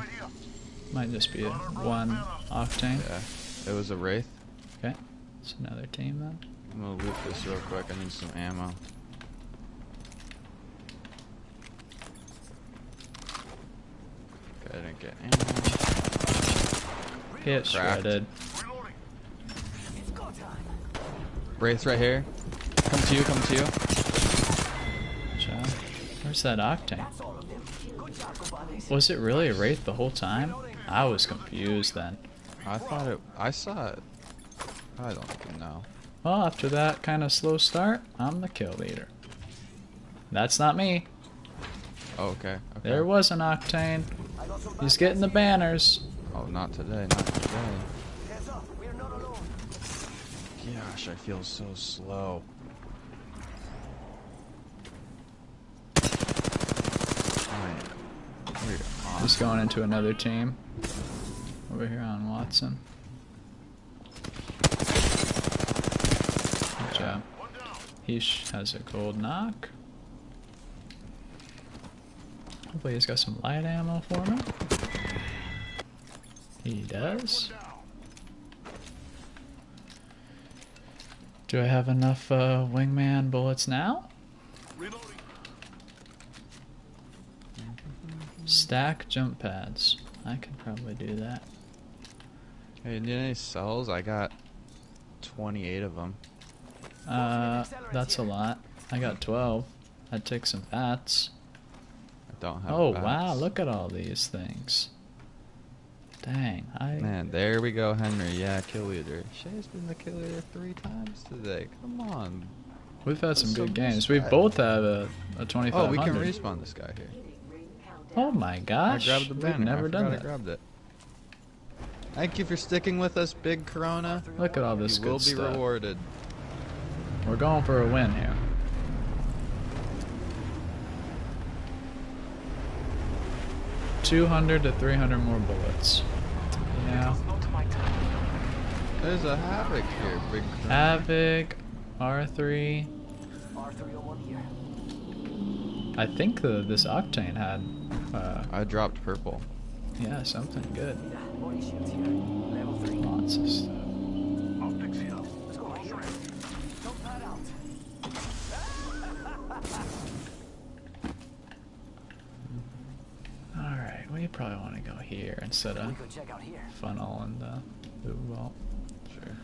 Speaker 1: Might just be a one octane.
Speaker 2: Yeah, it was a wraith.
Speaker 1: Okay. It's another team then.
Speaker 2: I'm gonna loot this real quick. I need some ammo. Okay, I didn't get ammo.
Speaker 1: Get
Speaker 2: Cracked.
Speaker 1: shredded.
Speaker 3: Reloading.
Speaker 4: It's go time.
Speaker 2: Wraith right here. Come to you. Come to you.
Speaker 1: Job. Where's that octane?
Speaker 4: That's all of them. Good job, compadres.
Speaker 1: Was it really a wraith the whole time? I was confused then.
Speaker 2: I thought it. I saw it. I don't even know.
Speaker 1: Well, after that kind of slow start, I'm the kill leader. That's not me.
Speaker 2: Oh, okay. okay.
Speaker 1: There was an octane.
Speaker 4: I got some
Speaker 1: He's getting the banners.
Speaker 2: Oh, not today. Not today.
Speaker 4: Heads up. We're not alone.
Speaker 2: Gosh, I feel so slow. I am. We're
Speaker 1: Just going into another team. Over here on Wattson. Good job. He has a gold knock. Hopefully he's got some light ammo for me. He does. Do I have enough uh, wingman bullets now?
Speaker 3: Reloading.
Speaker 1: Stack jump pads. I could probably do that.
Speaker 2: Hey, need any cells? I got 28 of them.
Speaker 1: Uh, that's a lot. I got 12. I'd take some bats.
Speaker 2: I don't have.
Speaker 1: Oh
Speaker 2: bats.
Speaker 1: wow, look at all these things. Dang, I
Speaker 2: Man, there we go, Henry. Yeah, kill leader. Shay's been the kill leader three times today. Come on.
Speaker 1: we've had some good games. We both have a, a 2500.
Speaker 2: Oh, we can respawn this guy here.
Speaker 1: Oh my gosh.
Speaker 2: I grabbed the banner.
Speaker 1: We've never
Speaker 2: I
Speaker 1: done that.
Speaker 2: I grabbed it. Thank you for sticking with us, Big Corona.
Speaker 1: Look at all this
Speaker 2: you
Speaker 1: good
Speaker 2: will be rewarded.
Speaker 1: We're going for a win here. Two hundred to three hundred more bullets. Yeah.
Speaker 4: Not my time.
Speaker 2: There's a havoc here, Big Corona.
Speaker 1: Havoc, R three.
Speaker 4: R301 here.
Speaker 1: I think the this octane had uh
Speaker 2: I dropped purple.
Speaker 1: yeah, something good.
Speaker 4: Yeah, body shields here. Level 3.
Speaker 1: Lots of stuff.
Speaker 3: Optics.
Speaker 4: Let's go. Jump.
Speaker 1: Alright, we probably want to go here instead
Speaker 4: We
Speaker 1: of
Speaker 4: check out here.
Speaker 1: funnel and the loot vault.
Speaker 2: Sure.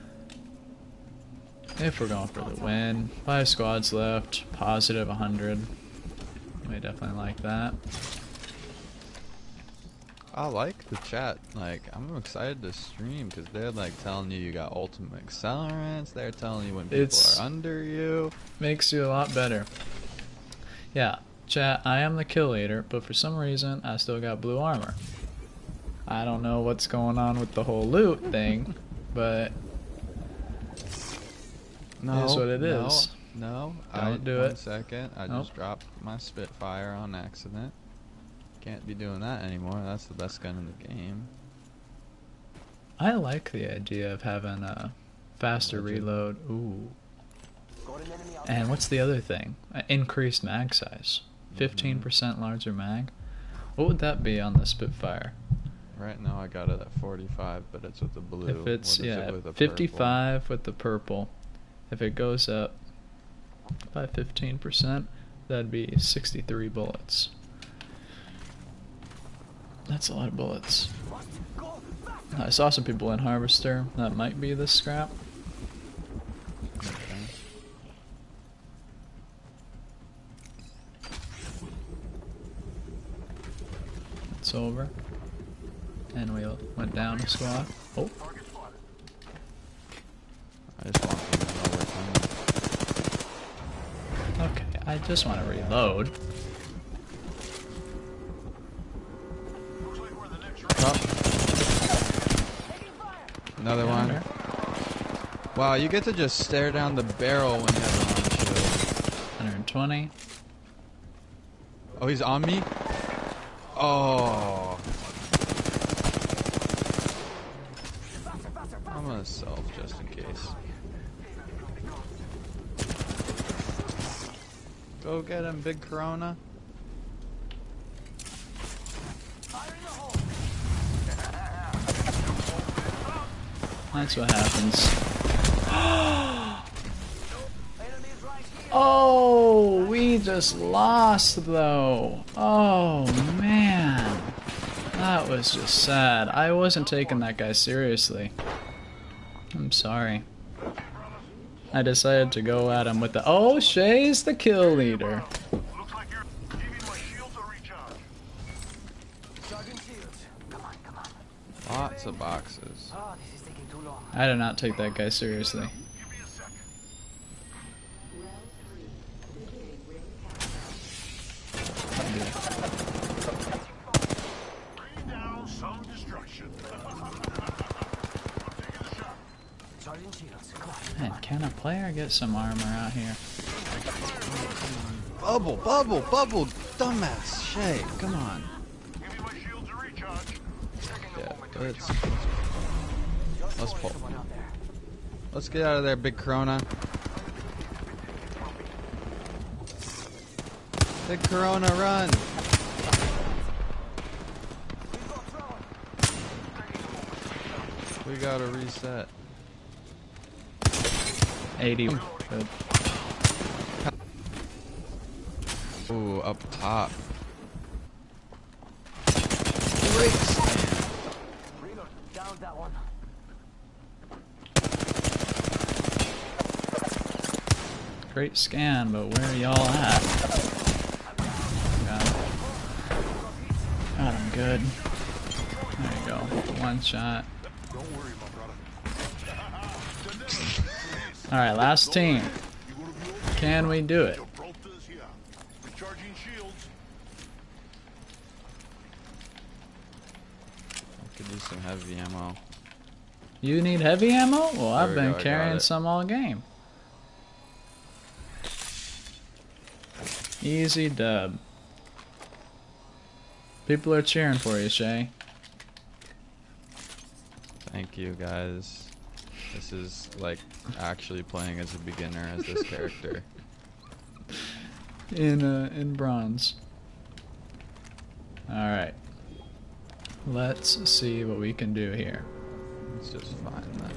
Speaker 1: If we're going for the win. Five squads left, positive 100. We definitely like that.
Speaker 2: I like the chat. Like, I'm excited to stream because they're like telling you you got ultimate accelerants. They're telling you when people
Speaker 1: It's-
Speaker 2: are under you.
Speaker 1: Makes you a lot better. Yeah, chat, I am the kill leader, but for some reason I still got blue armor. I don't know what's going on with the whole loot thing, but
Speaker 2: No,
Speaker 1: is what it
Speaker 2: no,
Speaker 1: is.
Speaker 2: No, I,
Speaker 1: Don't do
Speaker 2: one
Speaker 1: it.
Speaker 2: second. I
Speaker 1: Nope.
Speaker 2: just dropped my Spitfire on accident. Can't be doing that anymore. That's the best gun in the game.
Speaker 1: I like the idea of having a faster reload. Ooh.
Speaker 4: Got an enemy out
Speaker 1: And what's the other thing? Uh, Increased mag size. 15% larger mag. What would that be on the Spitfire?
Speaker 2: Right now I got it at 45, but it's with the blue.
Speaker 1: If it's
Speaker 2: What is
Speaker 1: yeah,
Speaker 2: it with the
Speaker 1: 55 with the purple. If it goes up by 15%, that'd be 63 bullets. That's a lot of bullets.
Speaker 4: Must go back.
Speaker 1: I saw some people in Harvester. That might be the scrap.
Speaker 2: Okay.
Speaker 1: it's over. And we went down a squad. Oh,
Speaker 2: I just want to coming.
Speaker 1: okay. I just want to reload.
Speaker 2: Another one.
Speaker 1: there.
Speaker 2: Wow, you get to just stare down the barrel when you have it on shield.
Speaker 1: 120.
Speaker 2: Oh, he's on me? Oh. I'm gonna self just in case. Go get him, big Corona.
Speaker 1: That's what happens. oh, we just lost though. Oh man. That was just sad. I wasn't taking that guy seriously. I'm sorry. I decided to go at him with the. Oh, Shay's the kill leader.
Speaker 3: Looks like you're giving my shields a recharge.
Speaker 4: Sergeant Shields. Come on, come on.
Speaker 2: Lots of boxes.
Speaker 4: Oh, this is taking too long.
Speaker 1: I did not take that guy seriously.
Speaker 3: Give me a sec. Bring down some destruction.
Speaker 4: Sergeant Shields, come on.
Speaker 1: Man, can a player get some armor out here?
Speaker 2: Bubble, bubble, bubble, dumbass Shay, come on.
Speaker 3: Give me my shields a recharge.
Speaker 2: Yeah, let's,
Speaker 4: Just
Speaker 2: Let's pull.
Speaker 4: someone out there.
Speaker 2: let's get out of there, big Corona. Big Corona, run! We gotta reset.
Speaker 1: 80. Good.
Speaker 2: Ooh, up top. Great stand.
Speaker 4: Reload. Down that one.
Speaker 1: Great scan, but where y'all at? Got him. Got him good. There you go. One shot.
Speaker 3: Don't worry, my brother.
Speaker 1: Alright, last team.
Speaker 3: You gonna be okay?
Speaker 1: Can we do it?
Speaker 3: Gibraltar's here. Recharging shields.
Speaker 2: I could use some heavy ammo.
Speaker 1: You need heavy ammo? Well, I've
Speaker 2: we
Speaker 1: been
Speaker 2: go,
Speaker 1: carrying some all game. Easy dub. People are cheering for you, Shay.
Speaker 2: Thank you guys. This is like actually playing as a beginner as this character.
Speaker 1: In uh, in bronze. All right. Let's see what we can do here.
Speaker 2: It's just fine then.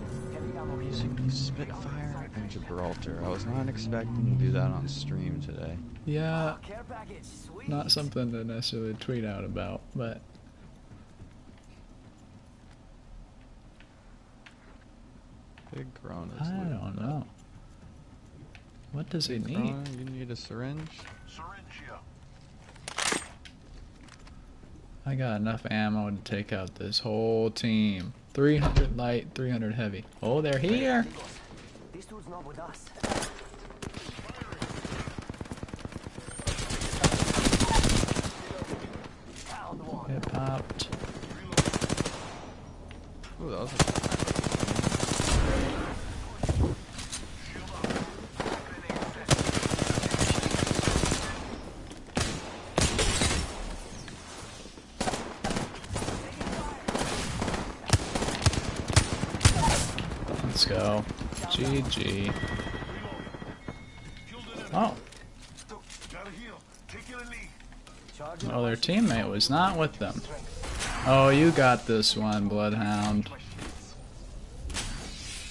Speaker 2: Gibraltar. I was not expecting to do that on stream today.
Speaker 1: Yeah,
Speaker 4: Care package. Sweet.
Speaker 1: not something to necessarily tweet out about, but
Speaker 2: Big Corona's
Speaker 1: I don't
Speaker 2: up.
Speaker 1: know. What does he need?
Speaker 2: Corona, you need a syringe?
Speaker 3: Syringe.
Speaker 1: I got enough ammo to take out this whole team. 300 light, 300 heavy. Oh, they're here.
Speaker 4: This dude's not with us. Down one.
Speaker 1: It popped.
Speaker 2: Ooh, that was a
Speaker 1: Let's go. GG. Oh,
Speaker 3: Gotta heal. Taking a knee.
Speaker 4: Charging
Speaker 1: oh, their teammate was not with them. Oh, you got this one, Bloodhound.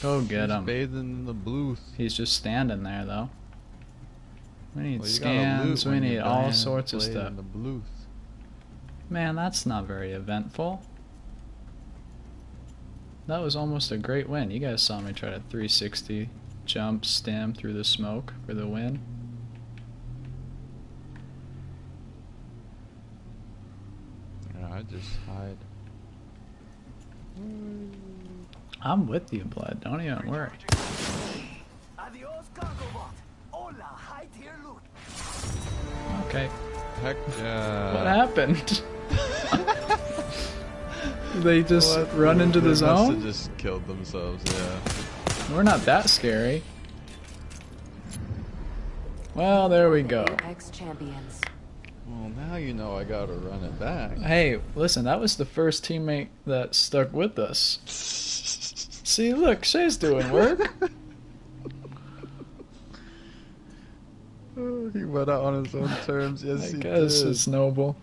Speaker 1: Go get
Speaker 2: He's
Speaker 1: him.
Speaker 2: bathing in the blue.
Speaker 1: He's just standing there, though. We need
Speaker 2: Well, you gotta loot
Speaker 1: scans. We need all sorts of stuff. Man, that's not very eventful. That was almost a great win. You guys saw me try to 360 jump stem through the smoke for the win.
Speaker 2: Yeah, I I just hide.
Speaker 1: I'm with you, Blood. Don't even worry.
Speaker 4: Adios, cargo bot. Hola, high tier loot.
Speaker 1: Okay.
Speaker 2: Heck yeah.
Speaker 1: What happened? they just
Speaker 2: What?
Speaker 1: run into
Speaker 2: They
Speaker 1: the
Speaker 2: must have
Speaker 1: zone?
Speaker 2: just killed themselves, yeah.
Speaker 1: We're not that scary. Well, there we go.
Speaker 6: Apex champions.
Speaker 2: Well, now you know I gotta run it back.
Speaker 1: Hey, listen, that was the first teammate that stuck with us. See, look, Shay's doing work.
Speaker 2: Oh, he went out on his own terms. Yes,
Speaker 1: I
Speaker 2: he
Speaker 1: guess
Speaker 2: did.
Speaker 1: it's noble.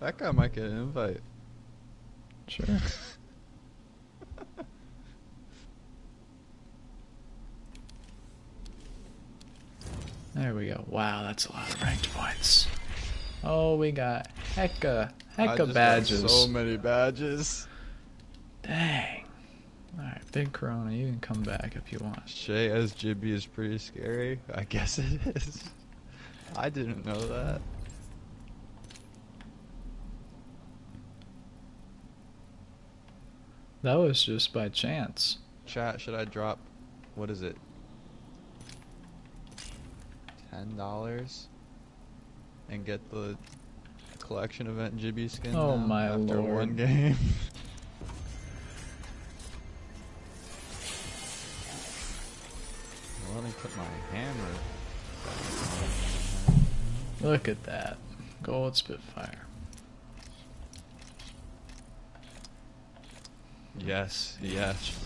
Speaker 2: That guy might get an invite.
Speaker 1: Sure. There we go. Wow, that's a lot of ranked points. Oh, we got hecka,
Speaker 2: I
Speaker 1: hecka badges.
Speaker 2: So many badges.
Speaker 1: Dang. Alright, Big Corona, you can come back if you want.
Speaker 2: Shay as Jibby is pretty scary. I guess it is. I didn't know that.
Speaker 1: That was just by chance.
Speaker 2: Chat, should I drop? What is it? Ten dollars, and get the collection event Jibby skin.
Speaker 1: Oh my
Speaker 2: after
Speaker 1: lord.
Speaker 2: one game. Let me put my hammer.
Speaker 1: Look at that. Gold Spitfire.
Speaker 2: Yes, yes.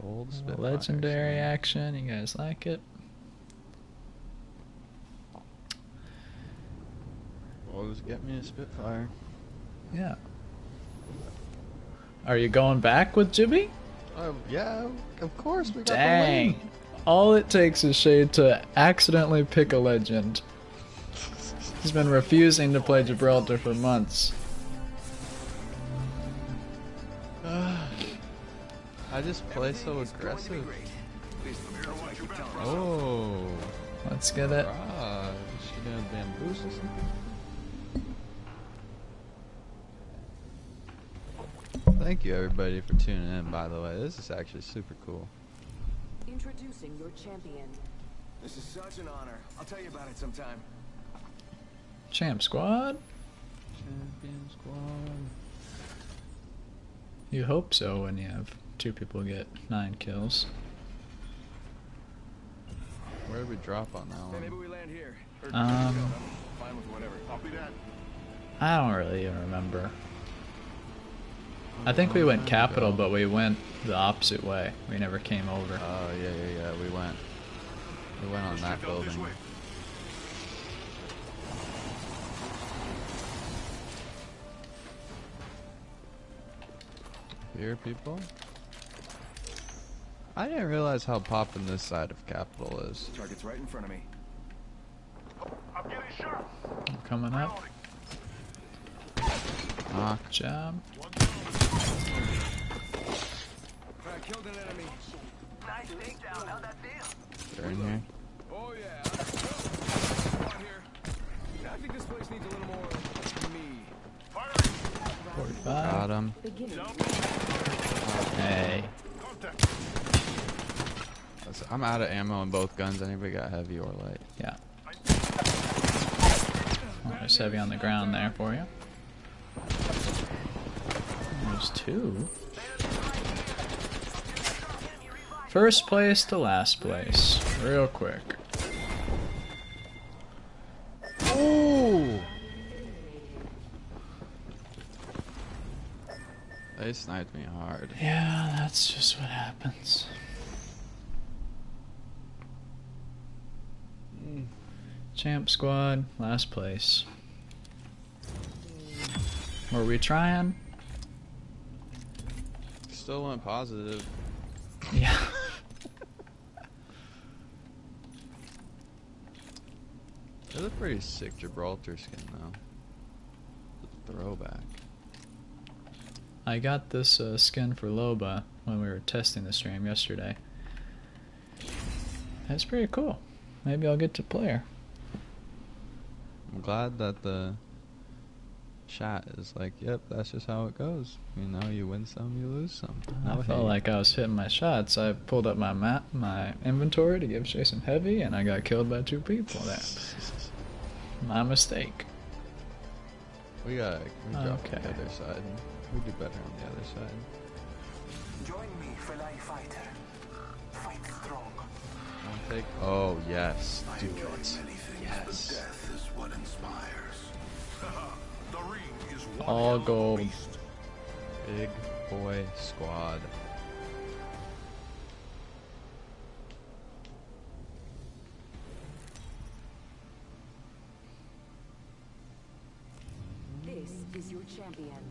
Speaker 2: Gold Spitfire.
Speaker 1: Legendary
Speaker 2: son.
Speaker 1: action. You guys like it?
Speaker 2: Always get me a Spitfire.
Speaker 1: Yeah. Are you going back with Jibby?
Speaker 2: Oh um, yeah, of course we got the
Speaker 1: Dang. All it takes is Shay to accidentally pick a legend. He's been refusing to play Gibraltar for months.
Speaker 2: I just play so aggressive.
Speaker 5: At least from here to what you tell us.
Speaker 2: Oh,
Speaker 1: Let's get it.
Speaker 2: ah, is she gonna bamboozle something? Thank you everybody for tuning in. By the way, this is actually super cool.
Speaker 6: Introducing your champion.
Speaker 5: This is such an honor. I'll tell you about it sometime.
Speaker 1: Champ Squad?
Speaker 2: Champion squad.
Speaker 1: You hope so when you have two people get nine kills.
Speaker 2: Where did we drop on that
Speaker 5: Hey, maybe we land here.
Speaker 1: Um,
Speaker 5: I'm fine with whatever. Copy that.
Speaker 1: I don't really even remember. I think we went Capitol, but we went the opposite way. We never came over.
Speaker 2: Oh yeah, yeah, yeah. We went. We went on that building. Here, people. I didn't realize how poppin' this side of Capitol is.
Speaker 5: Target's right in front of me.
Speaker 1: Coming up.
Speaker 2: Knock.
Speaker 1: Good job.
Speaker 5: I killed an enemy.
Speaker 4: Nice takedown. How'd that feel?
Speaker 2: They're in here.
Speaker 5: Oh yeah. Come here. I think this place needs a little more me.
Speaker 1: 45.
Speaker 2: Got him.
Speaker 6: Beginning.
Speaker 1: Hey.
Speaker 2: I'm out of ammo on both guns. Anybody got heavy or light?
Speaker 1: Yeah. Oh, there's heavy on the ground there for you. There's two. First place to last place. Real quick.
Speaker 2: Ooh! They sniped me hard.
Speaker 1: Yeah, that's just what happens. Champ squad, last place. Were we trying?
Speaker 2: Still went positive.
Speaker 1: Yeah.
Speaker 2: It's a pretty sick Gibraltar skin though. Throwback.
Speaker 1: I got this uh, skin for Loba when we were testing the stream yesterday. That's pretty cool. Maybe I'll get to play her.
Speaker 2: I'm glad that the chat is like, yep, that's just how it goes. You know, you win some, you lose some.
Speaker 1: I felt like I was hitting my shots. I pulled up my map, my inventory to give Jason heavy, and I got killed by two people there. My mistake.
Speaker 2: we got we dropped
Speaker 1: Okay.
Speaker 2: the other side. We do better on the other side.
Speaker 5: Join me, fellow fighter. Fight strong.
Speaker 2: One take. Oh yes, do
Speaker 3: Enjoy
Speaker 2: it.
Speaker 3: many things,
Speaker 2: Yes.
Speaker 3: but death is what inspires. the ring is one
Speaker 1: All
Speaker 3: hell
Speaker 1: gold.
Speaker 3: beast.
Speaker 2: Big boy squad.
Speaker 6: This is your champion.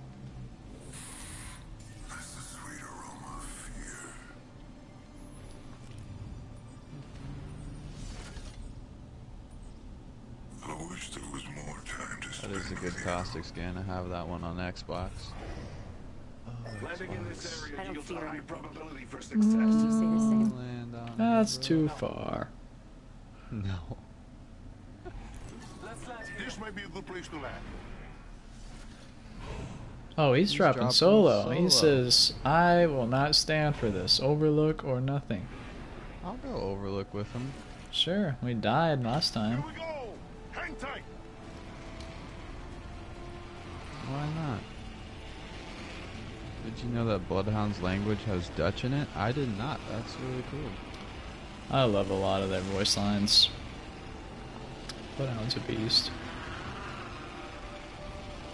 Speaker 3: That's the sweet aroma of fear. I wish there was more time to
Speaker 2: That
Speaker 3: spend
Speaker 2: is a good
Speaker 3: with you.
Speaker 2: caustic scan. I have that one on Xbox.
Speaker 5: Oh, Landing in
Speaker 6: I don't fear
Speaker 5: high probability for mm, success.
Speaker 6: Did the same?
Speaker 2: Land
Speaker 1: That's too far.
Speaker 2: No.
Speaker 5: Let's land here.
Speaker 3: This might be a good place to land.
Speaker 1: Oh, he's,
Speaker 2: He's
Speaker 1: dropping,
Speaker 2: dropping
Speaker 1: solo. He says, I will not stand for this. Overlook or nothing.
Speaker 2: I'll go overlook with him.
Speaker 1: Sure, we died last
Speaker 3: Here
Speaker 1: time.
Speaker 2: Did you know that Bloodhound's language has Dutch in it? I did not. That's really cool.
Speaker 1: I love a lot of their voice lines. Bloodhound's a beast.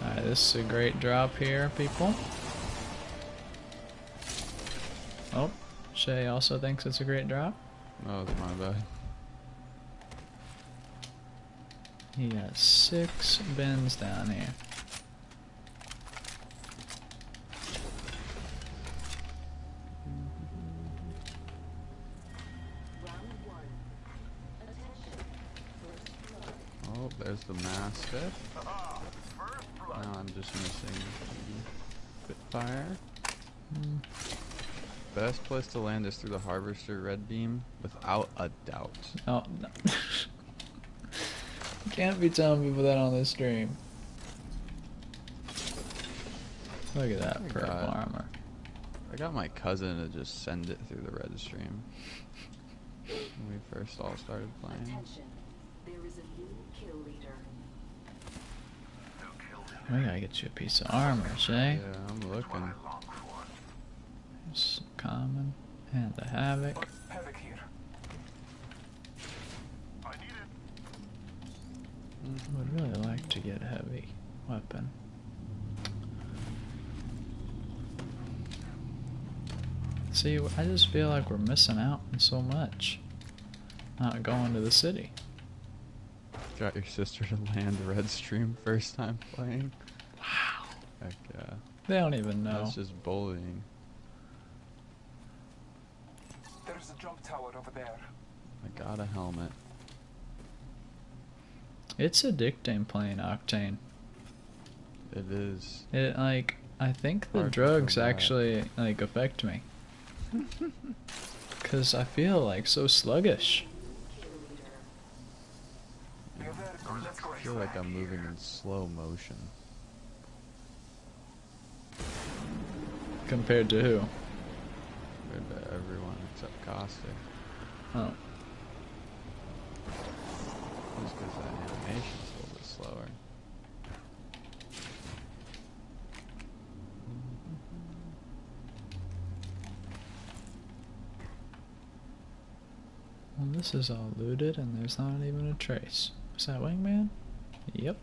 Speaker 1: Alright, this is a great drop here, people. Oh, Shay also thinks it's a great drop.
Speaker 2: Oh, it's my bad.
Speaker 1: He has six bins down here.
Speaker 2: The Mastiff. Now I'm just missing the Spitfire.
Speaker 1: Hmm.
Speaker 2: Best place to land is through the Harvester Red Beam, without a doubt.
Speaker 1: Oh, no. You Can't be telling people that on this stream. Look at that purple armor.
Speaker 2: I got my cousin to just send it through the red stream when we first all started playing.
Speaker 6: Attention. There is a new kill leader.
Speaker 1: We gotta get you a piece of armor, Shay.
Speaker 2: Yeah, I'm looking.
Speaker 1: It's common. And the havoc.
Speaker 5: Havoc here.
Speaker 3: I need it.
Speaker 1: Would really like to get a heavy weapon. See, I just feel like we're missing out on so much. Not going to the city.
Speaker 2: Got your sister to land red stream first time playing.
Speaker 1: Wow.
Speaker 2: Heck yeah.
Speaker 1: They don't even know.
Speaker 2: That's just bullying.
Speaker 5: There's a jump tower over there.
Speaker 2: I got a helmet.
Speaker 1: It's addicting playing Octane.
Speaker 2: It is.
Speaker 1: It like I think the
Speaker 2: Hard
Speaker 1: drugs actually like affect me. Cause I feel like so sluggish.
Speaker 5: We're very good. Let's go
Speaker 2: I feel like I'm moving in slow motion.
Speaker 1: Compared to who?
Speaker 2: Compared to everyone except Caustic.
Speaker 1: Oh.
Speaker 2: Just because that animation's a little bit slower.
Speaker 1: Well, this is all looted and there's not even a trace. Is that Wingman? Yep.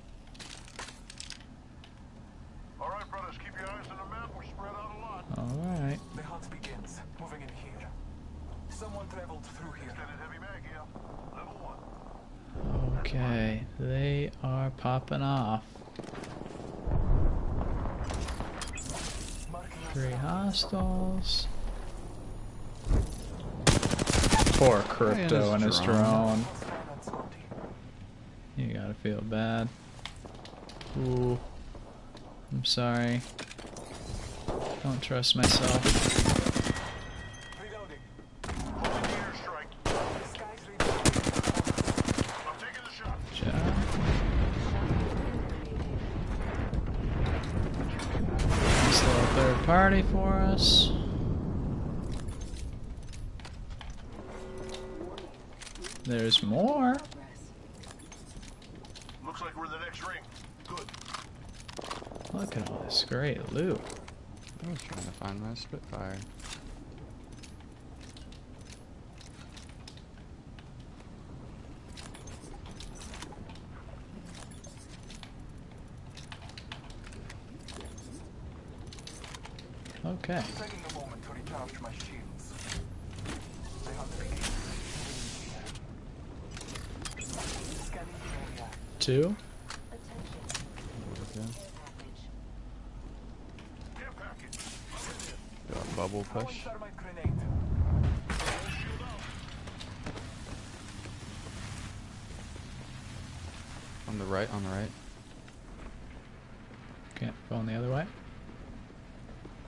Speaker 3: All right, brothers, keep your eyes on the map. We're spread out a lot.
Speaker 1: Alright.
Speaker 5: The hunt begins. Moving in here. Someone traveled through here.
Speaker 3: Extended heavy mag here. Level one.
Speaker 1: Okay. They are popping off. Three hostiles. Poor Crypto and his
Speaker 2: drone.
Speaker 1: drone.
Speaker 5: Silence empty.
Speaker 1: You gotta feel bad. Ooh. I'm sorry. Don't trust myself.
Speaker 5: Reloading.
Speaker 3: Holding the airstrike.
Speaker 5: The sky's ready.
Speaker 1: party for us. There's more.
Speaker 5: Looks like we're in the next ring. Good.
Speaker 1: Look at all this great loot.
Speaker 2: I was trying to find my Spitfire.
Speaker 1: Okay.
Speaker 5: Taking a moment to recharge my shields. I have the beginning. Scanning the area.
Speaker 1: Two.
Speaker 2: Okay.
Speaker 5: Care package.
Speaker 2: Got a bubble
Speaker 5: Throwing
Speaker 2: push.
Speaker 5: thermite grenade.
Speaker 2: On the right, on the right.
Speaker 1: Can't going the other way.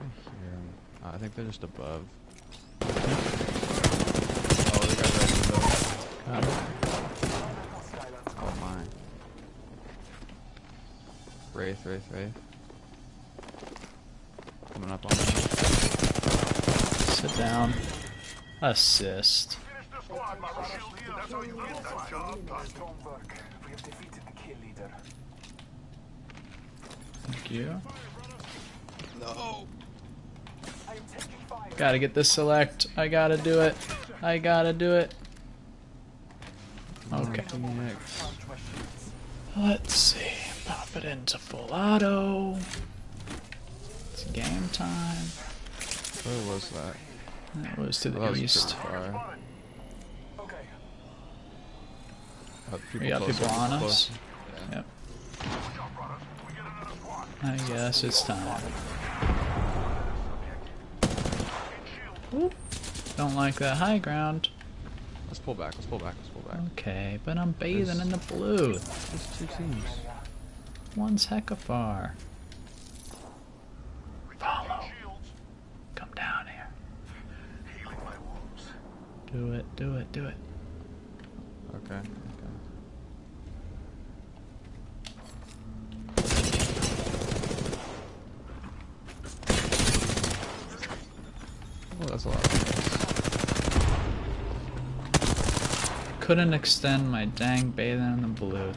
Speaker 2: I hear 'em. Uh, I think they're just above. Oh, they got right above.
Speaker 1: Got it.
Speaker 2: Oh my. Wraith, Wraith, Wraith. Coming up on me.
Speaker 1: Sit down. Assist.
Speaker 5: Finish the squad, my shield here. That's how you get that job done. Strong work. We have defeated the kill leader.
Speaker 1: Thank you.
Speaker 5: Fire.
Speaker 1: Gotta get this select. I gotta do it. I gotta do it. Okay. Let's see. Pop it into full auto. It's game time.
Speaker 2: Where was that?
Speaker 1: That was to
Speaker 2: Oh,
Speaker 1: the
Speaker 2: that was
Speaker 1: east.
Speaker 2: far.
Speaker 5: Okay.
Speaker 2: Uh,
Speaker 1: We got people on
Speaker 2: closer.
Speaker 1: us.
Speaker 2: Yeah.
Speaker 1: Yep. I guess it's time. Oop. Don't like that high ground.
Speaker 2: Let's pull back, let's pull back, let's pull back.
Speaker 1: Okay, but I'm bathing
Speaker 2: There's-
Speaker 1: in the blue.
Speaker 2: There's two teams.
Speaker 1: One's heck hecka far. Follow. Come down here.
Speaker 5: Healing my wounds.
Speaker 1: Do it, do it, do it.
Speaker 2: Okay, okay. Oh, that's a lot of.
Speaker 1: Couldn't extend my dang bathing in the blue.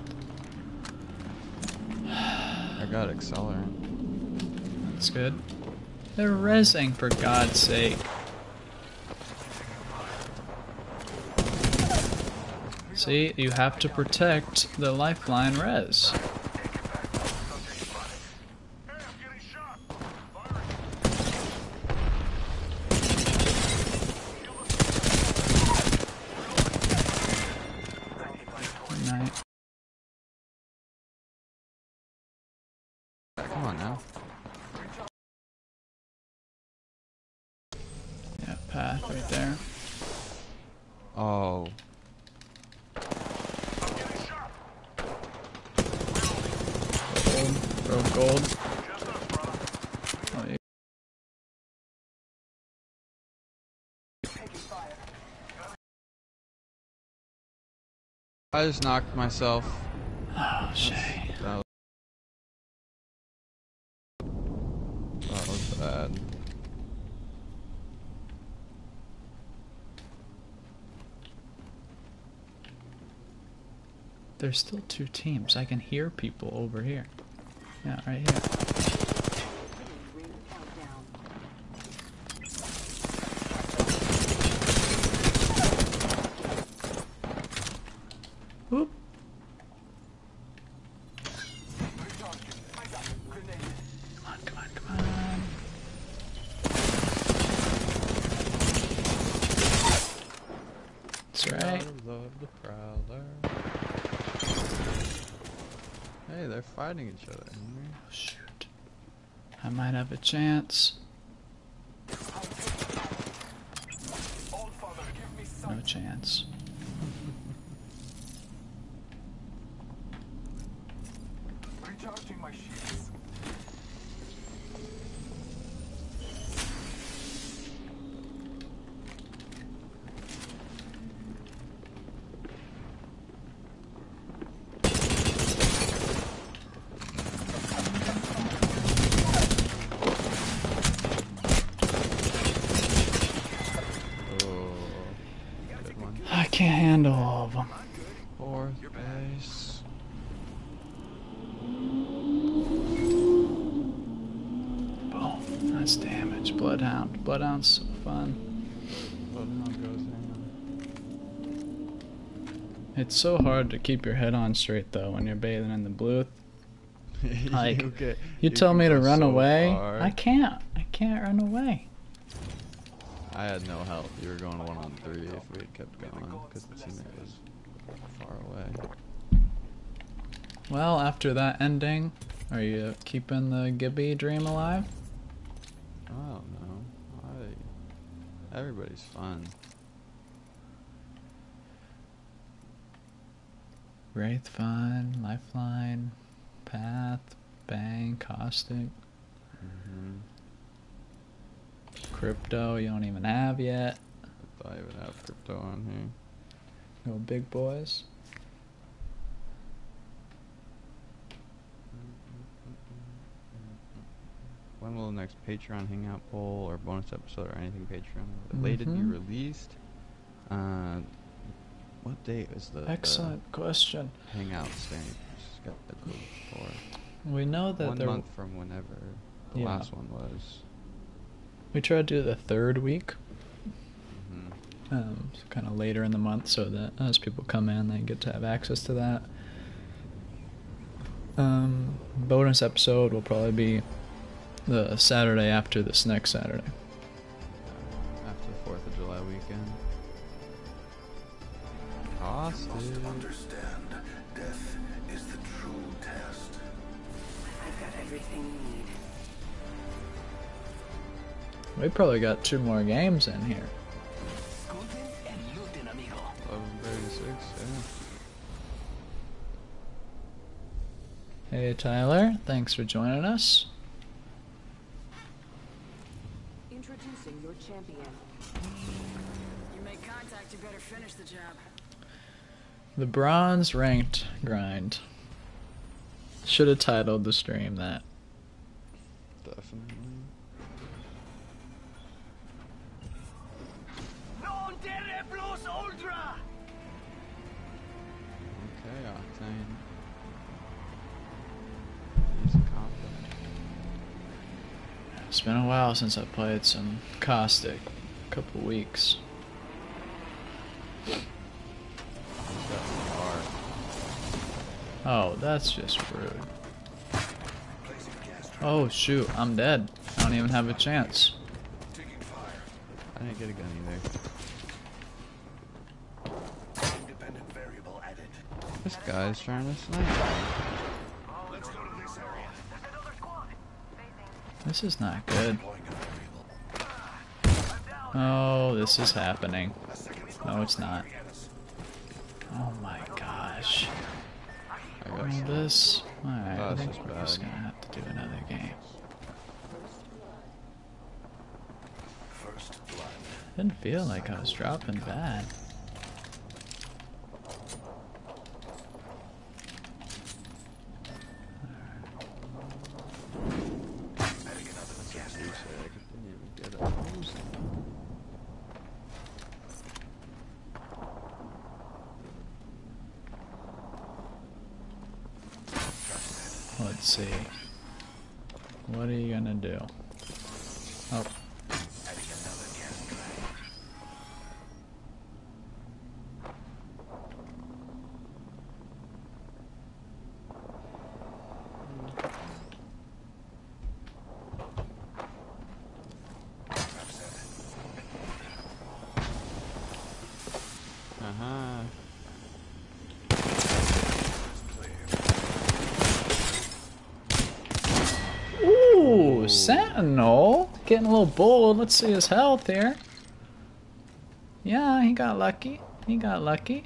Speaker 2: I got accelerant.
Speaker 1: That's good. They're resing for God's sake. See, you have to protect the lifeline res.
Speaker 5: Hey, I'm getting shot.
Speaker 1: Night.
Speaker 2: Come on now.
Speaker 1: Yeah, path right there.
Speaker 2: Oh.
Speaker 1: Gold. Throw gold. Oh, you-
Speaker 2: I just knocked myself.
Speaker 1: Oh, Shay.
Speaker 2: That was, that was bad.
Speaker 1: There's still two teams. I can hear people over here. Yeah, right here.
Speaker 6: Ring countdown.
Speaker 1: Whoop. Come on, come on, come on. That's right.
Speaker 2: I love the prowler. Hey, they're fighting each other. Henry.
Speaker 1: Oh, shoot. I might have a chance.
Speaker 5: Allfather, give me
Speaker 1: No
Speaker 5: sight.
Speaker 1: chance.
Speaker 5: Recharging my shields.
Speaker 1: Advanced damage. Bloodhound. Bloodhound's so fun.
Speaker 2: Bloodhound goes in.
Speaker 1: It's so hard to keep your head on straight though when you're bathing in the blue. Like,
Speaker 2: you, get-
Speaker 1: You tell me to run
Speaker 2: so
Speaker 1: away.
Speaker 2: far.
Speaker 1: I can't. I can't run away.
Speaker 2: I had no help. You were going one on three if we had kept going because the teammate was far away.
Speaker 1: Well, after that ending, are you keeping the Gibby dream alive?
Speaker 2: I don't know. I everybody's fun.
Speaker 1: Wraith fine, lifeline, path, bang, caustic,
Speaker 2: hmm
Speaker 1: crypto. You don't even have yet.
Speaker 2: I even have crypto on here.
Speaker 1: Go big boys.
Speaker 2: When will the next Patreon hangout poll or bonus episode or anything Patreon related be
Speaker 1: Mhm.
Speaker 2: released? Uh, what date is the, the
Speaker 1: Excellent question.
Speaker 2: hangout for?
Speaker 1: We know that
Speaker 2: One month from whenever the
Speaker 1: Yeah.
Speaker 2: last one was.
Speaker 1: We try to do the third week,
Speaker 2: hmm
Speaker 1: um, so kind of later in the month, so that as people come in, they get to have access to that. Um, bonus episode will probably be the Saturday after this next Saturday.
Speaker 2: After the Fourth of July weekend. Hostage.
Speaker 3: Understand, death is the true test.
Speaker 6: I've got everything you need.
Speaker 1: We probably got two more games in here.
Speaker 4: Escolten and looten, amigo.
Speaker 2: Eleven thirty-six. Yeah.
Speaker 1: Hey Tyler, thanks for joining us.
Speaker 6: Introducing your champion. You make contact, you better finish the job.
Speaker 1: The bronze ranked grind. Should have titled the stream that.
Speaker 2: Definitely.
Speaker 4: Non plus ultra!
Speaker 2: Okay, Octane. He's confident.
Speaker 1: It's been a while since I played some Caustic. A couple weeks. Oh, that's just rude. Oh shoot, I'm dead. I don't even have a chance.
Speaker 2: I didn't get a gun either.
Speaker 3: Independent variable added.
Speaker 2: This guy's trying to snipe me.
Speaker 3: Let's go to this area.
Speaker 1: This is not good.
Speaker 3: Deploying a variable.
Speaker 1: Oh, this is happening. No, it's not. Oh my gosh.
Speaker 2: I
Speaker 1: All
Speaker 2: got
Speaker 1: this. Alright, I think we're just gonna have to do another game. Didn't feel like I was dropping bad.
Speaker 3: Adding another gas
Speaker 2: Goose egg. Didn't even get a boost.
Speaker 1: Let's see. What are you gonna do? Oh,
Speaker 3: Adding another gas track. Trap set.
Speaker 2: Uh-huh.
Speaker 3: Clear.
Speaker 1: Ooh, Sentinel. Getting a little bold. Let's see his health here. Yeah, he got lucky. He got lucky.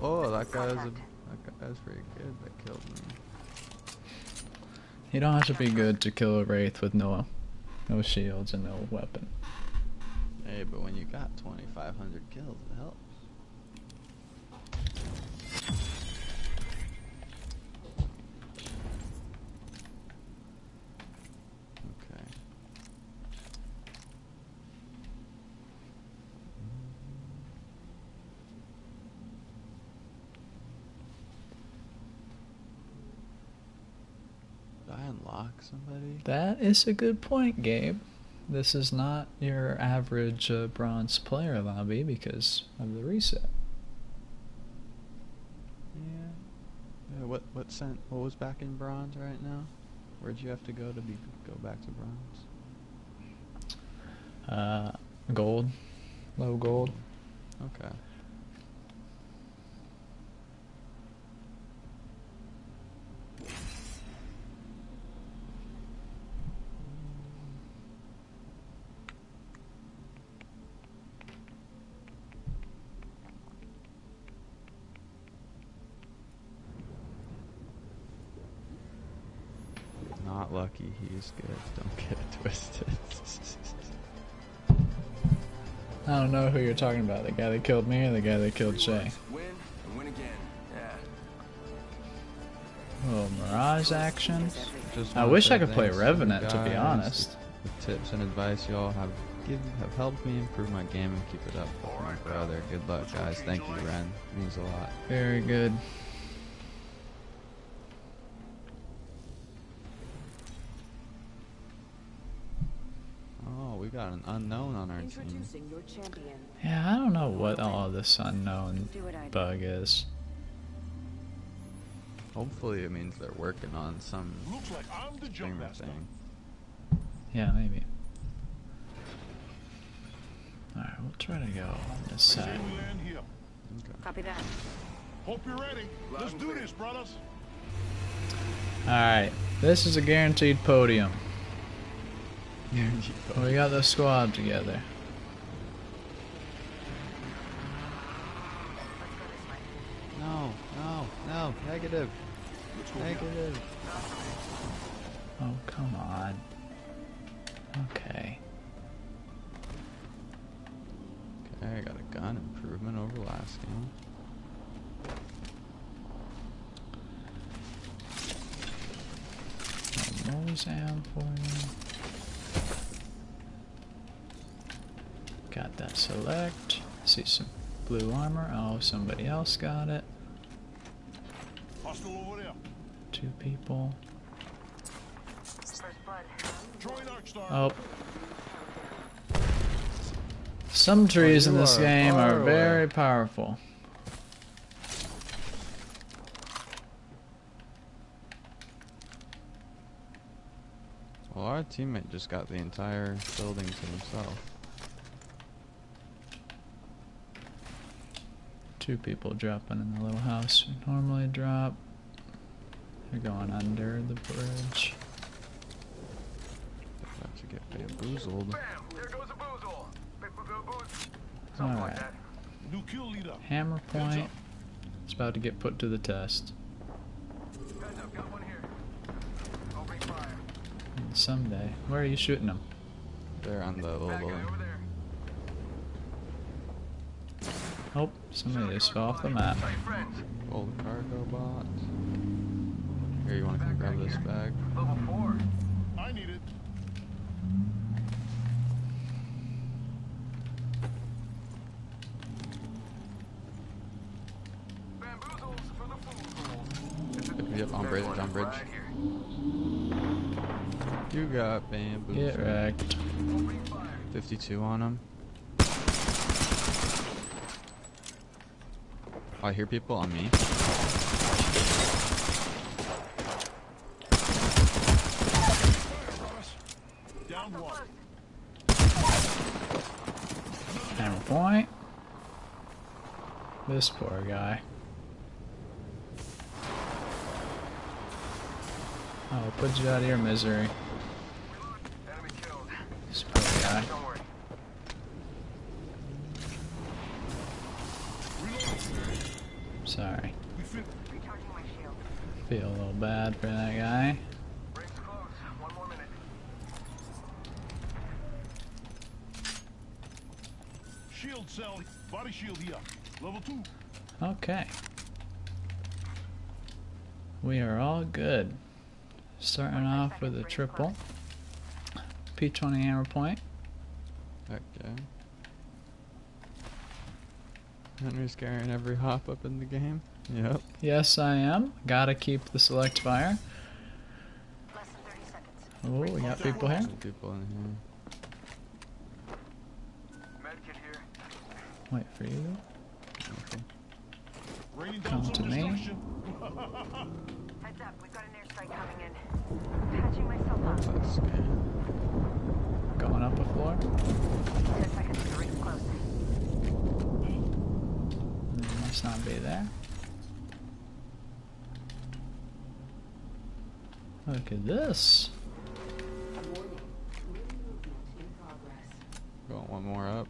Speaker 2: Oh, that guy's a, that guy's pretty good. That killed me.
Speaker 1: You don't have to be good to kill a Wraith with no no shields and no weapon.
Speaker 2: Hey, but when you got 2,500 kills, it helps. Somebody?
Speaker 1: That is a good point, Gabe. This is not your average uh, bronze player lobby because of the reset.
Speaker 2: Yeah. yeah. What what sent? What was back in bronze right now? Where'd you have to go to be go back to bronze?
Speaker 1: Uh, gold, low gold.
Speaker 2: Okay. Not lucky, he's good. Don't get it twisted.
Speaker 1: I don't know who you're talking about. The guy that killed me or the guy that killed Shay.
Speaker 5: Win and win again. Yeah.
Speaker 1: little Mirage action.
Speaker 2: Just
Speaker 1: I wish I could play
Speaker 2: thanks to you
Speaker 1: Revenant, to be honest.
Speaker 2: The tips and advice y'all have give, have helped me improve my game and keep it up with my brother. Good luck, guys. Thank you, Ren. means a lot.
Speaker 1: Very good.
Speaker 2: Unknown on our team.
Speaker 6: Introducing your champion.
Speaker 1: Yeah, I don't know what all this unknown
Speaker 6: Do what I do.
Speaker 1: bug is.
Speaker 2: Hopefully, it means they're working on some
Speaker 9: Looks like I'm the jump master.
Speaker 2: thing.
Speaker 1: Yeah, maybe. Alright, we'll try to go on this
Speaker 9: Say
Speaker 1: side.
Speaker 9: we land here.
Speaker 2: Okay.
Speaker 6: Copy that.
Speaker 9: Hope you're ready. Let's do this, brothers.
Speaker 1: Alright, this is a guaranteed podium.
Speaker 2: Guaranteed
Speaker 1: We got the squad together.
Speaker 2: No, no, no. Negative. Negative.
Speaker 1: Oh, come on. Okay.
Speaker 2: Okay, I got a gun improvement over last game.
Speaker 1: A Mozam for you. Got that select. See some blue armor. Oh, somebody else got it.
Speaker 9: Hostile over there.
Speaker 1: Two people.
Speaker 8: First blood.
Speaker 9: Throwing Arcstar.
Speaker 1: Oh. Some oh, trees in this game are very powerful.
Speaker 2: Well, our teammate just got the entire building to himself.
Speaker 1: Two people dropping in the little house we normally drop. They're going under the bridge.
Speaker 2: About to get bamboozled.
Speaker 5: Bam! There goes a boozle. Like
Speaker 1: Alright.
Speaker 5: that.
Speaker 9: New kill leader.
Speaker 1: Hammer point. It's about to get put to the test.
Speaker 5: Heads up, got one here. Opening fire.
Speaker 1: And someday. Where are you shooting them?
Speaker 2: They're on the little
Speaker 5: Bad guy
Speaker 2: building.
Speaker 5: over there.
Speaker 1: Oh, somebody just fell off the map.
Speaker 5: Tell your friends.
Speaker 2: Old cargo bots. Here, you want to come grab this bag?
Speaker 5: Level four.
Speaker 9: I need it.
Speaker 5: Bamboozles for the fools.
Speaker 2: Yep, on bridge, on bridge. You got bamboo.
Speaker 1: Get wrecked.
Speaker 2: 52 on him. I hear people on me.
Speaker 9: Down one.
Speaker 1: Hammer point. This poor guy. Oh, put you out of your misery. Bad for that guy.
Speaker 5: Rings close. One more minute.
Speaker 9: Shield cell. Body shield here. Level two.
Speaker 1: Okay. We are all good. Starting off with a triple. P20 hammer point.
Speaker 2: Heck yeah. Henry's carrying every hop up in the game. Yep.
Speaker 1: Yes, I am. Gotta keep the select fire. Oh, we got people here.
Speaker 2: People in here.
Speaker 1: Wait for you.
Speaker 2: Okay.
Speaker 1: Come to me.
Speaker 9: destruction.
Speaker 8: Heads up, we've got an airstrike coming in. Patching myself up.
Speaker 2: What's that?
Speaker 1: Going up a floor.
Speaker 8: Ten seconds to the ring's close.
Speaker 1: Mm, Must not be there. Look at this.
Speaker 6: Warning. New movement in progress.
Speaker 2: Going one more up.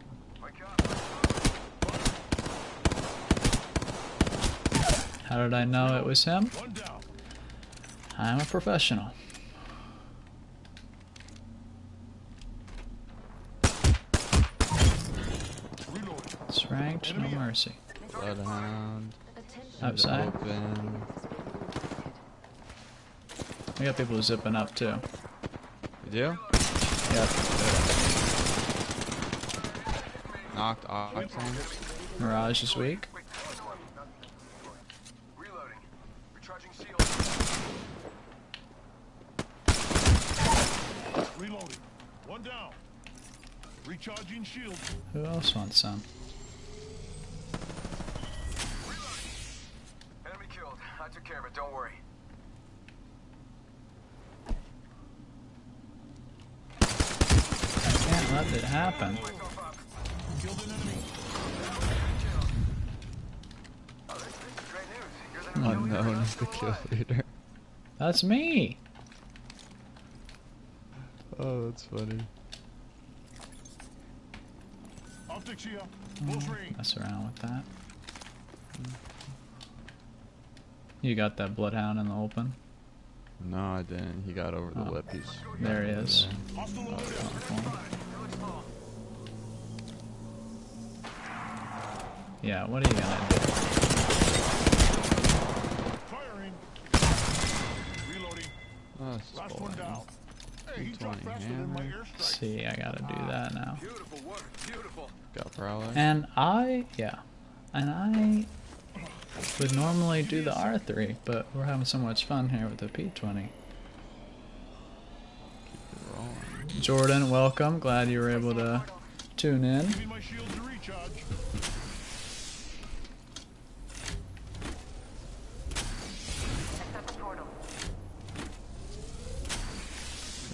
Speaker 1: How did I know it was him? I'm a professional. It's ranked, no mercy.
Speaker 2: Bloodhound.
Speaker 1: Outside.
Speaker 2: Open.
Speaker 1: We got people zipping up too.
Speaker 2: We do?
Speaker 1: Yep.
Speaker 2: Knocked Octane.
Speaker 1: Mirage is weak.
Speaker 5: Reloading.
Speaker 9: Reloading. One down. Recharging shield.
Speaker 1: Who else wants some? That's me.
Speaker 2: Oh, that's funny.
Speaker 9: Optics here. Close range.
Speaker 1: Mess around with that. You got that bloodhound in the open.
Speaker 2: No, I didn't. He got over the
Speaker 1: Oh.
Speaker 2: lip. He's
Speaker 1: There he is.
Speaker 9: Hostile
Speaker 1: Oh,
Speaker 9: over there.
Speaker 1: phone.
Speaker 5: Village small.
Speaker 1: Yeah, what are you gonna do?
Speaker 9: Firing. Reloading.
Speaker 2: Oh, it's
Speaker 9: Last one down. Hey, he dropped faster than my airstrike.
Speaker 1: See, I gotta do ah. that now.
Speaker 5: Beautiful work. Beautiful.
Speaker 2: Got Prowler.
Speaker 1: And I, yeah, and I would normally do the R3, but we're having so much fun here with the P20.
Speaker 2: Keep it rolling.
Speaker 1: Jordan, welcome. Glad you were able to tune in.
Speaker 9: Give me my shield to recharge.
Speaker 8: Set the portal.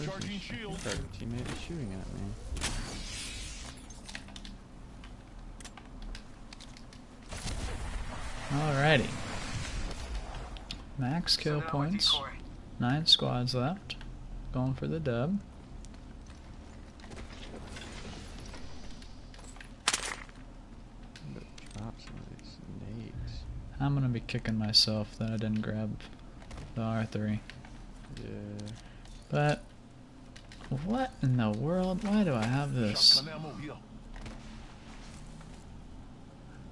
Speaker 9: Charging shield.
Speaker 2: Our teammate is shooting at me.
Speaker 1: Alrighty. Max kill
Speaker 5: Send out my
Speaker 1: points. Nine squads left. Going for the dub.
Speaker 2: But drop some of these nades.
Speaker 1: I'm gonna be kicking myself that I didn't grab the R3.
Speaker 2: Yeah.
Speaker 1: But what in the world? Why do I have this?
Speaker 9: Shotgun ammo here.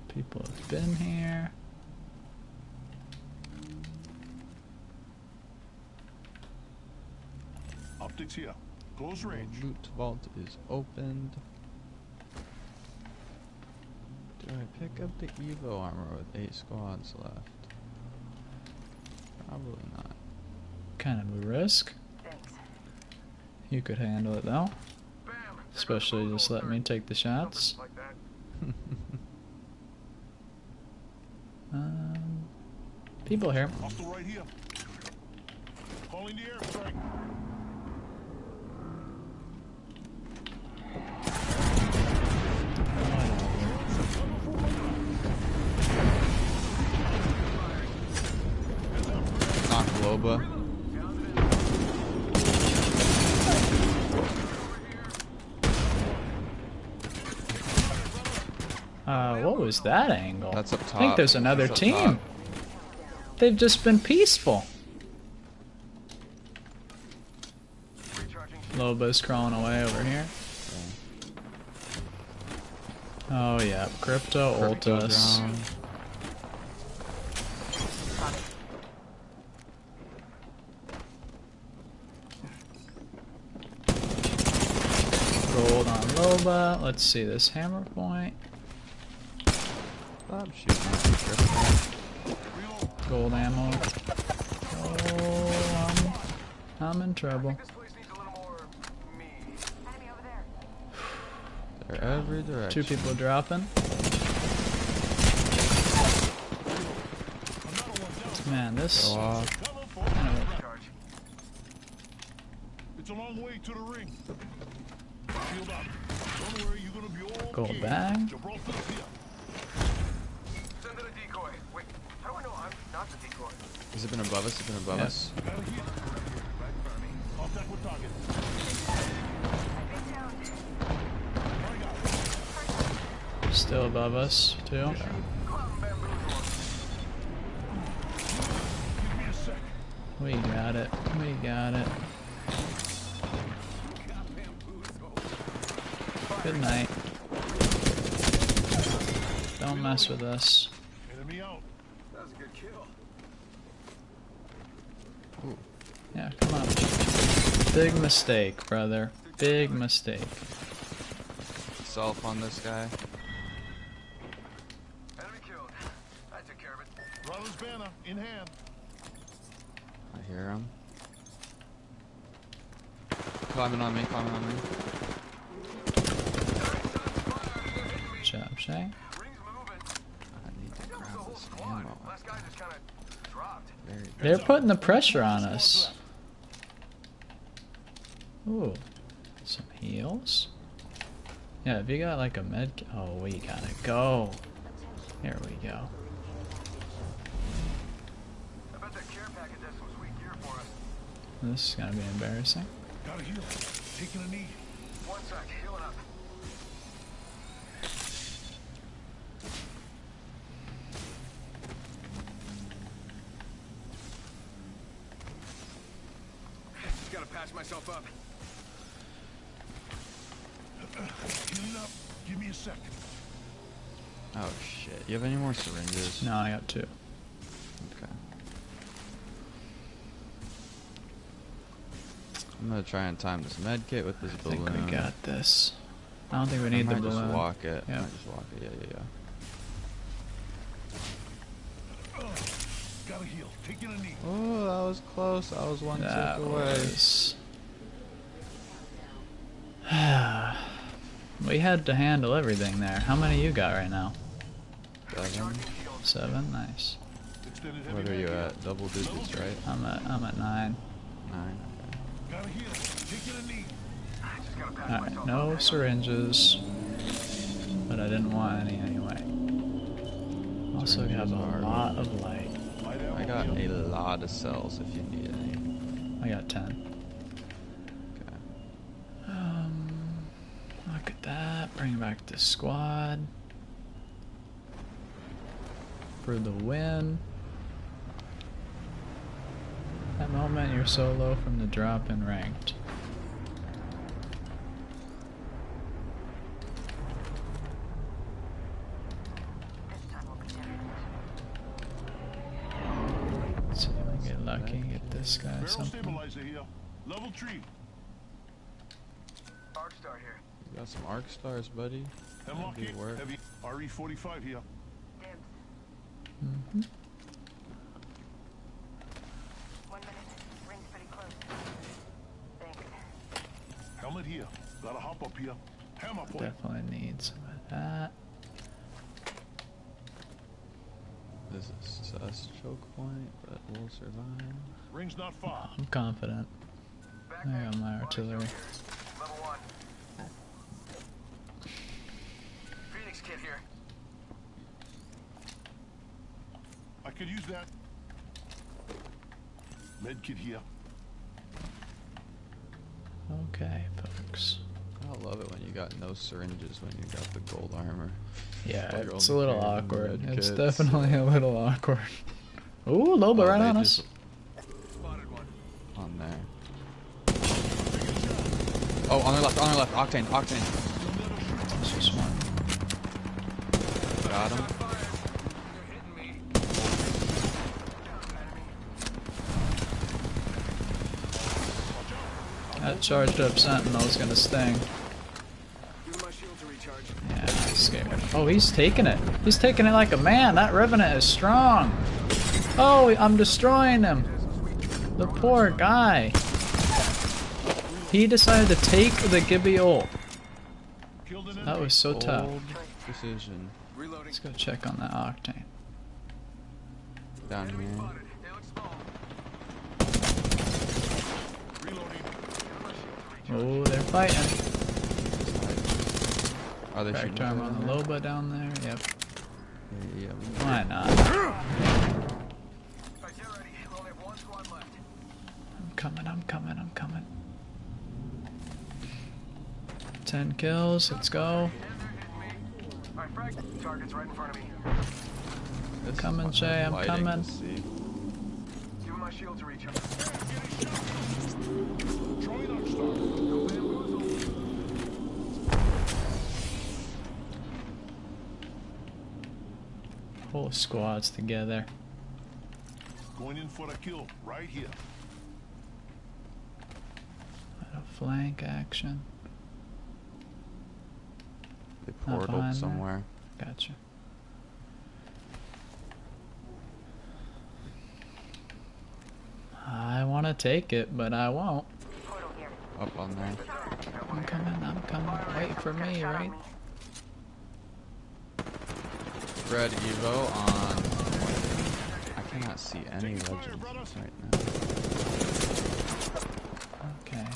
Speaker 1: People have been here.
Speaker 9: Optics here. Close range.
Speaker 2: Loot vault is opened. Do I pick up the Evo armor with eight squads left? Probably not.
Speaker 1: Kind of a risk. You could handle it though. Especially just let me take the shots. Um, people here. Was that angle?
Speaker 2: That's up top.
Speaker 1: I think there's another team. They've just been peaceful. Loba's crawling away over here. Oh yeah, Crypto
Speaker 2: Crypto
Speaker 1: Ultus.
Speaker 2: drone.
Speaker 1: Gold on Loba. Let's see this hammer point.
Speaker 2: I'm shooting at
Speaker 1: Gold ammo. Oh, I'm, I'm in trouble.
Speaker 2: They're every direction.
Speaker 1: Two people dropping. Man, this.
Speaker 9: It's a long way to the ring. Shield up. Don't worry, you're gonna be all
Speaker 5: Gold bag.
Speaker 2: Has it been above us? Has it been above
Speaker 1: Yeah.
Speaker 2: us?
Speaker 9: Got it here. Contact with target. Target.
Speaker 1: still above us, too.
Speaker 5: Come on, bamboozle.
Speaker 9: Give me a sec.
Speaker 1: We got it. We got it. Good night. Don't mess with us.
Speaker 9: Enemy out.
Speaker 5: That was a good kill.
Speaker 1: Yeah, come on. Big mistake, brother. Big mistake.
Speaker 2: Self on this guy.
Speaker 5: Enemy killed. I took care of it.
Speaker 9: Brother's banner in hand.
Speaker 2: I hear him. Climbing on me, climbing on me.
Speaker 1: Good job, Shay.
Speaker 5: Ring's moving.
Speaker 2: I need to
Speaker 5: That was
Speaker 2: grab
Speaker 5: the whole
Speaker 2: this
Speaker 5: squad.
Speaker 2: ammo.
Speaker 5: Last guy just kind of dropped.
Speaker 2: Very
Speaker 1: They're putting the pressure on us. Ooh, some heals. Yeah, if you got like a med. Oh, we gotta go. Here we go.
Speaker 5: I bet that care package has some sweet gear for us.
Speaker 1: This is gonna be embarrassing.
Speaker 9: Gotta heal. Taking a knee.
Speaker 5: One sec, healing up. Just gotta patch myself up.
Speaker 9: Give me a sec.
Speaker 2: Oh shit. You have any more syringes?
Speaker 1: No, I got two.
Speaker 2: Okay. I'm gonna try and time this med kit with this
Speaker 1: I think we got this. I don't think we
Speaker 2: I
Speaker 1: need the
Speaker 2: might
Speaker 1: balloon.
Speaker 2: just walk it.
Speaker 1: Yeah.
Speaker 2: Might just walk it. Yeah, yeah, yeah.
Speaker 9: Oh, gotta heal. Taking a knee.
Speaker 2: Oh, that was close. I was one
Speaker 1: That
Speaker 2: tick away.
Speaker 1: was. we had to handle everything there. How many you got right now?
Speaker 2: Seven.
Speaker 1: Seven. Nice.
Speaker 2: What are you at? Double digits, right?
Speaker 1: I'm at I'm at nine.
Speaker 2: Nine.
Speaker 9: Gotta heal. Taking a knee.
Speaker 5: Just gotta patch
Speaker 1: All
Speaker 5: myself
Speaker 1: right, no syringes, but I didn't want any anyway. Also got
Speaker 2: Syringes
Speaker 1: a lot of. Light
Speaker 2: I got a lot of cells if you need any.
Speaker 1: I got ten. Look at that. Bring back the squad for the win. That moment you're so low from the drop in ranked. Let's see if I can get lucky and get this guy something.
Speaker 9: Level three.
Speaker 5: Arcstar here.
Speaker 2: You got some arc stars, buddy.
Speaker 9: Hemlok
Speaker 2: That'd be work.
Speaker 9: Heavy. RE45 here.
Speaker 1: hmm
Speaker 8: One minute. Ring's pretty close. Thanks.
Speaker 9: Helmet here. Gotta hop up here. Hammer point.
Speaker 1: Definitely need some of that.
Speaker 2: This is sus choke point, but we'll survive.
Speaker 9: Ring's not far.
Speaker 1: I'm confident. I got my artillery.
Speaker 9: I could use that. Medkit here.
Speaker 1: Okay, folks.
Speaker 2: I love it when you got no syringes when you got the gold armor.
Speaker 1: Yeah,
Speaker 2: While
Speaker 1: it's a little awkward. It's
Speaker 2: kits.
Speaker 1: definitely a little awkward. Ooh, Loba
Speaker 2: Oh,
Speaker 1: right on us.
Speaker 5: Spotted one.
Speaker 2: On there. Oh, on their left, on their left. Octane, Octane.
Speaker 1: That's just one.
Speaker 2: Got him.
Speaker 5: Fire. They're hitting me.
Speaker 1: That charged up sentinel's gonna sting.
Speaker 5: Give my shield to recharge.
Speaker 1: Yeah, I'm scared. Oh, he's taking it. He's taking it like a man. That revenant is strong. Oh, I'm destroying him. The poor guy. He decided to take the Gibby ult. That was so tough. Let's go check on that octane.
Speaker 2: Down here.
Speaker 5: spotted. They look small.
Speaker 9: Reloading.
Speaker 1: Oh, they're fighting.
Speaker 2: Are they
Speaker 1: Cracked
Speaker 2: shooting
Speaker 1: arm on the? Loba down there. Yep.
Speaker 2: Yeah,
Speaker 1: Why not?
Speaker 5: Alright, get ready. We only have one squad left.
Speaker 1: I'm coming, I'm coming, I'm coming. 10 kills, let's go.
Speaker 5: Alright, frag. Target's right in front of me.
Speaker 2: This
Speaker 1: Coming, Jay, I'm coming.
Speaker 5: Give my shield to reach him.
Speaker 9: Throwing arc star.
Speaker 5: No bamboozle.
Speaker 1: Whole squads together.
Speaker 9: Going in for a kill right here.
Speaker 1: A flank action.
Speaker 2: They
Speaker 1: Not
Speaker 2: portaled
Speaker 1: behind there.
Speaker 2: somewhere.
Speaker 1: Gotcha. I want to take it, but I won't.
Speaker 8: Portal here.
Speaker 2: Up on there.
Speaker 1: I'm coming, I'm coming. Wait for me, right?
Speaker 8: me.
Speaker 2: Fred Evo on. I cannot see any legends right now.
Speaker 1: Okay.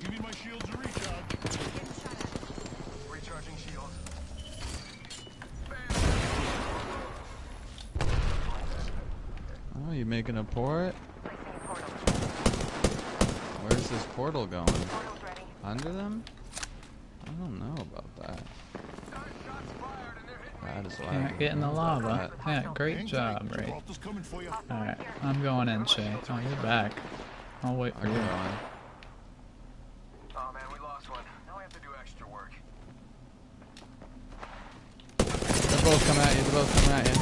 Speaker 9: Give me my shield to recharge.
Speaker 5: Recharging shields.
Speaker 2: Oh, you making a port?
Speaker 8: Placing a portal.
Speaker 2: Where's this portal going? Under them? I don't know about that.
Speaker 5: Shots fired and they're hitting me.
Speaker 2: That is why.
Speaker 1: Can't get in the lava. Yeah, great job,
Speaker 9: tight.
Speaker 1: right?
Speaker 9: Gibraltar's coming for you.
Speaker 1: Alright, I'm going in, Shay. Oh, you're back. I'll wait for
Speaker 2: I'm
Speaker 1: you.
Speaker 2: going.
Speaker 5: Oh man, we lost one. Now we have to do extra work.
Speaker 2: They're both coming at you. They're both coming at you.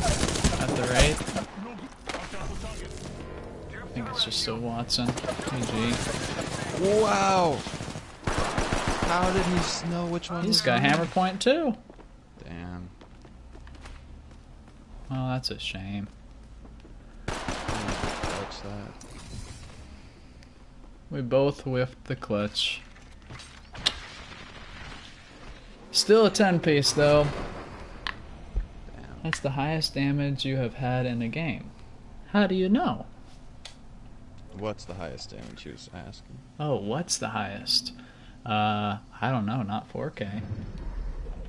Speaker 1: At the rate,
Speaker 9: No good. Lock down the target.
Speaker 1: I think it's just a Wattson. GG.
Speaker 2: Wow! How did he know which one?
Speaker 1: He's got hammer point too.
Speaker 2: Damn.
Speaker 1: Oh, that's a shame. We both whiffed the clutch. Still a 10 piece though.
Speaker 2: Damn.
Speaker 1: That's the highest damage you have had in a game. How do you know?
Speaker 2: What's the highest damage he was asking?
Speaker 1: Oh, what's the highest? Uh, I don't know, not 4K.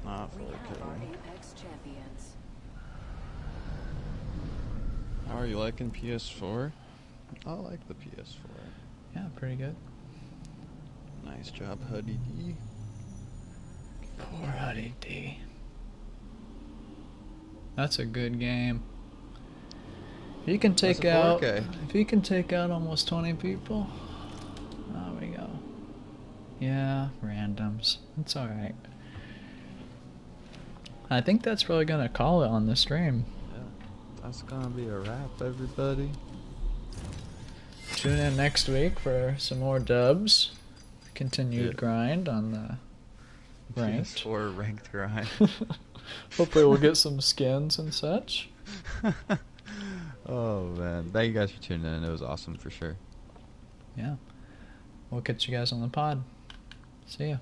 Speaker 2: Not
Speaker 6: We
Speaker 2: fully
Speaker 6: have our
Speaker 2: killing.
Speaker 6: Apex champions.
Speaker 2: How are you liking PS4? I like the PS4.
Speaker 1: Yeah, pretty good.
Speaker 2: Nice job, Huddy D.
Speaker 1: Poor Huddy D. That's a good game. If you can take out, if you can take out almost 20 people, there we go. Yeah, randoms. It's alright. I think that's probably gonna call it on the stream.
Speaker 2: Yeah. That's gonna be a wrap, everybody.
Speaker 1: Tune in next week for some more dubs. Continued
Speaker 2: Yeah.
Speaker 1: grind on the ranked.
Speaker 2: PS4 ranked grind.
Speaker 1: Hopefully, we'll get some skins and such.
Speaker 2: oh man, thank you guys for tuning in. It was awesome for sure.
Speaker 1: Yeah. We'll catch you guys on the pod. See ya.